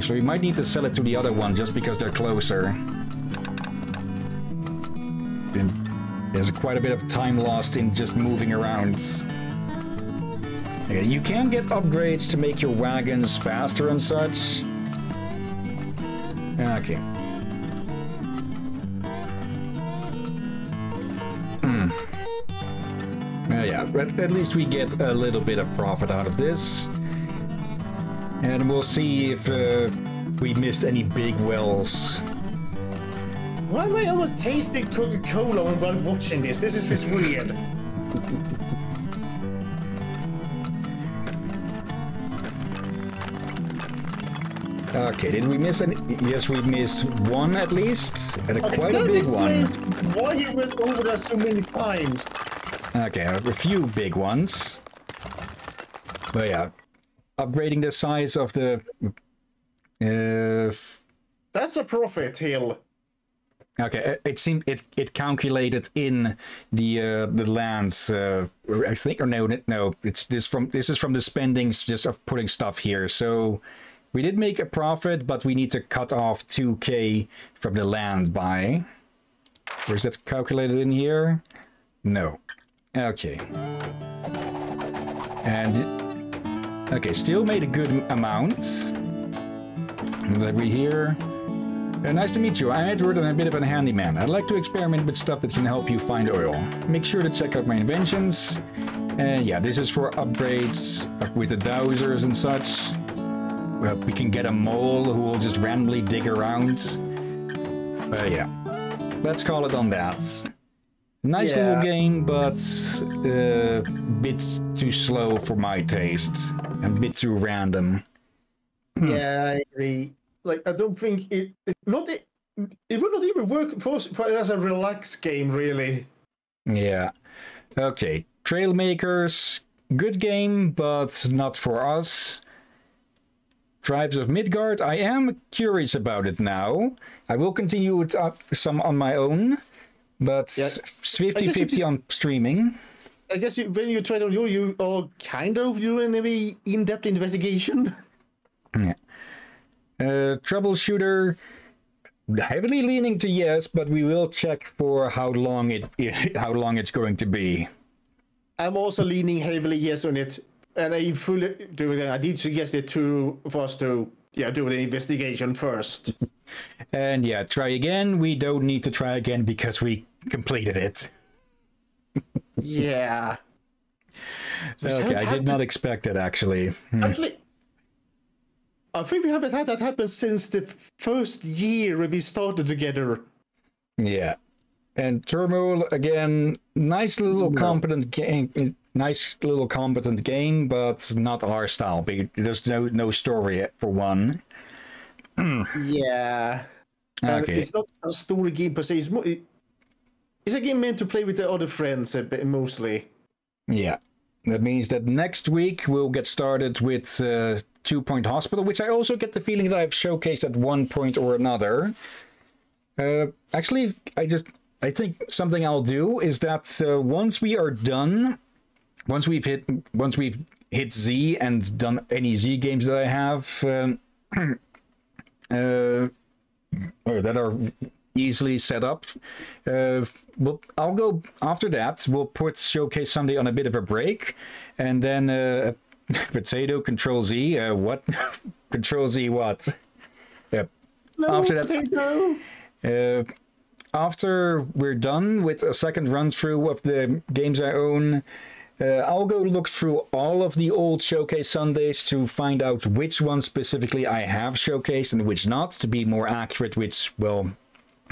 A: So we might need to sell it to the other one just because they're closer. There's quite a bit of time lost in just moving around. Okay, you can get upgrades to make your wagons faster and such. Okay. Uh, yeah, but at least we get a little bit of profit out of this. And we'll see if uh, we missed any big wells.
B: Why am I almost tasting Coca-Cola while watching this? This is just weird.
A: Okay, did we miss any? Yes, we missed one at least, and quite a big one.
B: Why you went over there so many times?
A: Okay, a few big ones. But yeah, upgrading the size of the... Uh,
B: That's a profit hill.
A: Okay, it- it seemed it it calculated in the uh, the lands. Uh, I think or no no it's this from this is from the spendings just of putting stuff here. So we did make a profit, but we need to cut off two k from the land buy. Or is that calculated in here? No. Okay. And okay, still made a good amount. We here. Uh, nice to meet you. I'm Edward and I'm a bit of a handyman. I'd like to experiment with stuff that can help you find oil. Make sure to check out my inventions. And yeah, this is for upgrades uh, with the dowsers and such. Well, we can get a mole who will just randomly dig around. But yeah, let's call it on that. Nice
B: Yeah.
A: little game, but a bit too slow for my taste. And a bit too random. Hmm.
B: Yeah, I agree. Like, I don't think it. it not it. It would not even work for, for as a relaxed game, really.
A: Yeah. Okay. Trailmakers, good game, but not for us. Tribes of Midgard. I am curious about it now. I will continue it up some on my own, but
B: Yeah.
A: 50 50 on streaming.
B: I guess you, when you try to do, you are kind of doing a in-depth investigation.
A: Yeah. Uh, troubleshooter, heavily leaning to yes, but we will check for how long it how long it's going to be.
B: I'm also leaning heavily yes on it, and I fully do it. I did suggest it to for us to yeah do the investigation first.
A: And yeah, try again. We don't need to try again because we completed it.
B: yeah.
A: Okay, I did not expect it actually. Hmm.
B: Actually, I think we haven't had that happen since the first year we started together.
A: Yeah. And Turmoil again, nice little competent game, nice little competent game, but not our style. because There's no no story for one.
B: Yeah.
A: Okay.
B: It's not a story game per se. It's, mo- it's a game meant to play with the other friends mostly.
A: Yeah. That means that next week we'll get started with uh, Two Point Hospital, which I also get the feeling that I've showcased at one point or another. Uh, actually, I just I think something I'll do is that uh, once we are done, once we've hit once we've hit Z and done any Z games that I have, um, uh, that are easily set up. Uh, we'll, I'll go after that. We'll put Showcase Sunday on a bit of a break, and then uh, Potato Control Z. Uh, what? Control Z what? Yep.
B: No,
A: After that-. Uh, after we're done with a second run through of the games I own, uh, I'll go look through all of the old Showcase Sundays to find out which ones specifically I have showcased and which not, to be more accurate, which, well,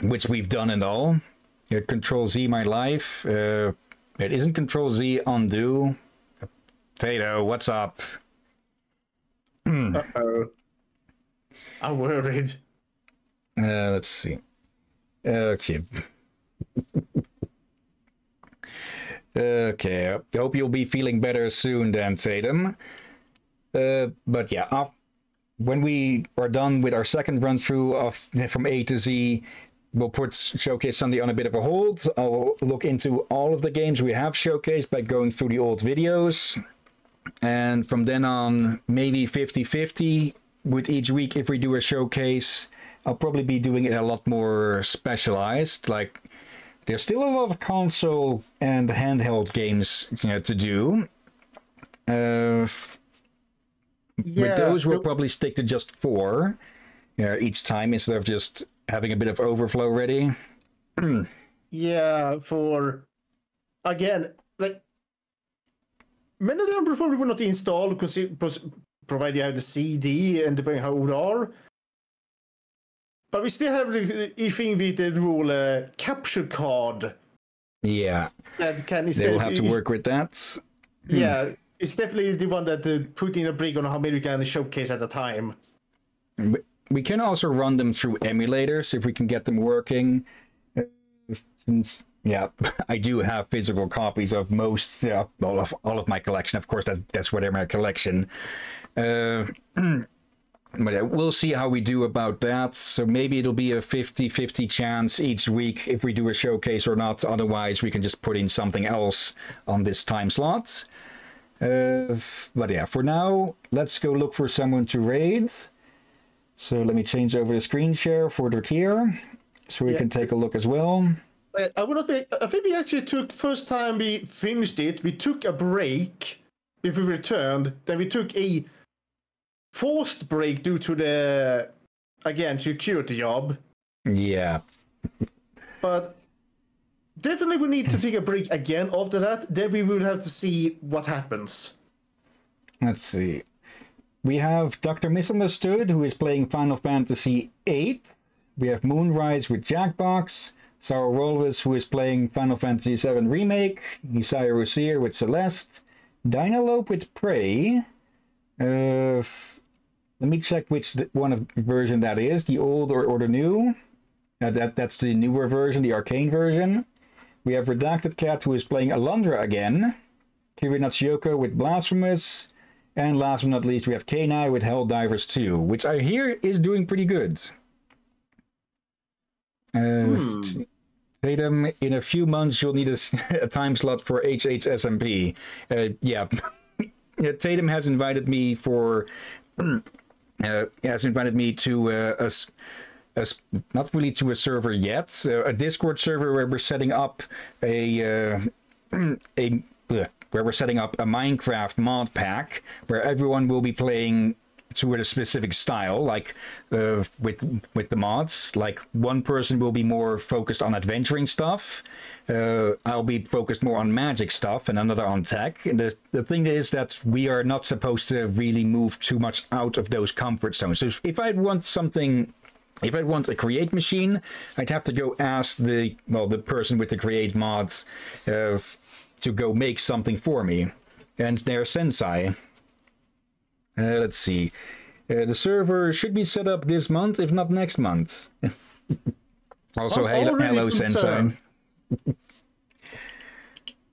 A: which we've done and all. Uh, Control Z My Life. Uh, it isn't Control Z Undo. Tato, what's up?
B: Uh-oh. I'm worried.
A: Uh, let's see. Okay. okay. I hope you'll be feeling better soon, then, Tatum. Uh, but yeah, when we are done with our second run through of from A to Z, we'll put Showcase Sunday on a bit of a hold. I'll look into all of the games we have showcased by going through the old videos. And from then on, maybe 50 50 with each week if we do a showcase. I'll probably be doing it a lot more specialized. Like, there's still a lot of console and handheld games you know, to do. Uh, with those, we'll probably stick to just four uh, each time instead of just having a bit of overflow ready.
B: Yeah, for again, like many of them probably will not install because provided you have the CD and depending how old they are. But we still have the the thing with the rule uh, capture card
A: Yeah,
B: that can
A: they will have to work with that.
B: Yeah, it's definitely the one that uh, put in a break on how many we can showcase at a time.
A: We- can also run them through emulators if we can get them working. Since yeah, I do have physical copies of most, yeah, all of all of my collection. Of course, that that's what my collection. Uh, but yeah, we'll see how we do about that. So maybe it'll be a 50-50 chance each week if we do a showcase or not. Otherwise, we can just put in something else on this time slot. Uh, but yeah, for now, let's go look for someone to raid. So let me change over the screen share for Drakir so we
B: Yeah.
A: can take a look as well.
B: Uh, I would not be. I think we actually took first time we finished it. We took a break before we returned. Then we took a forced break due to the again security job.
A: Yeah.
B: But definitely we need to take a break again after that. Then we will have to see what happens.
A: Let's see. We have Dr. Misunderstood, who is playing Final Fantasy VIII. We have Moonrise with Jackbox. Sarah Rolvis, who is playing Final Fantasy VII Remake. Isaiah Rosier with Celeste. Dynalope with Prey. Uh, let me check which one of version that is, the old or, or the new. Uh, that that's the newer version, the arcane version. We have Redacted Cat, who is playing Alundra again. Kiri Natsuoka with Blasphemous. And last but not least, we have Kenai with Helldivers 2, which I hear is doing pretty good. Uh, Tatum, in a few months, you'll need a time slot for HHSMP. Uh. Yeah, Tatum has invited me for. Uh, has invited me to uh, a, a not really to a server yet, uh, a Discord server where we're setting up a a where we're setting up a Minecraft mod pack where everyone will be playing to a specific style, like uh, with with the mods. Like one person will be more focused on adventuring stuff. Uh, I'll be focused more on magic stuff, and another on tech. And the the thing is that we are not supposed to really move too much out of those comfort zones. So if, if I want something if I want a create machine, I'd have to go ask the well the person with the create mods uh, to go make something for me, and they're Sensei. Uh, let's see, uh, the server should be set up this month, if not next month. also,
B: I'm
A: hello, hello Sensei.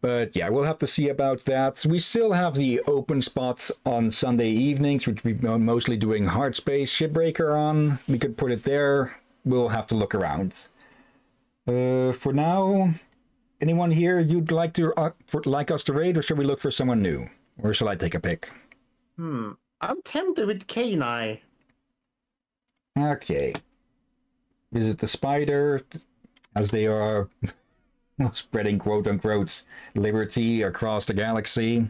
A: But yeah, we'll have to see about that. We still have the open spots on Sunday evenings, which we're mostly doing Hardspace Shipbreaker on. We could put it there. We'll have to look around. Uh, for now, anyone here you'd like to uh, for, like us to raid, or should we look for someone new? Or shall I take a pick?
B: Hmm, I'm tempted with Kenai.
A: Okay. Is it the spider, as they are spreading quote unquote liberty across the galaxy.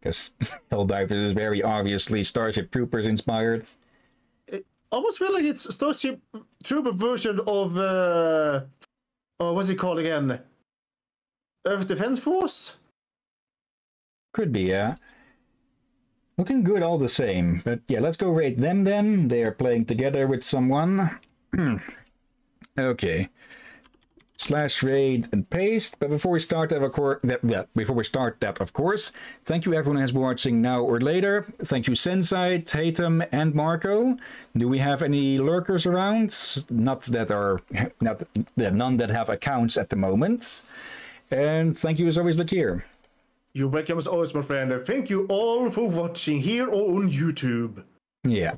A: Because Helldivers is very obviously Starship Troopers inspired.
B: It Almost feel like it's Starship Trooper version of uh oh what's it called again? Earth Defense Force?
A: Could be, yeah. Looking good all the same. But yeah, let's go rate them then. They are playing together with someone. okay. Slash raid and paste. But before we start that, of course, that, yeah, before we start that, of course, thank you everyone who's been watching now or later. Thank you Sensei, Tatum, and Marco. Do we have any lurkers around? Not that are not that none that have accounts at the moment. And thank you as always, Drakir.
B: You're welcome as always, my friend. and Thank you all for watching here or on YouTube.
A: Yeah.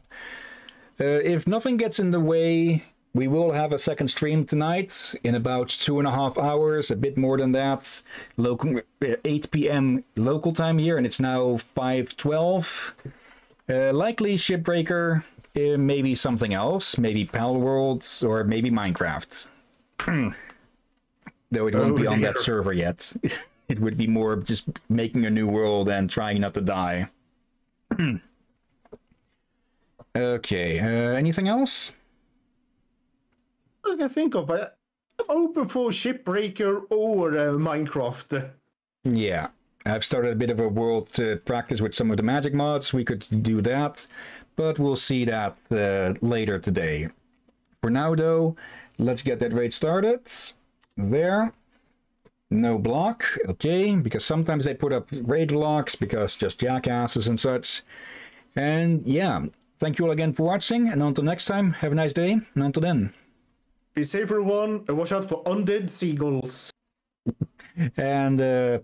A: Uh, if nothing gets in the way, we will have a second stream tonight in about two and a half hours, a bit more than that. Local, uh, 8 p.m. local time here, and it's now 5:12. Uh, likely Shipbreaker, uh, maybe something else, maybe Pal Worlds, or maybe Minecraft. Though it won't
B: Oh,
A: be on that server yet. it would be more just making a new world and trying not to die. Okay, uh, anything else?
B: I can think of, but I'm open for Shipbreaker or uh, Minecraft.
A: Yeah, I've started a bit of a world to practice with some of the magic mods. We could do that, but we'll see that uh, later today. For now, though, let's get that raid started. There. No block, okay, because sometimes they put up raid locks because just jackasses and such. And yeah, thank you all again for watching, and until next time, have a nice day, and until then.
B: Be safe, everyone, and watch out for undead seagulls.
A: And uh,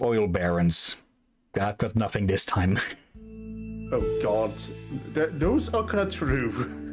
A: oil barons. I've got nothing this time.
B: Oh god, Th- those are kind of true.